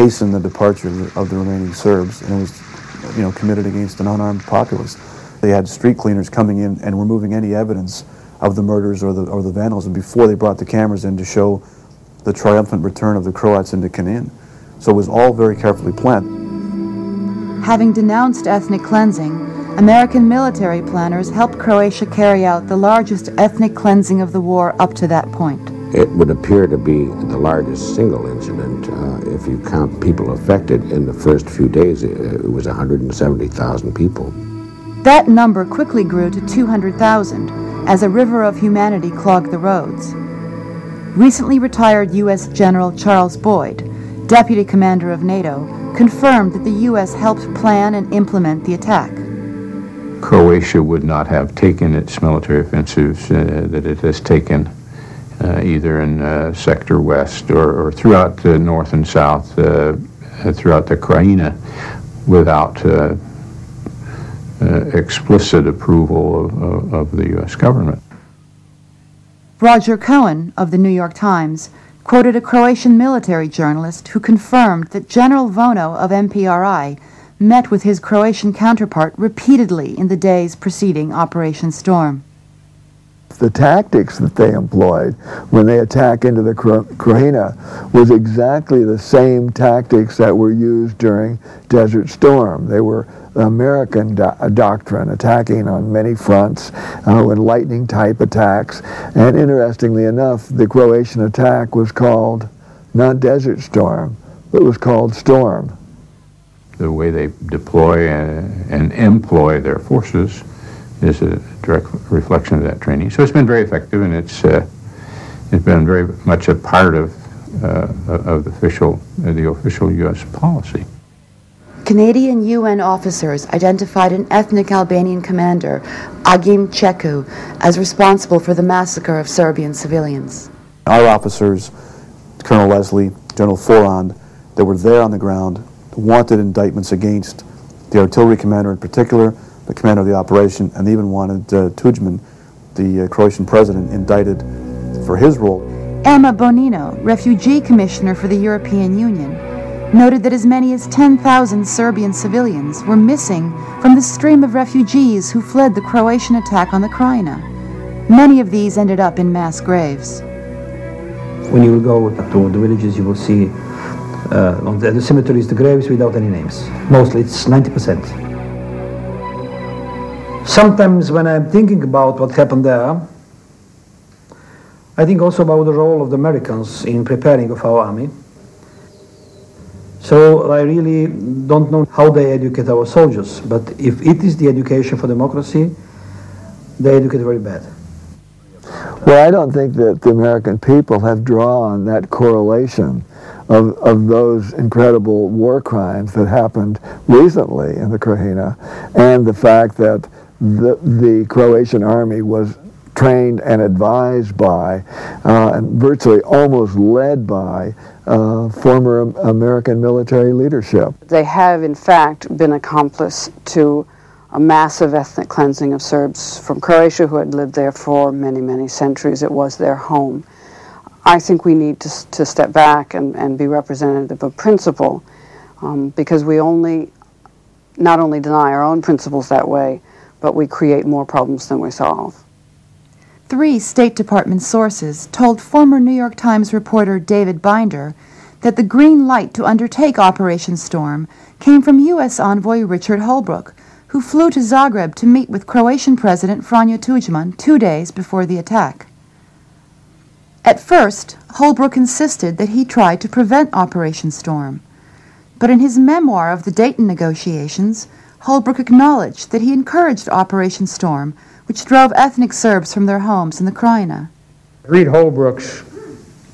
hasten the departure of the remaining Serbs, and it was, you know, committed against an unarmed populace. They had street cleaners coming in and removing any evidence of the murders or the, or the vandalism before they brought the cameras in to show the triumphant return of the Croats into Knin. So it was all very carefully planned. Having denounced ethnic cleansing, American military planners helped Croatia carry out the largest ethnic cleansing of the war up to that point. It would appear to be the largest single incident. Uh, if you count people affected in the first few days, it, was 170,000 people. That number quickly grew to 200,000 as a river of humanity clogged the roads. Recently retired U.S. General Charles Boyd, Deputy Commander of NATO, confirmed that the U.S. helped plan and implement the attack. Croatia would not have taken its military offensives uh, that it has taken uh, either in uh, Sector West or, or throughout the North and South, uh, throughout the Krajina, without uh, uh, explicit approval of, of the U.S. government. Roger Cohen of the New York Times quoted a Croatian military journalist who confirmed that General Vuono of MPRI met with his Croatian counterpart repeatedly in the days preceding Operation Storm. The tactics that they employed when they attack into the Krajina was exactly the same tactics that were used during Desert Storm. They were American do doctrine, attacking on many fronts, uh, with lightning type attacks. And interestingly enough, the Croatian attack was called not Desert Storm, but was called Storm. The way they deploy and, and employ their forces is a direct reflection of that training. So it's been very effective, and it's uh, it's been very much a part of uh, of the official uh, the official U.S. policy. Canadian UN officers identified an ethnic Albanian commander, Agim Ceku, as responsible for the massacre of Serbian civilians. Our officers, Colonel Leslie, General Forand, that were there on the ground, wanted indictments against the artillery commander in particular, the commander of the operation, and even wanted uh, Tudjman, the uh, Croatian president, indicted for his role. Emma Bonino, refugee commissioner for the European Union, noted that as many as 10,000 Serbian civilians were missing from the stream of refugees who fled the Croatian attack on the Krajina. Many of these ended up in mass graves. When you go to the villages, you will see uh, on the, the cemeteries the graves without any names. Mostly it's 90%. Sometimes when I'm thinking about what happened there, I think also about the role of the Americans in preparing of our army. So I really don't know how they educate our soldiers, but if it is the education for democracy, they educate very bad. Well, I don't think that the American people have drawn that correlation of, of those incredible war crimes that happened recently in the Krajina and the fact that the, the Croatian army was trained and advised by uh, and virtually almost led by uh, former American military leadership. They have, in fact, been accomplice to a massive ethnic cleansing of Serbs from Croatia who had lived there for many, many centuries. It was their home. I think we need to, to step back and, and be representative of principle um, because we only, not only deny our own principles that way, but we create more problems than we solve. Three State Department sources told former New York Times reporter David Binder that the green light to undertake Operation Storm came from U.S. envoy Richard Holbrooke, who flew to Zagreb to meet with Croatian President Franjo Tudjman two days before the attack. At first, Holbrooke insisted that he tried to prevent Operation Storm. But in his memoir of the Dayton negotiations, Holbrooke acknowledged that he encouraged Operation Storm which drove ethnic Serbs from their homes in the Krajina. Read Holbrooke's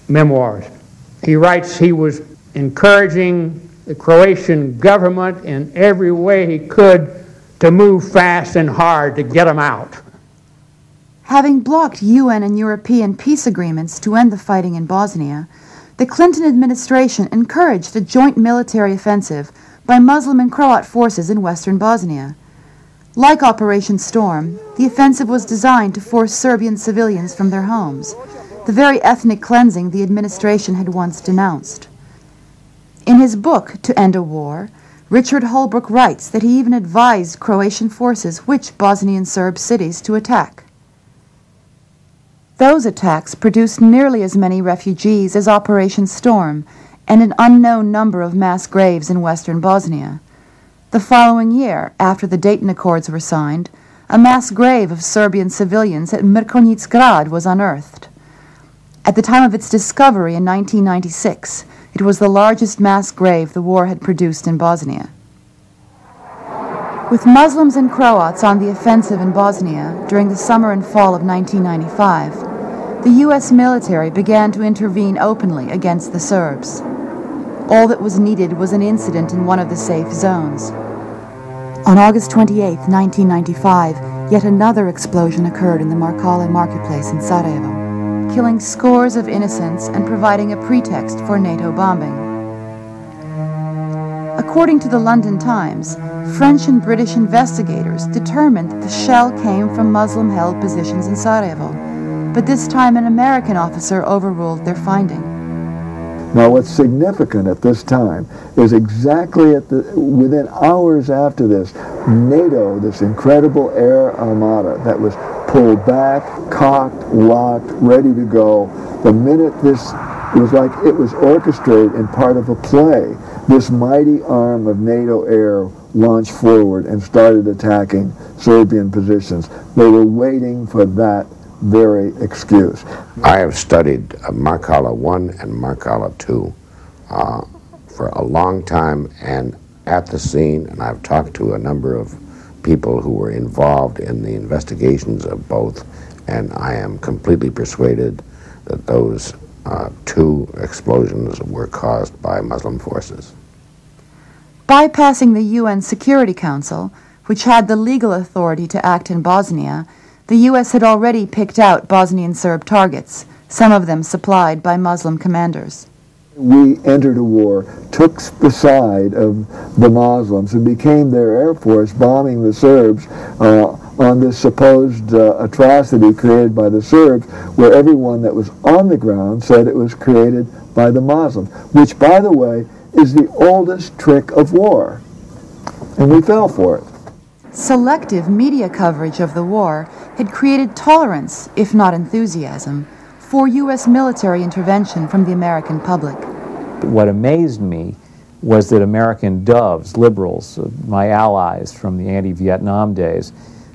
memoirs. He writes he was encouraging the Croatian government in every way he could to move fast and hard to get them out. Having blocked UN and European peace agreements to end the fighting in Bosnia, the Clinton administration encouraged a joint military offensive by Muslim and Croat forces in western Bosnia. Like Operation Storm, the offensive was designed to force Serbian civilians from their homes, the very ethnic cleansing the administration had once denounced. In his book, To End a War, Richard Holbrooke writes that he even advised Croatian forces which Bosnian Serb cities to attack. Those attacks produced nearly as many refugees as Operation Storm and an unknown number of mass graves in western Bosnia. The following year, after the Dayton Accords were signed, a mass grave of Serbian civilians at Mrkonjić Grad was unearthed. At the time of its discovery in 1996, it was the largest mass grave the war had produced in Bosnia. With Muslims and Croats on the offensive in Bosnia during the summer and fall of 1995, the U.S. military began to intervene openly against the Serbs. All that was needed was an incident in one of the safe zones. On August 28, 1995, yet another explosion occurred in the Markale marketplace in Sarajevo, killing scores of innocents and providing a pretext for NATO bombing. According to the London Times, French and British investigators determined that the shell came from Muslim held positions in Sarajevo, but this time an American officer overruled their finding. Now, what's significant at this time is exactly at the within hours after this, NATO, this incredible air armada that was pulled back, cocked, locked, ready to go. The minute this, it was like it was orchestrated and part of a play. This mighty arm of NATO air launched forward and started attacking Serbian positions. They were waiting for that very excuse. I have studied uh, Markale 1 and Markale 2 uh, for a long time and at the scene, and I've talked to a number of people who were involved in the investigations of both, and I am completely persuaded that those uh, two explosions were caused by Muslim forces. Bypassing the UN Security Council, which had the legal authority to act in Bosnia, the U.S. had already picked out Bosnian Serb targets, some of them supplied by Muslim commanders. We entered a war, took the side of the Muslims, and became their air force bombing the Serbs uh, on this supposed uh, atrocity created by the Serbs, where everyone that was on the ground said it was created by the Muslims, which, by the way, is the oldest trick of war. And we fell for it. Selective media coverage of the war had created tolerance, if not enthusiasm, for U.S. military intervention from the American public. What amazed me was that American doves, liberals, uh, my allies from the anti-Vietnam days,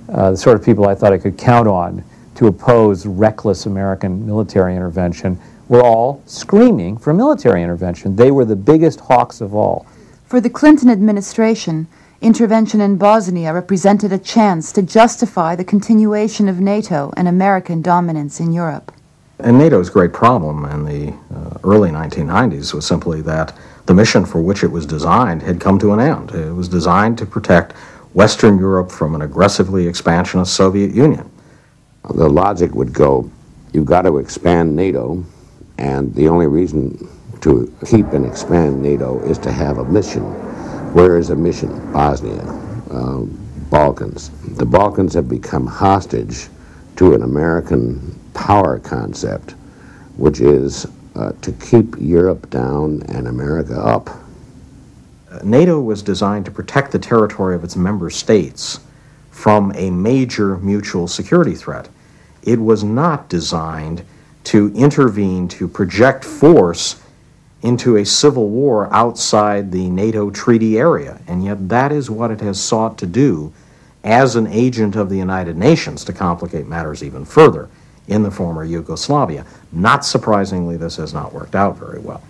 uh, the sort of people I thought I could count on to oppose reckless American military intervention, were all screaming for military intervention. They were the biggest hawks of all. For the Clinton administration, intervention in Bosnia represented a chance to justify the continuation of NATO and American dominance in Europe. And NATO's great problem in the uh, early 1990s was simply that the mission for which it was designed had come to an end. It was designed to protect Western Europe from an aggressively expansionist Soviet Union. The logic would go, you've got to expand NATO, and the only reason to keep and expand NATO is to have a mission. Where is a mission? Bosnia, uh, Balkans. The Balkans have become hostage to an American power concept, which is uh, to keep Europe down and America up. Uh, NATO was designed to protect the territory of its member states from a major mutual security threat. It was not designed to intervene to project force into a civil war outside the NATO treaty area, and yet that is what it has sought to do as an agent of the United Nations to complicate matters even further in the former Yugoslavia. Not surprisingly, this has not worked out very well.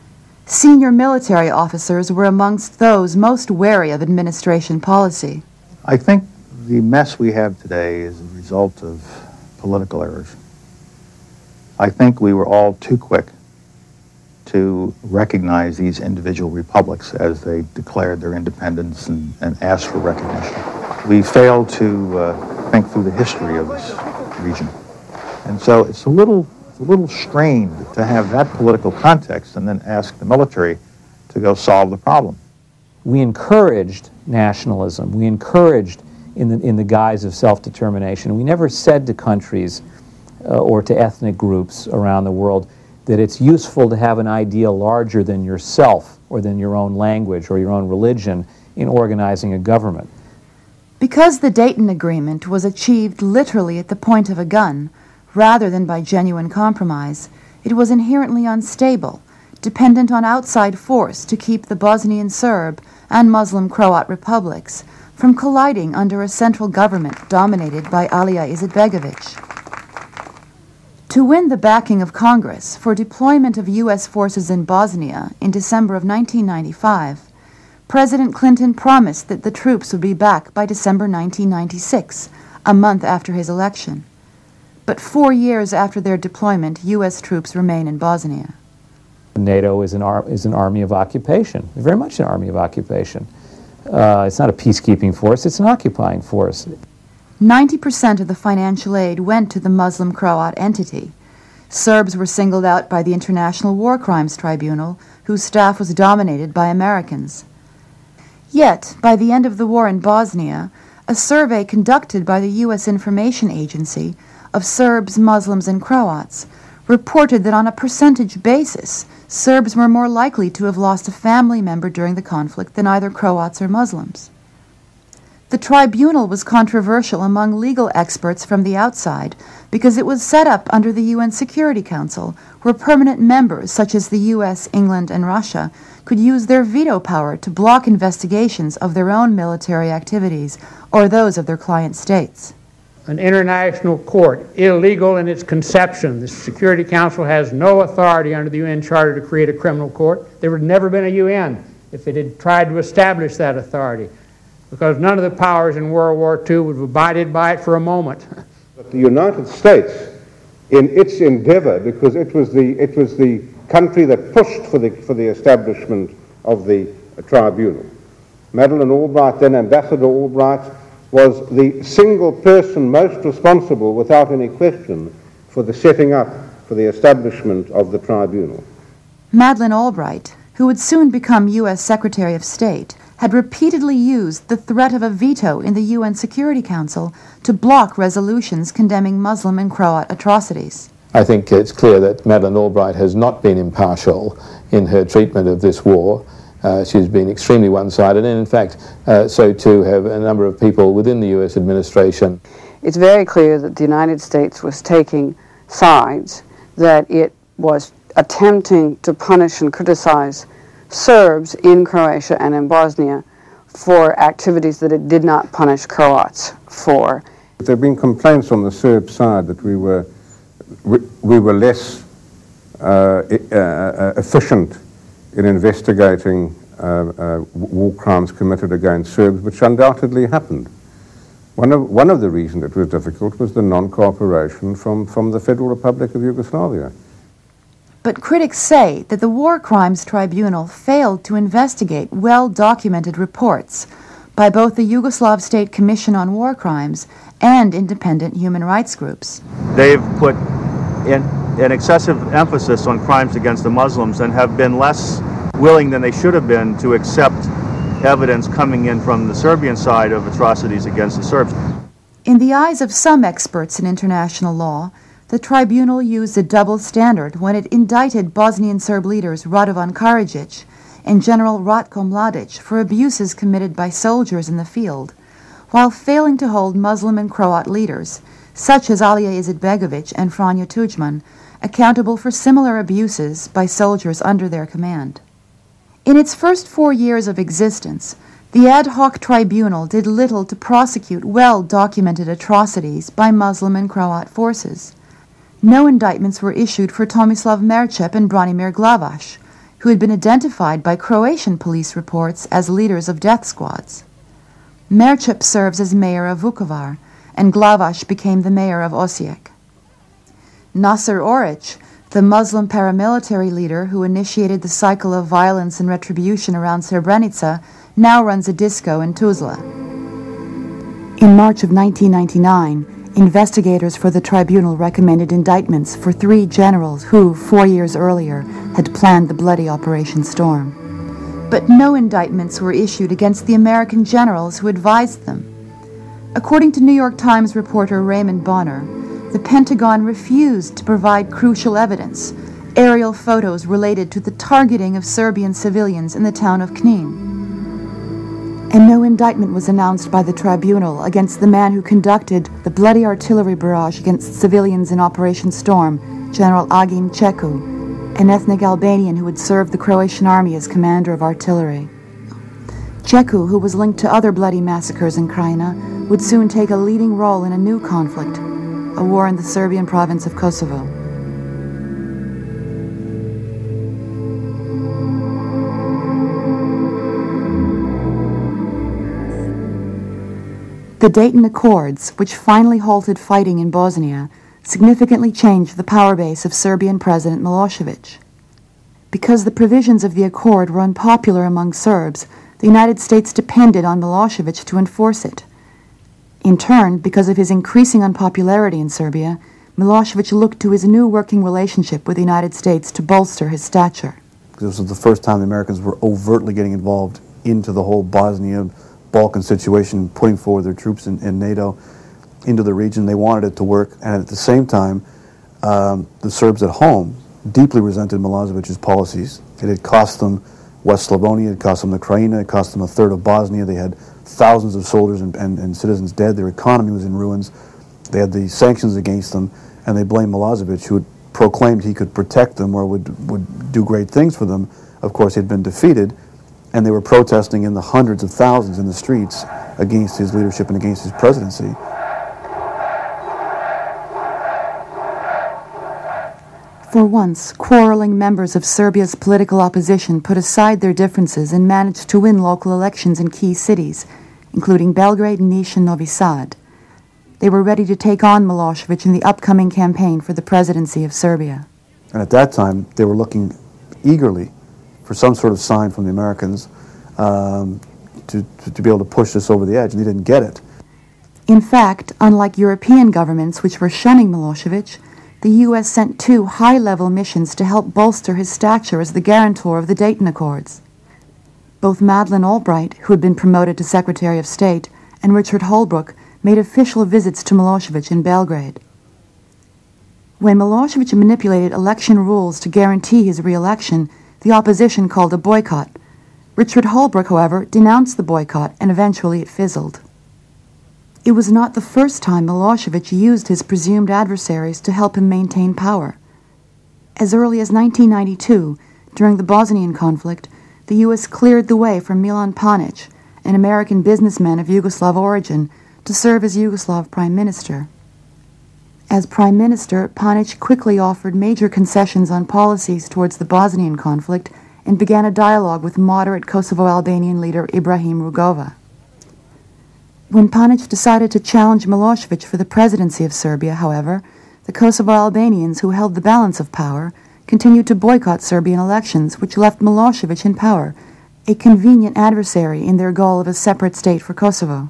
Senior military officers were amongst those most wary of administration policy. I think the mess we have today is a result of political errors. I think we were all too quick to recognize these individual republics as they declared their independence and, and asked for recognition. We failed to uh, think through the history of this region. And so it's a little, a little strained to have that political context and then ask the military to go solve the problem. We encouraged nationalism. We encouraged in the, in the guise of self-determination. We never said to countries uh, or to ethnic groups around the world that it's useful to have an idea larger than yourself or than your own language or your own religion in organizing a government. Because the Dayton Agreement was achieved literally at the point of a gun, rather than by genuine compromise, it was inherently unstable, dependent on outside force to keep the Bosnian Serb and Muslim Croat republics from colliding under a central government dominated by Alija Izetbegovic. To win the backing of Congress for deployment of U.S. forces in Bosnia in December of 1995, President Clinton promised that the troops would be back by December 1996, a month after his election. But four years after their deployment, U.S. troops remain in Bosnia. NATO is an, is an army of occupation, very much an army of occupation. Uh, it's not a peacekeeping force, it's an occupying force. 90% of the financial aid went to the Muslim Croat entity. Serbs were singled out by the International War Crimes Tribunal, whose staff was dominated by Americans. Yet, by the end of the war in Bosnia, a survey conducted by the U.S. Information Agency of Serbs, Muslims, and Croats reported that on a percentage basis, Serbs were more likely to have lost a family member during the conflict than either Croats or Muslims. The tribunal was controversial among legal experts from the outside because it was set up under the UN Security Council, where permanent members such as the US, England, and Russia could use their veto power to block investigations of their own military activities or those of their client states. An international court, illegal in its conception. The Security Council has no authority under the UN Charter to create a criminal court. There would never been a UN if it had tried to establish that authority, because none of the powers in World War II would have abided by it for a moment. But the United States, in its endeavor, because it was the, it was the country that pushed for the, for the establishment of the tribunal. Madeleine Albright, then Ambassador Albright, was the single person most responsible, without any question, for the setting up, for the establishment of the tribunal. Madeleine Albright, who would soon become U.S. Secretary of State, had repeatedly used the threat of a veto in the UN Security Council to block resolutions condemning Muslim and Croat atrocities. I think it's clear that Madeleine Albright has not been impartial in her treatment of this war. Uh, she's been extremely one-sided, and in fact, uh, so too have a number of people within the U.S. administration. It's very clear that the United States was taking sides, that it was attempting to punish and criticize Serbs in Croatia and in Bosnia for activities that it did not punish Croats for. There have been complaints on the Serb side that we were, we, we were less uh, uh, efficient in investigating uh, uh, war crimes committed against Serbs, which undoubtedly happened. One of, one of the reasons it was difficult was the non-cooperation from, from the Federal Republic of Yugoslavia. But critics say that the War Crimes Tribunal failed to investigate well-documented reports by both the Yugoslav State Commission on War Crimes and independent human rights groups. They've put in an excessive emphasis on crimes against the Muslims and have been less willing than they should have been to accept evidence coming in from the Serbian side of atrocities against the Serbs. In the eyes of some experts in international law, the tribunal used a double standard when it indicted Bosnian Serb leaders Radovan Karadzic and General Ratko Mladic for abuses committed by soldiers in the field, while failing to hold Muslim and Croat leaders, such as Alija Izetbegovic and Franjo Tudjman, accountable for similar abuses by soldiers under their command. In its first four years of existence, the ad hoc tribunal did little to prosecute well documented atrocities by Muslim and Croat forces. No indictments were issued for Tomislav Merčep and Branimir Glavaš, who had been identified by Croatian police reports as leaders of death squads. Merčep serves as mayor of Vukovar, and Glavaš became the mayor of Osijek. Naser Oric, the Muslim paramilitary leader who initiated the cycle of violence and retribution around Srebrenica, now runs a disco in Tuzla. In March of 1999, investigators for the tribunal recommended indictments for three generals who, four years earlier, had planned the bloody Operation Storm. But no indictments were issued against the American generals who advised them. According to New York Times reporter Raymond Bonner, the Pentagon refused to provide crucial evidence, aerial photos related to the targeting of Serbian civilians in the town of Knin. And no indictment was announced by the tribunal against the man who conducted the bloody artillery barrage against civilians in Operation Storm, General Agim Ceku, an ethnic Albanian who had served the Croatian army as commander of artillery. Ceku, who was linked to other bloody massacres in Krajina, would soon take a leading role in a new conflict, a war in the Serbian province of Kosovo. The Dayton Accords, which finally halted fighting in Bosnia, significantly changed the power base of Serbian President Milosevic. Because the provisions of the accord were unpopular among Serbs, the United States depended on Milosevic to enforce it. In turn, because of his increasing unpopularity in Serbia, Milosevic looked to his new working relationship with the United States to bolster his stature. This was the first time the Americans were overtly getting involved into the whole Bosnia Balkan situation, putting forward their troops in, in NATO into the region. They wanted it to work, and at the same time, um, the Serbs at home deeply resented Milosevic's policies. It had cost them West Slavonia, it cost them the Krajina, it cost them a third of Bosnia. They had thousands of soldiers and, and, and citizens dead. Their economy was in ruins. They had the sanctions against them, and they blamed Milosevic, who had proclaimed he could protect them or would, would do great things for them. Of course, he'd been defeated, and they were protesting in the hundreds of thousands in the streets against his leadership and against his presidency. For once, quarreling members of Serbia's political opposition put aside their differences and managed to win local elections in key cities, including Belgrade, Niš, and Novi Sad. They were ready to take on Milosevic in the upcoming campaign for the presidency of Serbia. And at that time, they were looking eagerly for some sort of sign from the Americans um, to, to, to be able to push this over the edge, and they didn't get it. In fact, unlike European governments which were shunning Milosevic, the U.S. sent two high level missions to help bolster his stature as the guarantor of the Dayton Accords. Both Madeleine Albright, who had been promoted to Secretary of State, and Richard Holbrooke made official visits to Milosevic in Belgrade. When Milosevic manipulated election rules to guarantee his reelection, the opposition called a boycott. Richard Holbrooke, however, denounced the boycott and eventually it fizzled. It was not the first time Milosevic used his presumed adversaries to help him maintain power. As early as 1992, during the Bosnian conflict, the U.S. cleared the way for Milan Panic, an American businessman of Yugoslav origin, to serve as Yugoslav Prime Minister. As Prime Minister, Panic quickly offered major concessions on policies towards the Bosnian conflict and began a dialogue with moderate Kosovo Albanian leader Ibrahim Rugova. When Panic decided to challenge Milosevic for the presidency of Serbia, however, the Kosovo Albanians, who held the balance of power, continued to boycott Serbian elections, which left Milosevic in power, a convenient adversary in their goal of a separate state for Kosovo.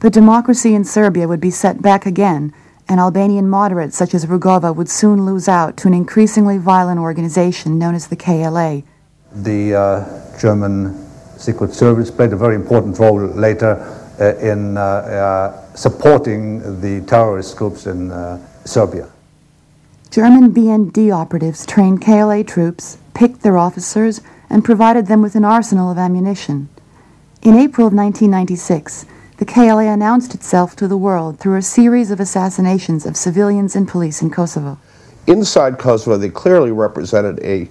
But democracy in Serbia would be set back again, and Albanian moderates such as Rugova would soon lose out to an increasingly violent organization known as the KLA. The uh, German Secret Service played a very important role later uh, in uh, uh, supporting the terrorist groups in Serbia. German BND operatives trained KLA troops, picked their officers, and provided them with an arsenal of ammunition. In April of 1996, the KLA announced itself to the world through a series of assassinations of civilians and police in Kosovo. Inside Kosovo, they clearly represented a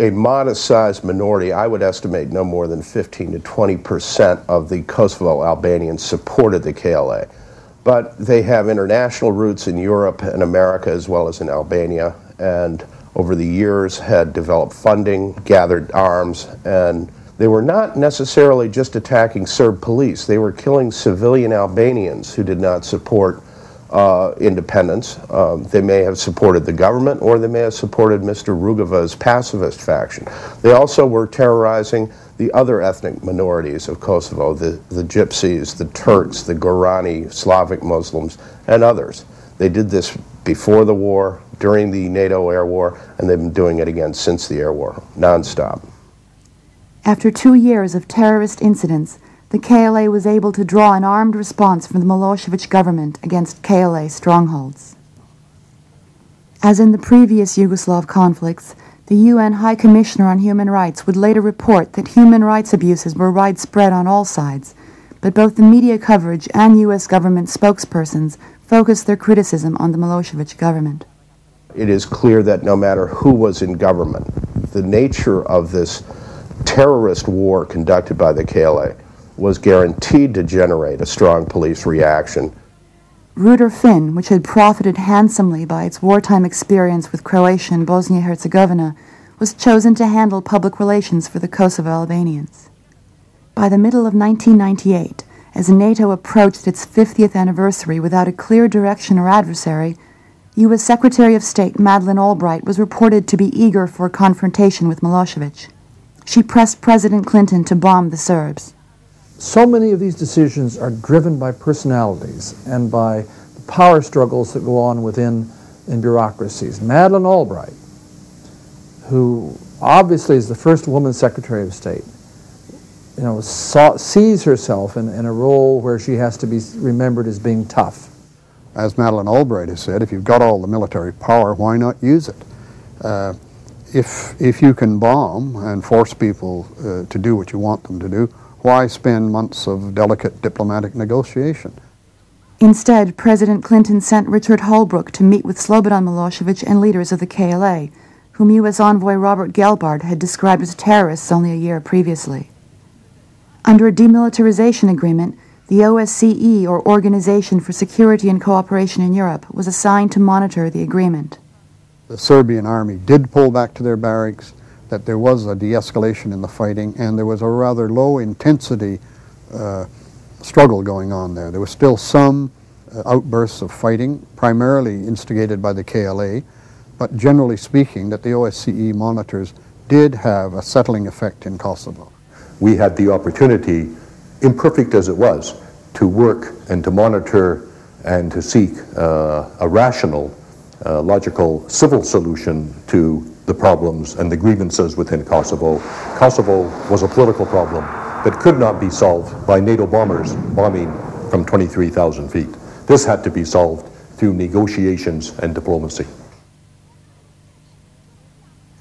a modest sized minority, I would estimate no more than 15 to 20 percent of the Kosovo Albanians supported the KLA. But they have international roots in Europe and America as well as in Albania, and over the years had developed funding, gathered arms, and they were not necessarily just attacking Serb police. They were killing civilian Albanians who did not support uh, independence. Um, they may have supported the government or they may have supported Mr. Rugova's pacifist faction. They also were terrorizing the other ethnic minorities of Kosovo, the, the Gypsies, the Turks, the Gorani, Slavic Muslims, and others. They did this before the war, during the NATO air war, and they've been doing it again since the air war, nonstop. After two years of terrorist incidents, the KLA was able to draw an armed response from the Milosevic government against KLA strongholds. As in the previous Yugoslav conflicts, the UN High Commissioner on Human Rights would later report that human rights abuses were widespread on all sides, but both the media coverage and U.S. government spokespersons focused their criticism on the Milosevic government. It is clear that no matter who was in government, the nature of this terrorist war conducted by the KLA was guaranteed to generate a strong police reaction. Ruder Finn, which had profited handsomely by its wartime experience with Croatia and Bosnia Herzegovina, was chosen to handle public relations for the Kosovo Albanians. By the middle of 1998, as NATO approached its 50th anniversary without a clear direction or adversary, U.S. Secretary of State Madeleine Albright was reported to be eager for a confrontation with Milosevic. She pressed President Clinton to bomb the Serbs so many of these decisions are driven by personalities and by the power struggles that go on within in bureaucracies. Madeleine Albright, who obviously is the first woman Secretary of State, you know, saw, sees herself in, in a role where she has to be remembered as being tough. As Madeleine Albright has said, if you've got all the military power, why not use it? Uh, if, if you can bomb and force people uh, to do what you want them to do, why spend months of delicate diplomatic negotiation? Instead, President Clinton sent Richard Holbrooke to meet with Slobodan Milosevic and leaders of the KLA, whom U.S. envoy Robert Gelbard had described as terrorists only a year previously. Under a demilitarization agreement, the OSCE, or Organization for Security and Cooperation in Europe, was assigned to monitor the agreement. The Serbian army did pull back to their barracks, that there was a de escalation in the fighting, and there was a rather low intensity uh, struggle going on there. There was still some uh, outbursts of fighting, primarily instigated by the KLA, but generally speaking, that the OSCE monitors did have a settling effect in Kosovo. We had the opportunity, imperfect as it was, to work and to monitor and to seek uh, a rational, logical civil solution to the problems and the grievances within Kosovo. Kosovo was a political problem that could not be solved by NATO bombers bombing from 23,000 feet. This had to be solved through negotiations and diplomacy.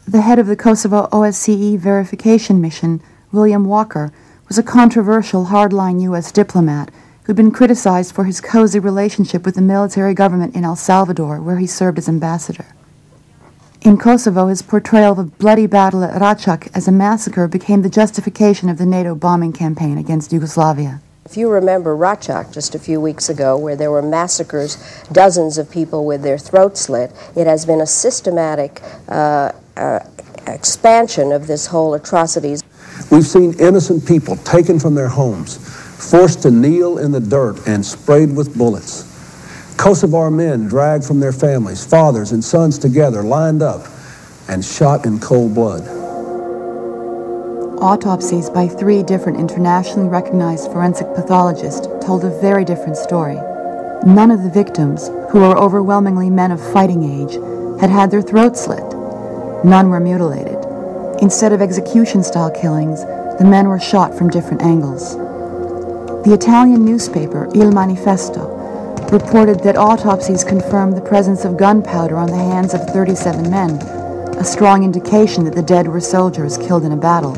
The head of the Kosovo OSCE verification mission, William Walker, was a controversial hardline U.S. diplomat who'd been criticized for his cozy relationship with the military government in El Salvador, where he served as ambassador. In Kosovo, his portrayal of a bloody battle at Račak as a massacre became the justification of the NATO bombing campaign against Yugoslavia. If you remember Račak just a few weeks ago, where there were massacres, dozens of people with their throats slit, it has been a systematic uh, uh, expansion of this whole atrocities. We've seen innocent people taken from their homes, forced to kneel in the dirt and sprayed with bullets. Kosovar men dragged from their families, fathers and sons together, lined up, and shot in cold blood. Autopsies by three different internationally recognized forensic pathologists told a very different story. None of the victims, who were overwhelmingly men of fighting age, had had their throats slit. None were mutilated. Instead of execution style killings, the men were shot from different angles. The Italian newspaper Il Manifesto reported that autopsies confirmed the presence of gunpowder on the hands of 37 men, a strong indication that the dead were soldiers killed in a battle,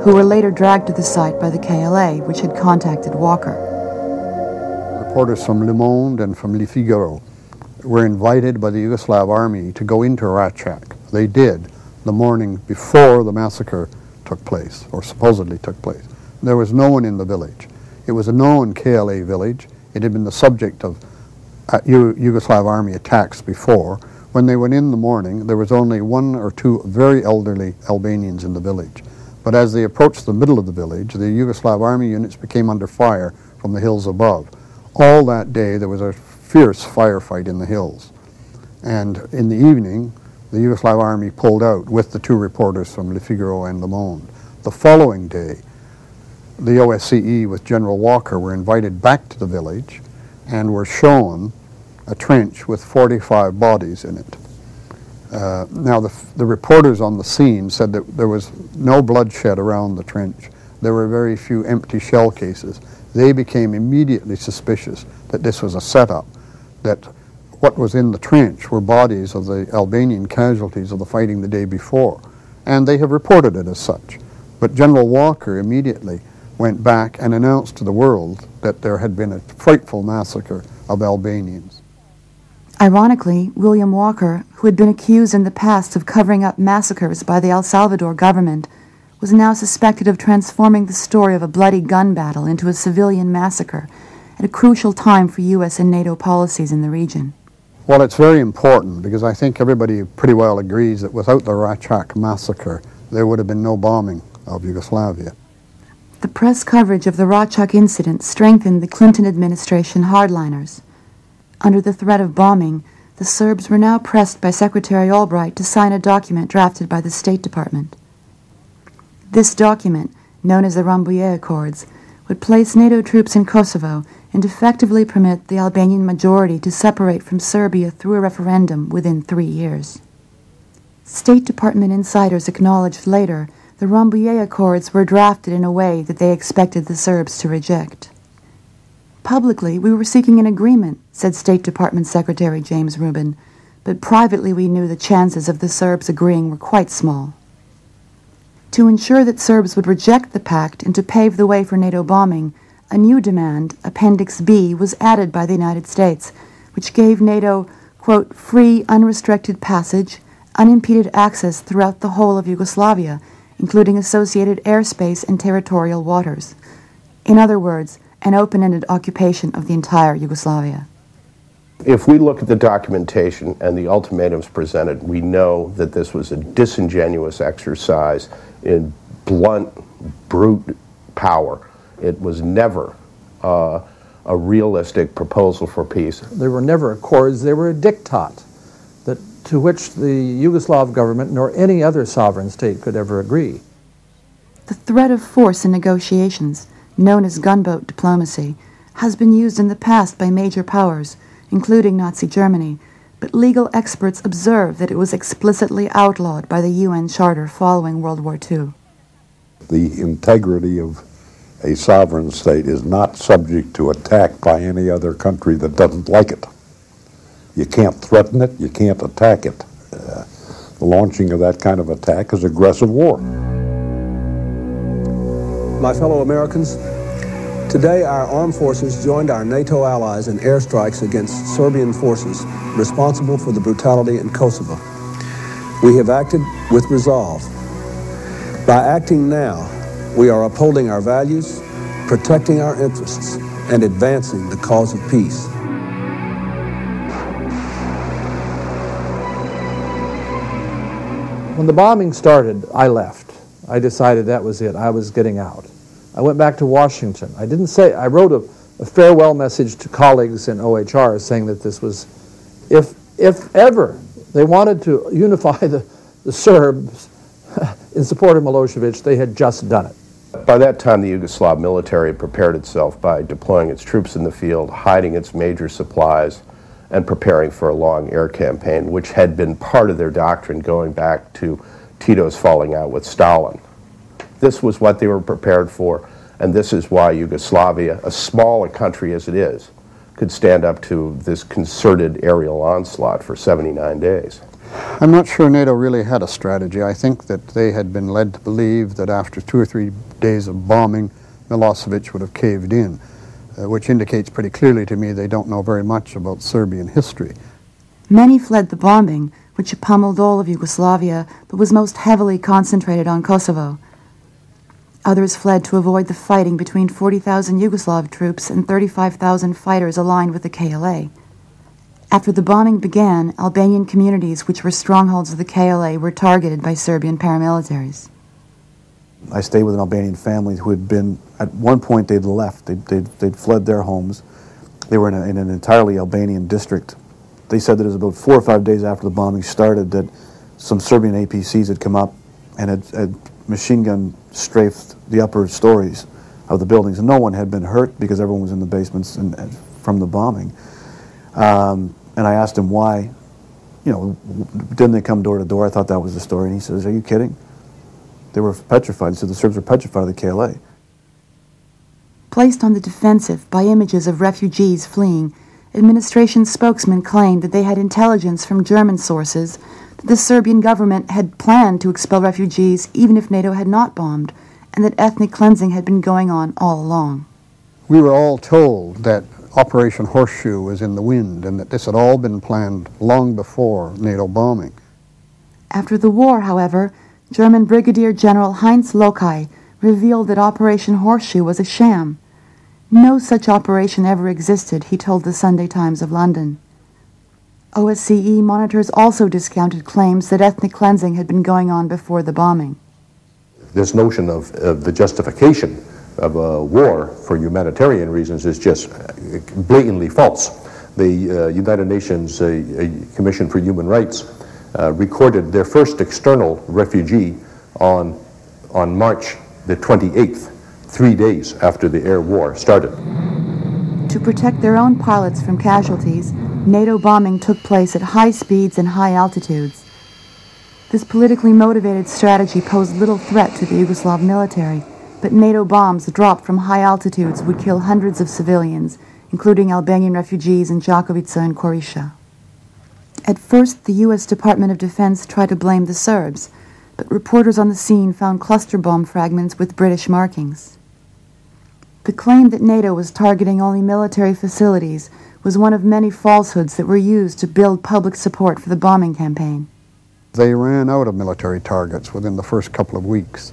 who were later dragged to the site by the KLA, which had contacted Walker. Reporters from Le Monde and from Le Figaro were invited by the Yugoslav army to go into Račak. They did the morning before the massacre took place, or supposedly took place. There was no one in the village. It was a known KLA village. It had been the subject of uh, Yugoslav army attacks before. When they went in the morning, there was only one or two very elderly Albanians in the village. But as they approached the middle of the village, the Yugoslav army units became under fire from the hills above. All that day, there was a fierce firefight in the hills. And in the evening, the Yugoslav army pulled out with the two reporters from Le Figaro and Le Monde. The following day, the OSCE with General Walker were invited back to the village and were shown a trench with 45 bodies in it. Uh, now, the, the reporters on the scene said that there was no bloodshed around the trench. There were very few empty shell cases. They became immediately suspicious that this was a setup, that what was in the trench were bodies of the Albanian casualties of the fighting the day before. And they have reported it as such. But General Walker immediately went back and announced to the world that there had been a frightful massacre of Albanians. Ironically, William Walker, who had been accused in the past of covering up massacres by the El Salvador government, was now suspected of transforming the story of a bloody gun battle into a civilian massacre at a crucial time for U.S. and NATO policies in the region. Well, it's very important because I think everybody pretty well agrees that without the Račak massacre, there would have been no bombing of Yugoslavia. The press coverage of the Račak incident strengthened the Clinton administration hardliners. Under the threat of bombing, the Serbs were now pressed by Secretary Albright to sign a document drafted by the State Department. This document, known as the Rambouillet Accords, would place NATO troops in Kosovo and effectively permit the Albanian majority to separate from Serbia through a referendum within three years. State Department insiders acknowledged later the Rambouillet Accords were drafted in a way that they expected the Serbs to reject. Publicly, we were seeking an agreement, said State Department Secretary James Rubin, but privately we knew the chances of the Serbs agreeing were quite small. To ensure that Serbs would reject the pact and to pave the way for NATO bombing, a new demand, Appendix B, was added by the United States, which gave NATO, quote, free, unrestricted passage, unimpeded access throughout the whole of Yugoslavia, including associated airspace and territorial waters. In other words, an open ended occupation of the entire Yugoslavia. If we look at the documentation and the ultimatums presented, we know that this was a disingenuous exercise in blunt, brute power. It was never uh, a realistic proposal for peace. There were never accords, they were a diktat that, to which the Yugoslav government nor any other sovereign state could ever agree. The threat of force in negotiations, known as gunboat diplomacy, has been used in the past by major powers, including Nazi Germany, but legal experts observe that it was explicitly outlawed by the UN Charter following World War II. The integrity of a sovereign state is not subject to attack by any other country that doesn't like it. You can't threaten it, you can't attack it. Uh, the launching of that kind of attack is aggressive war. My fellow Americans, today our armed forces joined our NATO allies in airstrikes against Serbian forces responsible for the brutality in Kosovo. We have acted with resolve. By acting now, we are upholding our values, protecting our interests, and advancing the cause of peace. When the bombing started, I left. I decided that was it. I was getting out. I went back to Washington. I didn't say, I wrote a, a farewell message to colleagues in OHR saying that this was, if, if ever they wanted to unify the, the Serbs in support of Milosevic, they had just done it. By that time, the Yugoslav military prepared itself by deploying its troops in the field, hiding its major supplies, and preparing for a long air campaign, which had been part of their doctrine going back to Tito's falling out with Stalin. This was what they were prepared for, and this is why Yugoslavia, a small a country as it is, could stand up to this concerted aerial onslaught for 79 days. I'm not sure NATO really had a strategy. I think that they had been led to believe that after two or three days of bombing, Milosevic would have caved in uh, which indicates pretty clearly to me they don't know very much about Serbian history. Many fled the bombing, which pummeled all of Yugoslavia, but was most heavily concentrated on Kosovo. Others fled to avoid the fighting between 40,000 Yugoslav troops and 35,000 fighters aligned with the KLA. After the bombing began, Albanian communities which were strongholds of the KLA were targeted by Serbian paramilitaries. I stayed with an Albanian family who had been, at one point they'd left, they'd, they'd, they'd fled their homes. They were in, a, in, an entirely Albanian district. They said that it was about four or five days after the bombing started that some Serbian APCs had come up and had, had machine gun strafed the upper stories of the buildings. No one had been hurt because everyone was in the basements and, and from the bombing. Um, and I asked him why, you know, didn't they come door to door? I thought that was the story. And he says, are you kidding? They were petrified. so the Serbs were petrified of the KLA. Placed on the defensive by images of refugees fleeing, administration spokesmen claimed that they had intelligence from German sources that the Serbian government had planned to expel refugees even if NATO had not bombed, and that ethnic cleansing had been going on all along. We were all told that Operation Horseshoe was in the wind and that this had all been planned long before NATO bombing. After the war, however, German Brigadier General Heinz Loquai revealed that Operation Horseshoe was a sham. No such operation ever existed, he told the Sunday Times of London. OSCE monitors also discounted claims that ethnic cleansing had been going on before the bombing. This notion of, of the justification of a war for humanitarian reasons is just blatantly false. The uh, United Nations uh, Commission for Human Rights uh, recorded their first external refugee on, on March the 28th, three days after the air war started. To protect their own pilots from casualties, NATO bombing took place at high speeds and high altitudes. This politically motivated strategy posed little threat to the Yugoslav military, but NATO bombs dropped from high altitudes would kill hundreds of civilians, including Albanian refugees in Jakovica and Korisha. At first, the U.S. Department of Defense tried to blame the Serbs, but reporters on the scene found cluster bomb fragments with British markings. The claim that NATO was targeting only military facilities was one of many falsehoods that were used to build public support for the bombing campaign. They ran out of military targets within the first couple of weeks.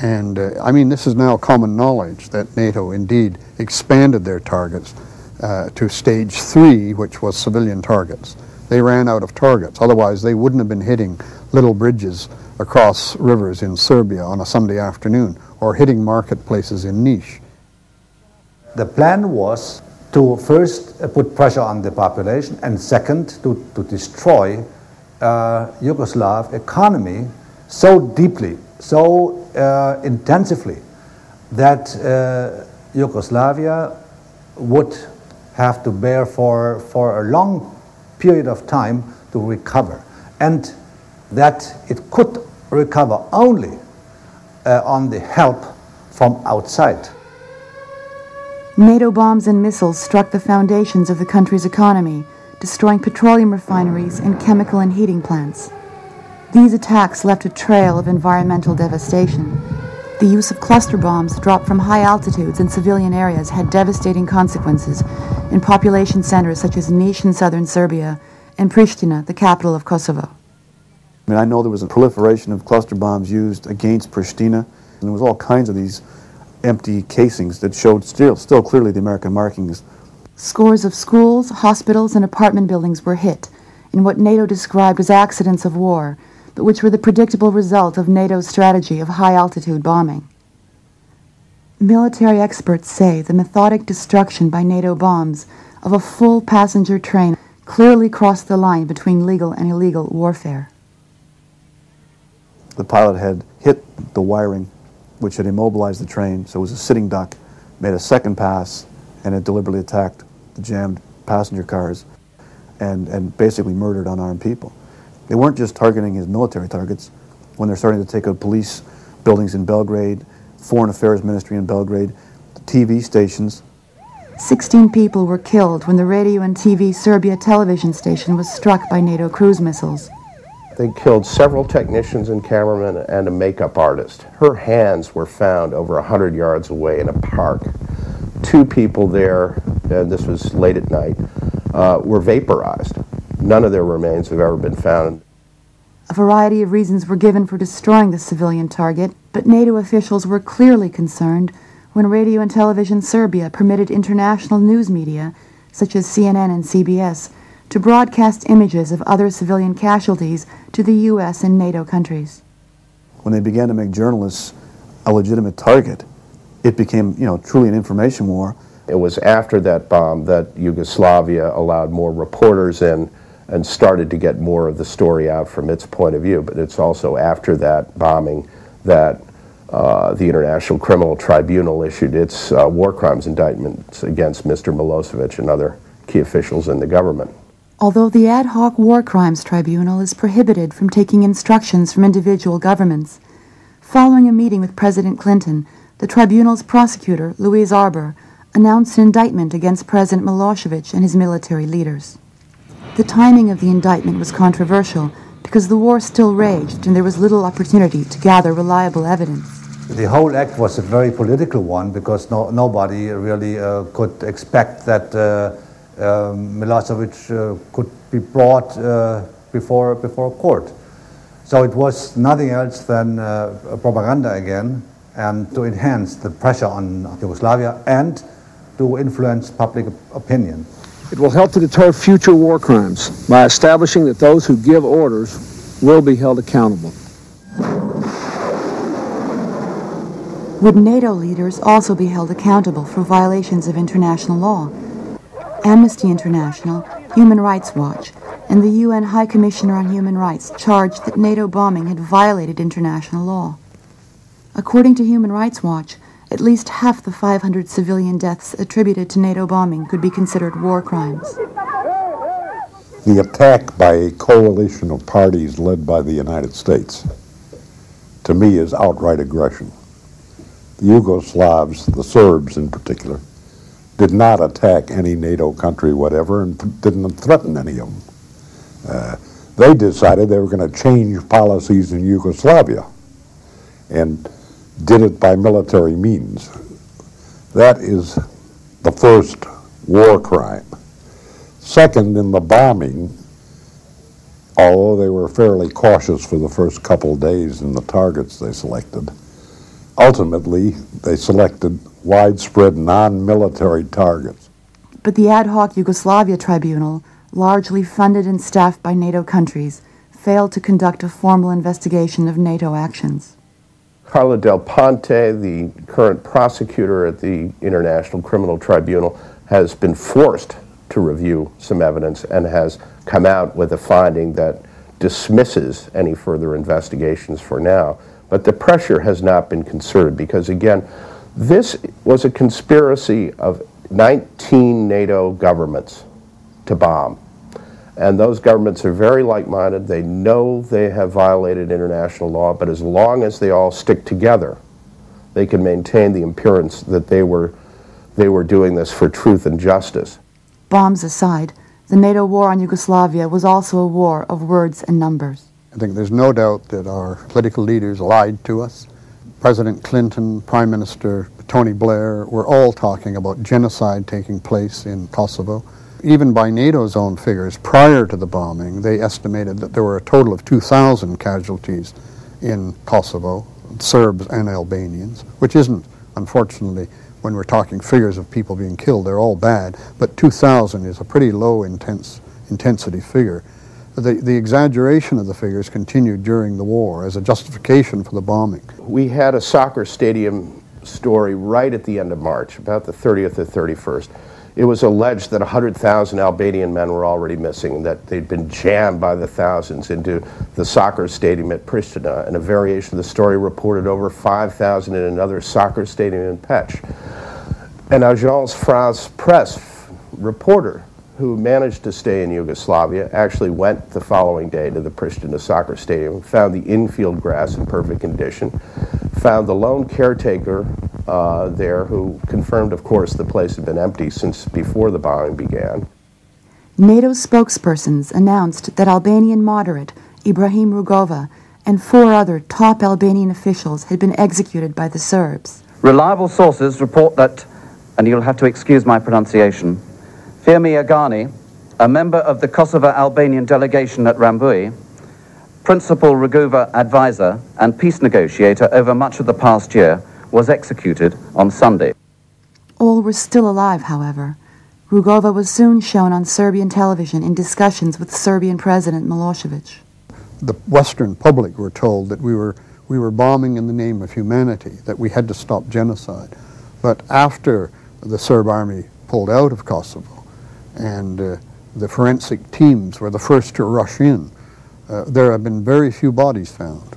And uh, I mean, this is now common knowledge that NATO indeed expanded their targets uh, to stage three, which was civilian targets. They ran out of targets. Otherwise, they wouldn't have been hitting little bridges across rivers in Serbia on a Sunday afternoon or hitting marketplaces in Niš. The plan was to first put pressure on the population and second to, to destroy uh, Yugoslav economy so deeply, so uh, intensively that uh, Yugoslavia would have to bear for, for a long period of time to recover and that it could recover only uh, on the help from outside. NATO bombs and missiles struck the foundations of the country's economy, destroying petroleum refineries and chemical and heating plants. These attacks left a trail of environmental devastation. The use of cluster bombs dropped from high altitudes in civilian areas had devastating consequences in population centers such as Niš in southern Serbia and Pristina, the capital of Kosovo. I mean, I know there was a proliferation of cluster bombs used against Pristina, and there was all kinds of these empty casings that showed still, still clearly the American markings. Scores of schools, hospitals, and apartment buildings were hit in what NATO described as accidents of war, but which were the predictable result of NATO's strategy of high altitude bombing. Military experts say the methodic destruction by NATO bombs of a full passenger train clearly crossed the line between legal and illegal warfare. The pilot had hit the wiring which had immobilized the train, so it was a sitting duck, made a second pass, and it deliberately attacked the jammed passenger cars and, and basically murdered unarmed people. They weren't just targeting his military targets. When they're starting to take out police buildings in Belgrade, Foreign Affairs Ministry in Belgrade, TV stations. 16 people were killed when the Radio and TV Serbia television station was struck by NATO cruise missiles. They killed several technicians and cameramen and a makeup artist. Her hands were found over 100 yards away in a park. Two people there, and this was late at night, uh, were vaporized. None of their remains have ever been found. A variety of reasons were given for destroying the civilian target, but NATO officials were clearly concerned when Radio and Television Serbia permitted international news media, such as CNN and CBS, to broadcast images of other civilian casualties to the U.S. and NATO countries. When they began to make journalists a legitimate target, it became, you know, truly an information war. It was after that bomb that Yugoslavia allowed more reporters in and started to get more of the story out from its point of view. But it's also after that bombing that uh, the International Criminal Tribunal issued its uh, war crimes indictments against Mr. Milosevic and other key officials in the government. Although the Ad hoc War Crimes Tribunal is prohibited from taking instructions from individual governments, following a meeting with President Clinton, the tribunal's prosecutor, Louise Arbour, announced an indictment against President Milosevic and his military leaders. The timing of the indictment was controversial because the war still raged and there was little opportunity to gather reliable evidence. The whole act was a very political one because no, nobody really uh, could expect that uh, um, Milosevic uh, could be brought uh, before, before court. So it was nothing else than uh, propaganda again and to enhance the pressure on Yugoslavia and to influence public opinion. It will help to deter future war crimes by establishing that those who give orders will be held accountable. Would NATO leaders also be held accountable for violations of international law? Amnesty International, Human Rights Watch, and the UN High Commissioner on Human Rights charged that NATO bombing had violated international law. According to Human Rights Watch, at least half the 500 civilian deaths attributed to NATO bombing could be considered war crimes. The attack by a coalition of parties led by the United States, to me, is outright aggression. The Yugoslavs, the Serbs in particular, did not attack any NATO country whatever and didn't threaten any of them. Uh, they decided they were going to change policies in Yugoslavia and did it by military means. That is the first war crime. Second, in the bombing, although they were fairly cautious for the first couple days in the targets they selected, ultimately they selected widespread non-military targets. But the ad hoc Yugoslavia Tribunal, largely funded and staffed by NATO countries, failed to conduct a formal investigation of NATO actions. Carla Del Ponte, the current prosecutor at the International Criminal Tribunal, has been forced to review some evidence and has come out with a finding that dismisses any further investigations for now. But the pressure has not been concerted because, again, this was a conspiracy of 19 NATO governments to bomb. And those governments are very like-minded. They know they have violated international law, but as long as they all stick together, they can maintain the appearance that they were, they were doing this for truth and justice. Bombs aside, the NATO war on Yugoslavia was also a war of words and numbers. I think there's no doubt that our political leaders lied to us. President Clinton, Prime Minister Tony Blair were all talking about genocide taking place in Kosovo. Even by NATO's own figures, prior to the bombing, they estimated that there were a total of 2,000 casualties in Kosovo, Serbs and Albanians, which isn't, unfortunately, when we're talking figures of people being killed, they're all bad, but 2,000 is a pretty low intense, intensity figure. The, the exaggeration of the figures continued during the war as a justification for the bombing. We had a soccer stadium story right at the end of March, about the 30th or 31st it was alleged that 100,000 Albanian men were already missing, that they'd been jammed by the thousands into the soccer stadium at Pristina. And a variation of the story reported over 5,000 in another soccer stadium in Pech. An Agence France Presse reporter who managed to stay in Yugoslavia actually went the following day to the Pristina soccer stadium, found the infield grass in perfect condition, found the lone caretaker uh, there who confirmed, of course, the place had been empty since before the bombing began. NATO spokespersons announced that Albanian moderate Ibrahim Rugova and four other top Albanian officials had been executed by the Serbs. Reliable sources report that, and you'll have to excuse my pronunciation, Fehmi Agani, a member of the Kosovo Albanian delegation at Rambouillet, principal Rugova advisor and peace negotiator over much of the past year, was executed on Sunday. All were still alive, however. Rugova was soon shown on Serbian television in discussions with Serbian President Milosevic. The Western public were told that we were, we were bombing in the name of humanity, that we had to stop genocide. But after the Serb army pulled out of Kosovo and uh, the forensic teams were the first to rush in, uh, there have been very few bodies found.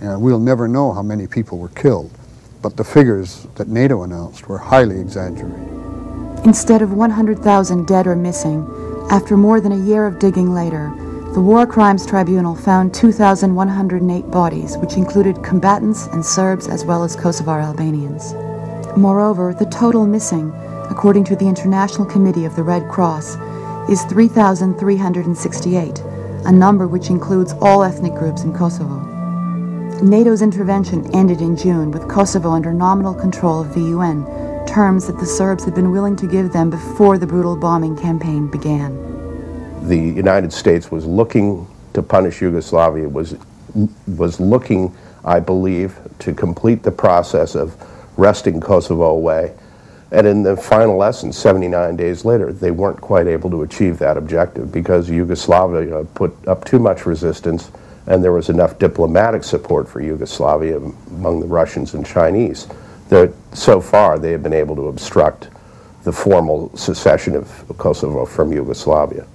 And we'll never know how many people were killed but the figures that NATO announced were highly exaggerated. Instead of 100,000 dead or missing, after more than a year of digging later, the War Crimes Tribunal found 2,108 bodies, which included combatants and Serbs as well as Kosovar Albanians. Moreover, the total missing, according to the International Committee of the Red Cross, is 3,368, a number which includes all ethnic groups in Kosovo. NATO's intervention ended in June with Kosovo under nominal control of the UN, terms that the Serbs had been willing to give them before the brutal bombing campaign began. The United States was looking to punish Yugoslavia, was, was looking, I believe, to complete the process of wresting Kosovo away. And in the final essence, 79 days later, they weren't quite able to achieve that objective because Yugoslavia put up too much resistance and there was enough diplomatic support for Yugoslavia among the Russians and Chinese that so far they have been able to obstruct the formal secession of Kosovo from Yugoslavia.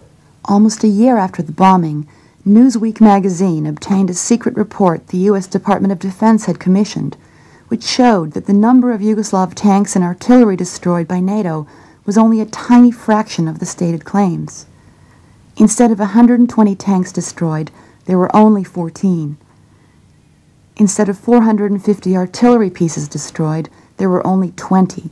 Almost a year after the bombing, Newsweek magazine obtained a secret report the U.S. Department of Defense had commissioned, which showed that the number of Yugoslav tanks and artillery destroyed by NATO was only a tiny fraction of the stated claims. Instead of 120 tanks destroyed, there were only 14. Instead of 450 artillery pieces destroyed, there were only 20.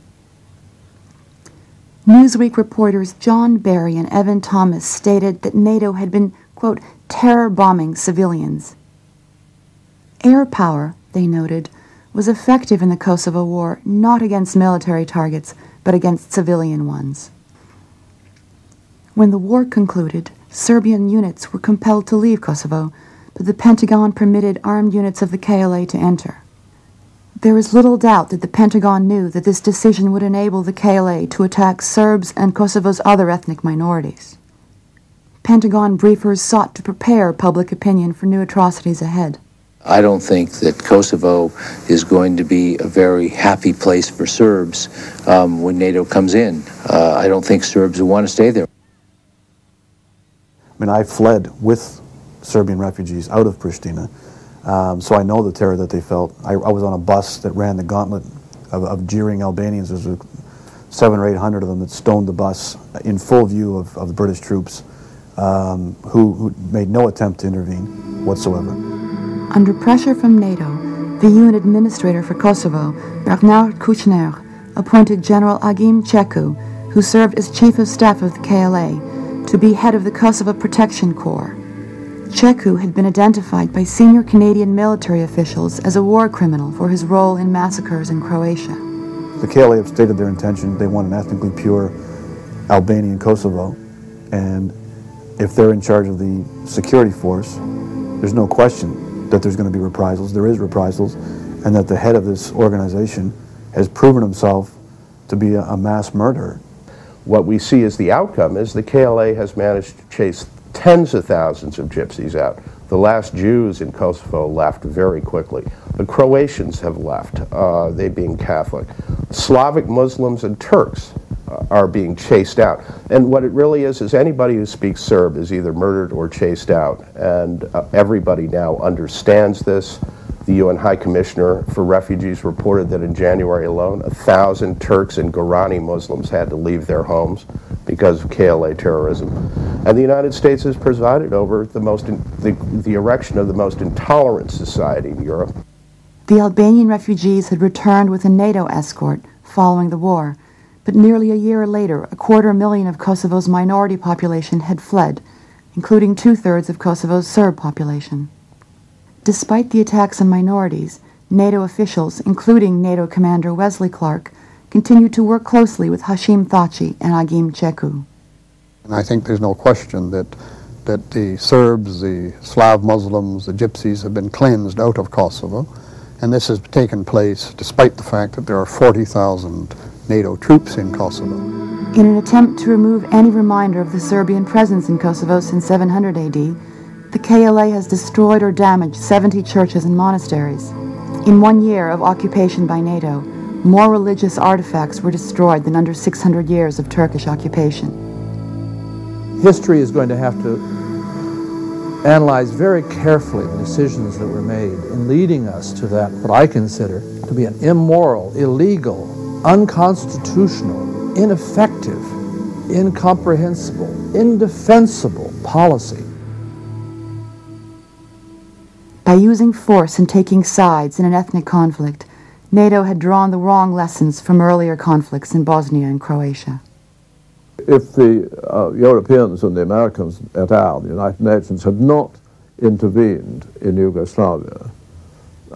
Newsweek reporters John Barry and Evan Thomas stated that NATO had been quote, terror bombing civilians. Air power, they noted, was effective in the Kosovo War not against military targets, but against civilian ones. When the war concluded, Serbian units were compelled to leave Kosovo, but the Pentagon permitted armed units of the KLA to enter. There is little doubt that the Pentagon knew that this decision would enable the KLA to attack Serbs and Kosovo's other ethnic minorities. Pentagon briefers sought to prepare public opinion for new atrocities ahead. I don't think that Kosovo is going to be a very happy place for Serbs um, when NATO comes in. Uh, I don't think Serbs will want to stay there. I mean, I fled with Serbian refugees out of Pristina, um, so I know the terror that they felt. I, I, was on a bus that ran the gauntlet of, of jeering Albanians. There was seven or eight hundred of them that stoned the bus in full view of, of the British troops, um, who, who made no attempt to intervene whatsoever. Under pressure from NATO, the UN administrator for Kosovo, Bernard Kouchner, appointed General Agim Ceku, who served as chief of staff of the KLA, to be head of the Kosovo Protection Corps. Ceku had been identified by senior Canadian military officials as a war criminal for his role in massacres in Croatia. The KLA have stated their intention. They want an ethnically pure Albanian Kosovo. And if they're in charge of the security force, there's no question that there's going to be reprisals. There is reprisals. And that the head of this organization has proven himself to be a, a mass murderer what we see as the outcome is the KLA has managed to chase tens of thousands of gypsies out. The last Jews in Kosovo left very quickly. The Croatians have left, uh, they being Catholic. Slavic Muslims and Turks are being chased out. And what it really is, is anybody who speaks Serb is either murdered or chased out. And uh, everybody now understands this. The UN High Commissioner for Refugees reported that in January alone, a thousand Turks and Gorani Muslims had to leave their homes because of KLA terrorism. And the United States has presided over the, most in, the, the erection of the most intolerant society in Europe. The Albanian refugees had returned with a NATO escort following the war, but nearly a year later, a quarter million of Kosovo's minority population had fled, including two thirds of Kosovo's Serb population. Despite the attacks on minorities, NATO officials, including NATO Commander Wesley Clark, continued to work closely with Hashim Thaci and Agim Ceku. And I think there's no question that, that the Serbs, the Slav Muslims, the Gypsies have been cleansed out of Kosovo. And this has taken place despite the fact that there are 40,000 NATO troops in Kosovo. In an attempt to remove any reminder of the Serbian presence in Kosovo since 700 AD, the KLA has destroyed or damaged 70 churches and monasteries. In one year of occupation by NATO, more religious artifacts were destroyed than under 600 years of Turkish occupation. History is going to have to analyze very carefully the decisions that were made in leading us to that, what I consider to be an immoral, illegal, unconstitutional, ineffective, incomprehensible, indefensible policy by using force and taking sides in an ethnic conflict, NATO had drawn the wrong lessons from earlier conflicts in Bosnia and Croatia. If the uh, Europeans and the Americans et al., the United Nations, had not intervened in Yugoslavia,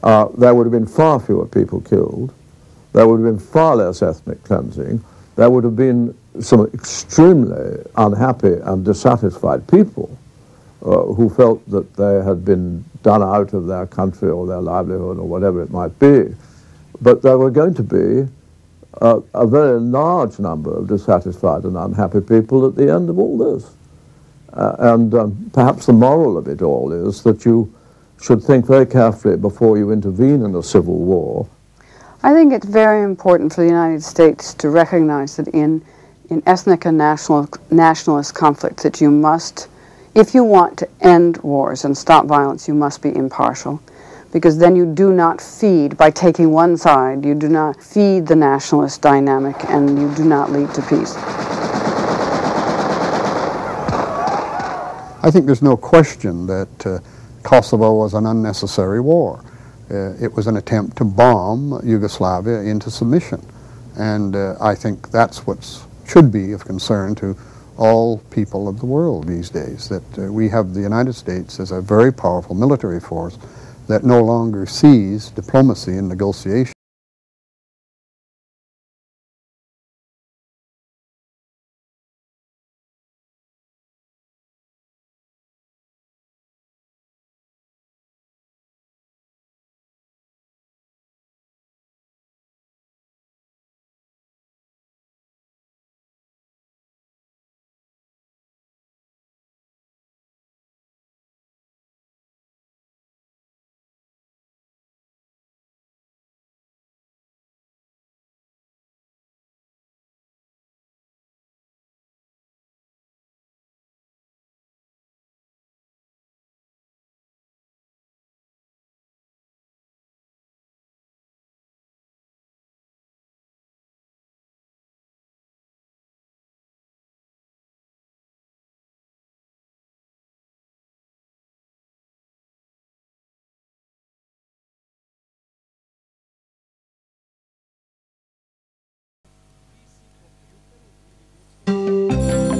uh, there would have been far fewer people killed, there would have been far less ethnic cleansing, there would have been some extremely unhappy and dissatisfied people uh, who felt that they had been done out of their country or their livelihood or whatever it might be. But there were going to be a, a very large number of dissatisfied and unhappy people at the end of all this. Uh, and um, perhaps the moral of it all is that you should think very carefully before you intervene in a civil war. I think it's very important for the United States to recognize that in, in ethnic and national, nationalist conflicts that you must if you want to end wars and stop violence, you must be impartial. Because then you do not feed, by taking one side, you do not feed the nationalist dynamic and you do not lead to peace. I think there's no question that uh, Kosovo was an unnecessary war. Uh, it was an attempt to bomb Yugoslavia into submission. And uh, I think that's what should be of concern to all people of the world these days, that uh, we have the United States as a very powerful military force that no longer sees diplomacy and negotiation